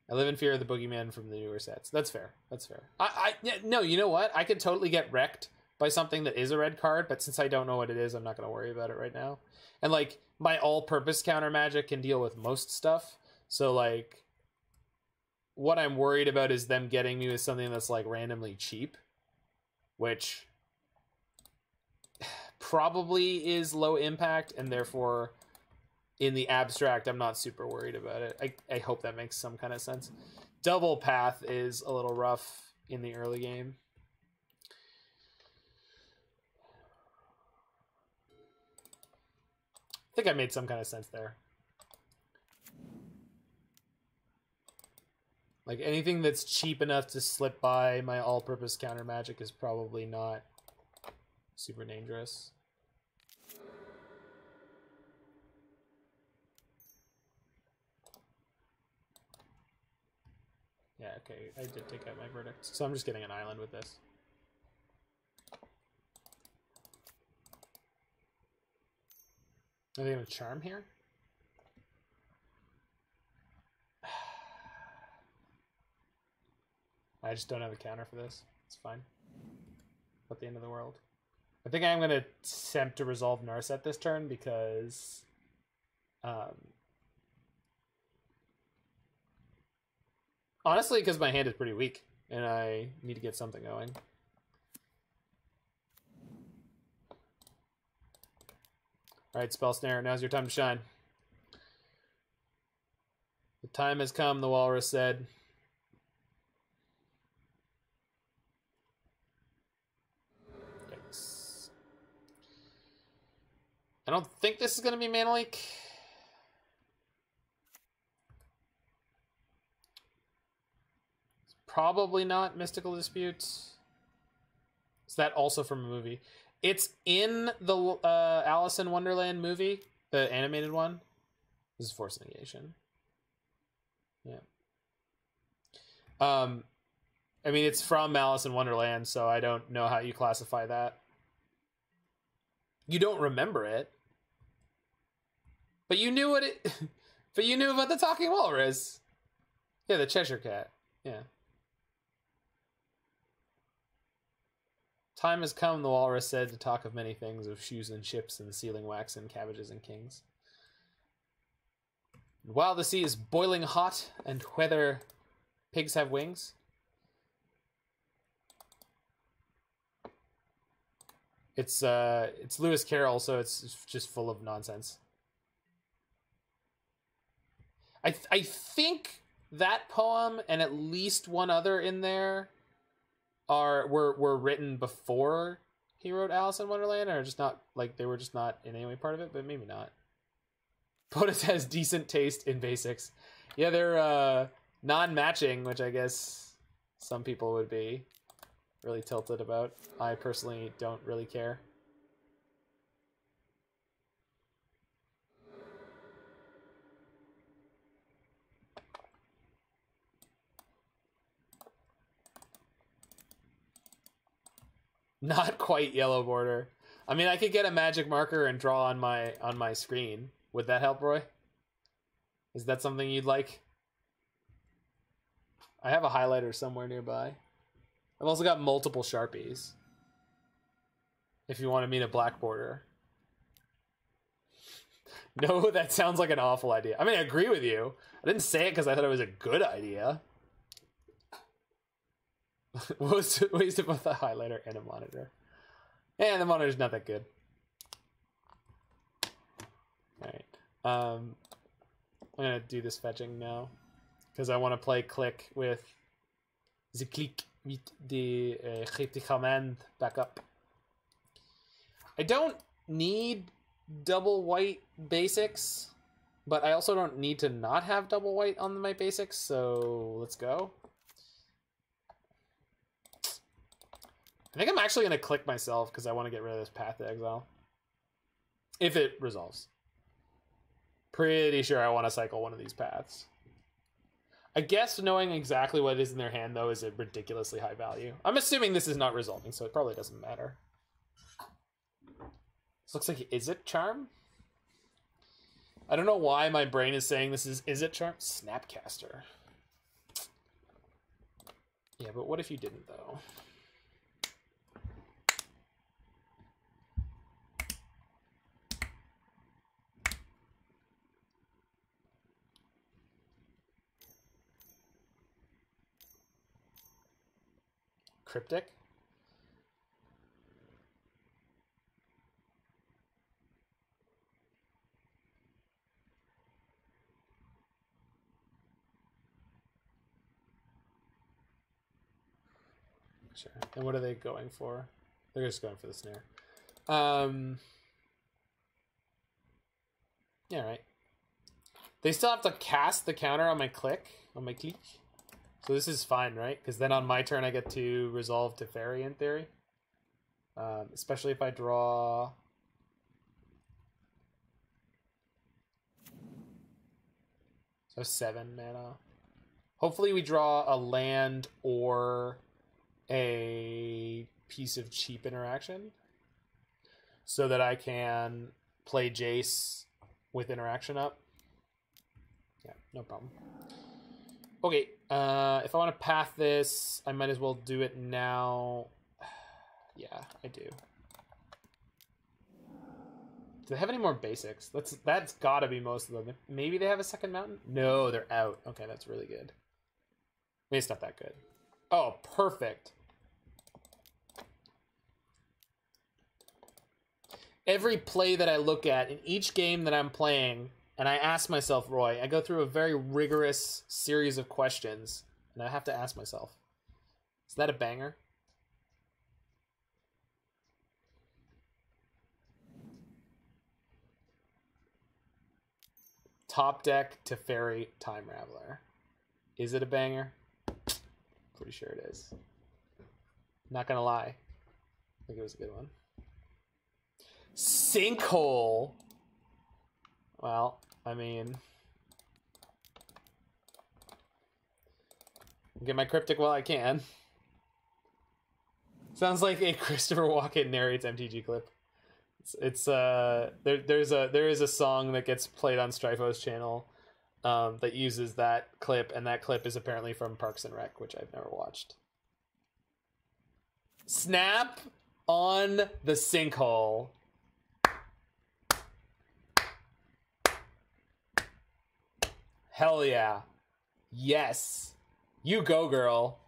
I live in fear of the boogeyman from the newer sets. That's fair. That's fair. I, I yeah, no, you know what? I could totally get wrecked by something that is a red card, but since I don't know what it is, I'm not going to worry about it right now. And like my all-purpose counter magic can deal with most stuff. So like what I'm worried about is them getting me with something that's like randomly cheap, which probably is low impact and therefore in the abstract I'm not super worried about it. I, I hope that makes some kind of sense. Double path is a little rough in the early game. Think I made some kind of sense there. Like anything that's cheap enough to slip by my all-purpose counter magic is probably not super dangerous. Yeah, okay, I did take out my verdict. So I'm just getting an island with this. Are they gonna charm here? I just don't have a counter for this. It's fine. Not the end of the world. I think I'm gonna attempt to resolve Narset this turn because um honestly because my hand is pretty weak and I need to get something going. Alright, Spell Snare, now's your time to shine. The time has come, the walrus said. Yikes. I don't think this is going to be Mana Leak. It's probably not Mystical Dispute. Is that also from a movie? It's in the uh, Alice in Wonderland movie, the animated one. This is Force Negation. Yeah. Um, I mean, it's from Alice in Wonderland, so I don't know how you classify that. You don't remember it, but you knew what it. but you knew about the talking walrus. Yeah, the Cheshire Cat. Yeah. Time has come, the walrus said, to talk of many things, of shoes and ships and sealing wax and cabbages and kings. And while the sea is boiling hot and whether pigs have wings, it's uh it's Lewis Carroll, so it's just full of nonsense. I th- I think that poem and at least one other in there are were were written before he wrote Alice in Wonderland, or just not like they were just not in any way part of it, but maybe not. POTUS has decent taste in basics. Yeah, they're uh, non-matching, which I guess some people would be really tilted about. I personally don't really care. Not quite yellow border. I mean, I could get a magic marker and draw on my on my screen. Would that help, Roy? Is that something you'd like? I have a highlighter somewhere nearby. I've also got multiple Sharpies. If you want to mean a black border. No, that sounds like an awful idea. I mean, I agree with you. I didn't say it because I thought it was a good idea. what was ways to the highlighter and a monitor? And the monitor's not that good. Alright. Um, I'm gonna do this fetching now. Because I want to play Clique with the Clique with the uh, command back up. I don't need double white basics, but I also don't need to not have double white on my basics, so let's go. I think I'm actually going to Clique myself because I want to get rid of this Path to Exile. If it resolves. Pretty sure I want to cycle one of these paths. I guess knowing exactly what is in their hand, though, is a ridiculously high value. I'm assuming this is not resolving, so it probably doesn't matter. This looks like Izzet Charm? I don't know why my brain is saying this is Izzet Charm? Snapcaster. Yeah, but what if you didn't though? Cryptic? Sure. And what are they going for? They're just going for the snare. Um. Yeah, right. They still have to cast the counter on my Clique, on my Clique. So this is fine, right? Because then on my turn I get to resolve Teferi in theory. Um, especially if I draw. So seven mana. Hopefully we draw a land or a piece of cheap interaction so that I can play Jace with interaction up. Yeah, no problem. Okay, uh, if I want to path this, I might as well do it now. yeah, I do. Do they have any more basics? That's that's got to be most of them. Maybe they have a second mountain. No, they're out. Okay, that's really good. Maybe it's not that good. Oh, perfect. Every play that I look at in each game that I'm playing, and I ask myself, Roy, I go through a very rigorous series of questions, and I have to ask myself, is that a banger? Top deck Teferi time raveler. Is it a banger? Pretty sure it is. Not gonna lie. I think it was a good one. Sinkhole. Well, I mean, get my cryptic while I can. Sounds like a Christopher Walken narrates MTG clip. It's, it's uh there there's a there is a song that gets played on Stryfo's channel um, that uses that clip, and that clip is apparently from Parks and Rec, which I've never watched. Snap on the sinkhole. Hell yeah. Yes. You go, girl.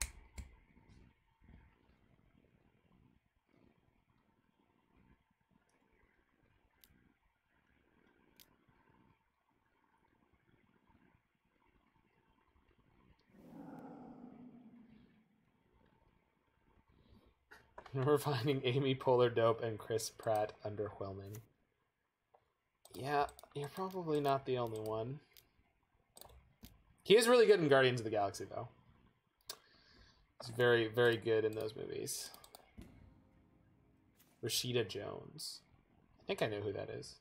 We're finding Amy Poehler dope and Chris Pratt underwhelming. Yeah, you're probably not the only one. He is really good in Guardians of the Galaxy, though. He's very, very good in those movies. Rashida Jones. I think I know who that is.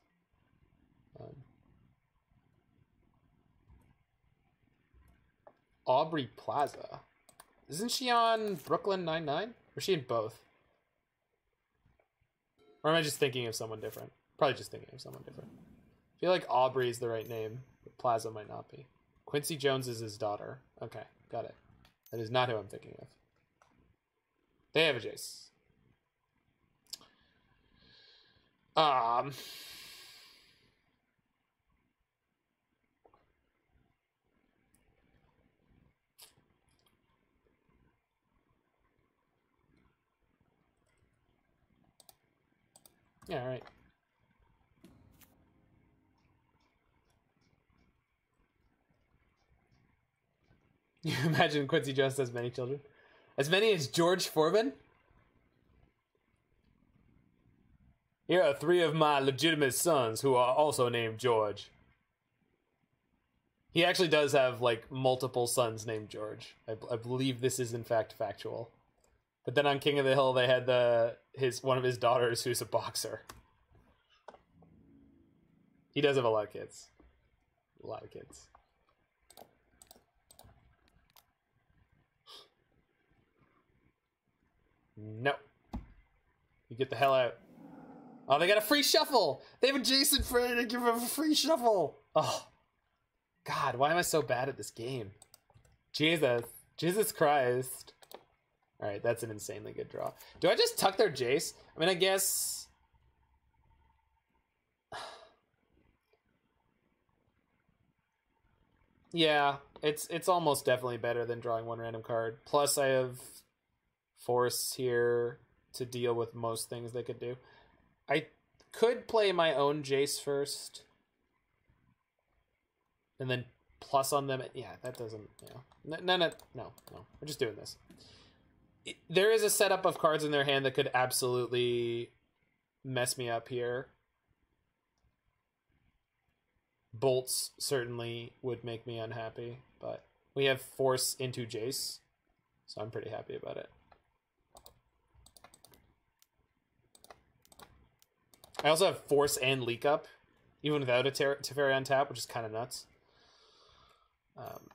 Um, Aubrey Plaza. Isn't she on Brooklyn Nine-Nine? Or she in both? Or am I just thinking of someone different? Probably just thinking of someone different. I feel like Aubrey is the right name, but Plaza might not be. Quincy Jones is his daughter. Okay, got it. That is not who I'm thinking of. They have a Jace. Um. Yeah, all right. imagine Quincy Jones has many children? As many as George Foreman? Here are three of my legitimate sons who are also named George. He actually does have like multiple sons named George. I, I believe this is in fact factual. But then on King of the Hill, they had the his one of his daughters who's a boxer. He does have a lot of kids. A lot of kids. No. You get the hell out. Oh, they got a free shuffle. They have a Jason friend to give him a free shuffle. Oh, God, why am I so bad at this game? Jesus, Jesus Christ. All right, that's an insanely good draw. Do I just tuck their Jace? I mean, I guess. Yeah, it's it's almost definitely better than drawing one random card. Plus, I have force here to deal with most things they could do. I could play my own Jace first, and then plus on them. Yeah, that doesn't. Yeah, no, no, no, no, no. We're just doing this. There is a setup of cards in their hand that could absolutely mess me up here. Bolts certainly would make me unhappy, but we have force into Jace, so I'm pretty happy about it. I also have force and leak up, even without a ter- Teferi on tap, which is kind of nuts. Um,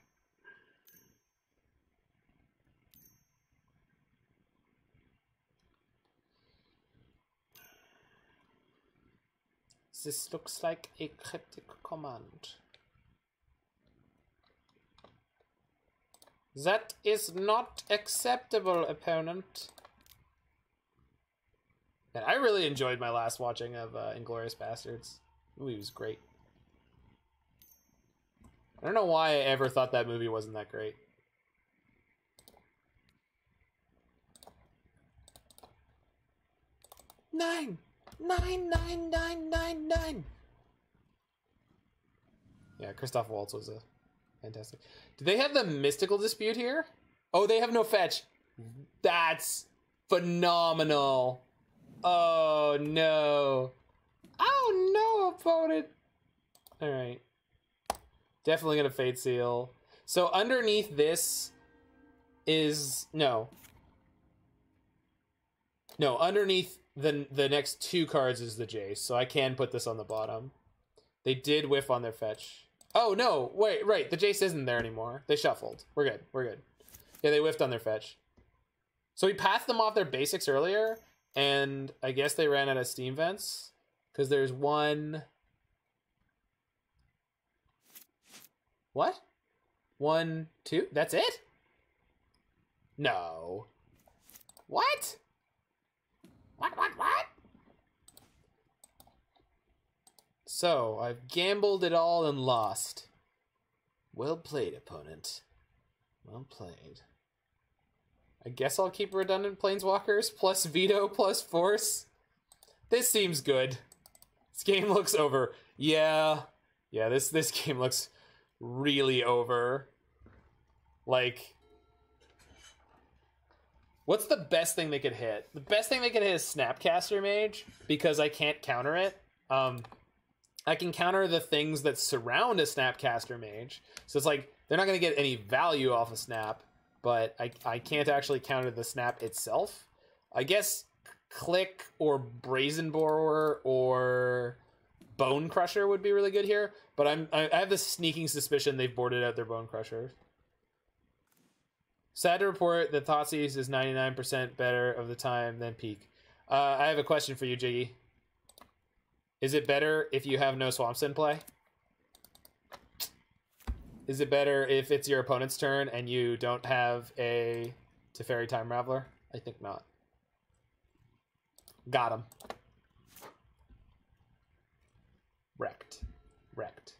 this looks like a cryptic command. That is not acceptable, opponent. And I really enjoyed my last watching of uh, Inglourious Basterds. The movie was great. I don't know why I ever thought that movie wasn't that great. Nine! Nine, nine, nine, nine, nine! Yeah, Christoph Waltz was a fantastic. Do they have the mystical dispute here? Oh, they have no fetch. That's phenomenal. Oh no. Oh no, opponent. Alright. Definitely gonna fateseal. So underneath this is no. No, underneath the the next two cards is the Jace, so I can put this on the bottom. They did whiff on their fetch. Oh no, wait, right, the Jace isn't there anymore. They shuffled. We're good. We're good. Yeah, they whiffed on their fetch. So we passed them off their basics earlier, and I guess they ran out of steam vents because there's one. What? One, two. That's it? No. What? What? What? What? So I've gambled it all and lost. Well played, opponent. Well played. I guess I'll keep redundant planeswalkers plus veto plus force. This seems good. This game looks over. Yeah. Yeah, this this game looks really over. Like What's the best thing they could hit? The best thing they could hit is Snapcaster Mage because I can't counter it. Um I can counter the things that surround a Snapcaster Mage. So it's like they're not going to get any value off a Snap, but I, I can't actually counter the Snap itself. I guess Clique or Brazen Borrower or Bonecrusher would be really good here, but I'm I I have this sneaking suspicion they've boarded out their Bonecrusher. Sad to report that Thoughtseize is 99% better of the time than Peak. Uh, I have a question for you, Jiggy. Is it better if you have no Swamps in play? Is it better if it's your opponent's turn and you don't have a Teferi Time Raveler? I think not. Got him. Wrecked. Wrecked.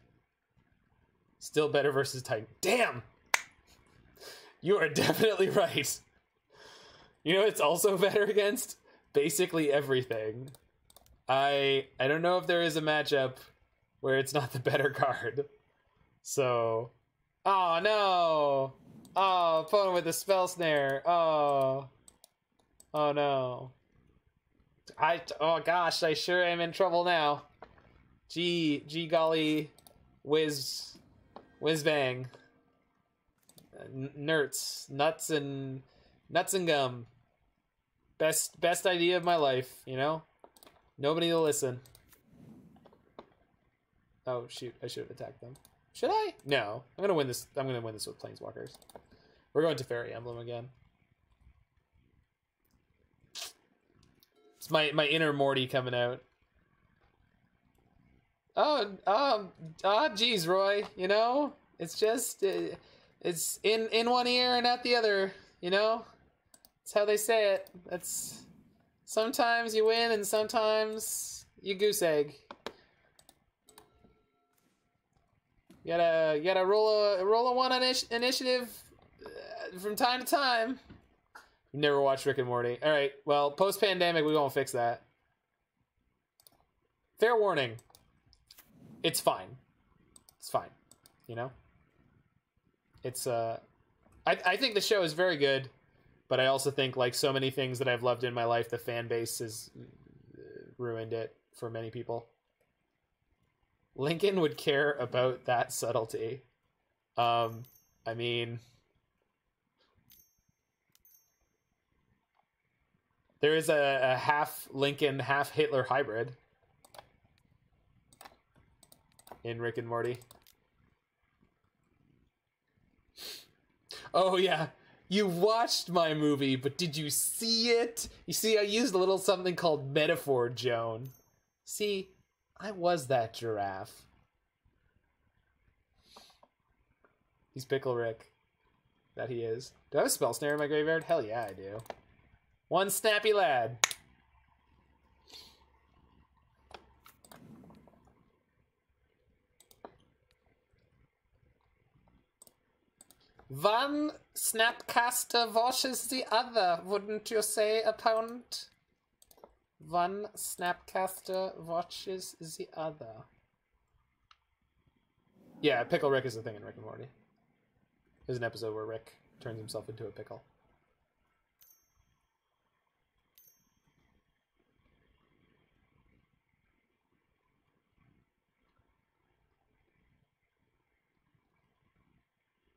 Still better versus Titan. Damn! You are definitely right. You know it's also better against? Basically everything. I I don't know if there is a matchup where it's not the better card. So Oh no. Oh, opponent with the spell snare. Oh. Oh no. I oh gosh, I sure am in trouble now. Gee, gee golly, whiz, whiz bang, uh, N- nerds, nuts and nuts and gum. best best idea of my life. You know, nobody to listen. Oh shoot! I should have attacked them. Should I? No. I'm gonna win this. I'm gonna win this with planeswalkers. We're going to Fairy Emblem again. It's my my inner Morty coming out. Oh, um, ah, geez, Roy. You know, it's just uh, it's in in one ear and out the other. You know, that's how they say it. That's sometimes you win and sometimes you goose egg. You gotta you gotta roll a roll a one initi- initiative uh, from time to time. You've never watched Rick and Morty. All right. Well, post pandemic, we won't fix that. Fair warning. It's fine. It's fine. You know. It's uh, I I think the show is very good, but I also think like so many things that I've loved in my life, the fan base has uh, ruined it for many people. Lincoln would care about that subtlety. Um, I mean, there is a, a half Lincoln, half Hitler hybrid in Rick and Morty. Oh yeah, you watched my movie, but did you see it? You see, I used a little something called metaphor, Joan. See, I was that giraffe. He's Pickle Rick. That he is. Do I have a spell snare in my graveyard? Hell yeah, I do. One snappy lad. One snapcaster washes the other, wouldn't you say, opponent? One snapcaster watches the other. Yeah, Pickle Rick is a thing in Rick and Morty. There's an episode where Rick turns himself into a pickle.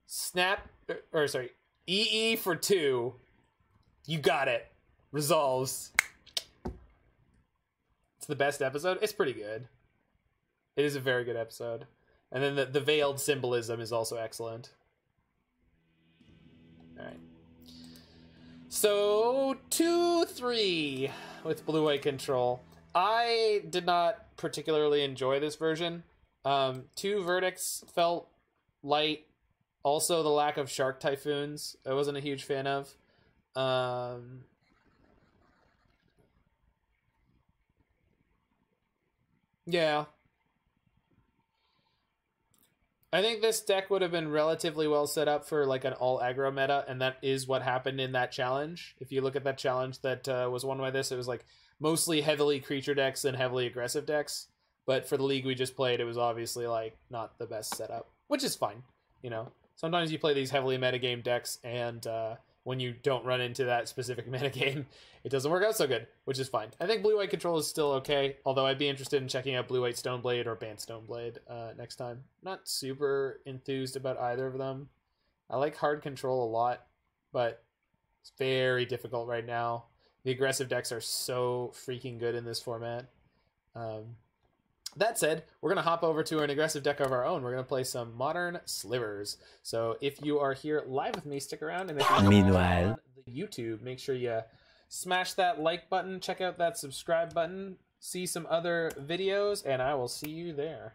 Snap, or, or sorry, EE for two. You got it. Resolves. The best episode. It's pretty good. It is a very good episode. And then the, the veiled symbolism is also excellent. Alright. So, 2 3 with blue white control. I did not particularly enjoy this version. Um, two verdicts felt light. Also, the lack of shark typhoons, I wasn't a huge fan of. Um, yeah. I think this deck would have been relatively well set up for like an all aggro meta, and that is what happened in that challenge. If you look at that challenge that uh, was won by this, it was like mostly heavily creature decks and heavily aggressive decks. But for the league we just played, it was obviously like not the best setup, which is fine. You know, sometimes you play these heavily metagame decks, and uh, when you don't run into that specific metagame, it doesn't work out so good, which is fine. I think blue white control is still okay, although I'd be interested in checking out blue white Stoneblade or Bant Stoneblade uh, next time. Not super enthused about either of them. I like hard control a lot, but it's very difficult right now. The aggressive decks are so freaking good in this format. Um, that said, we're going to hop over to an aggressive deck of our own. We're going to play some Modern Slivers. So if you are here live with me, stick around. And if you're Meanwhile. on the YouTube, make sure you smash that like button, check out that subscribe button, see some other videos, and I will see you there.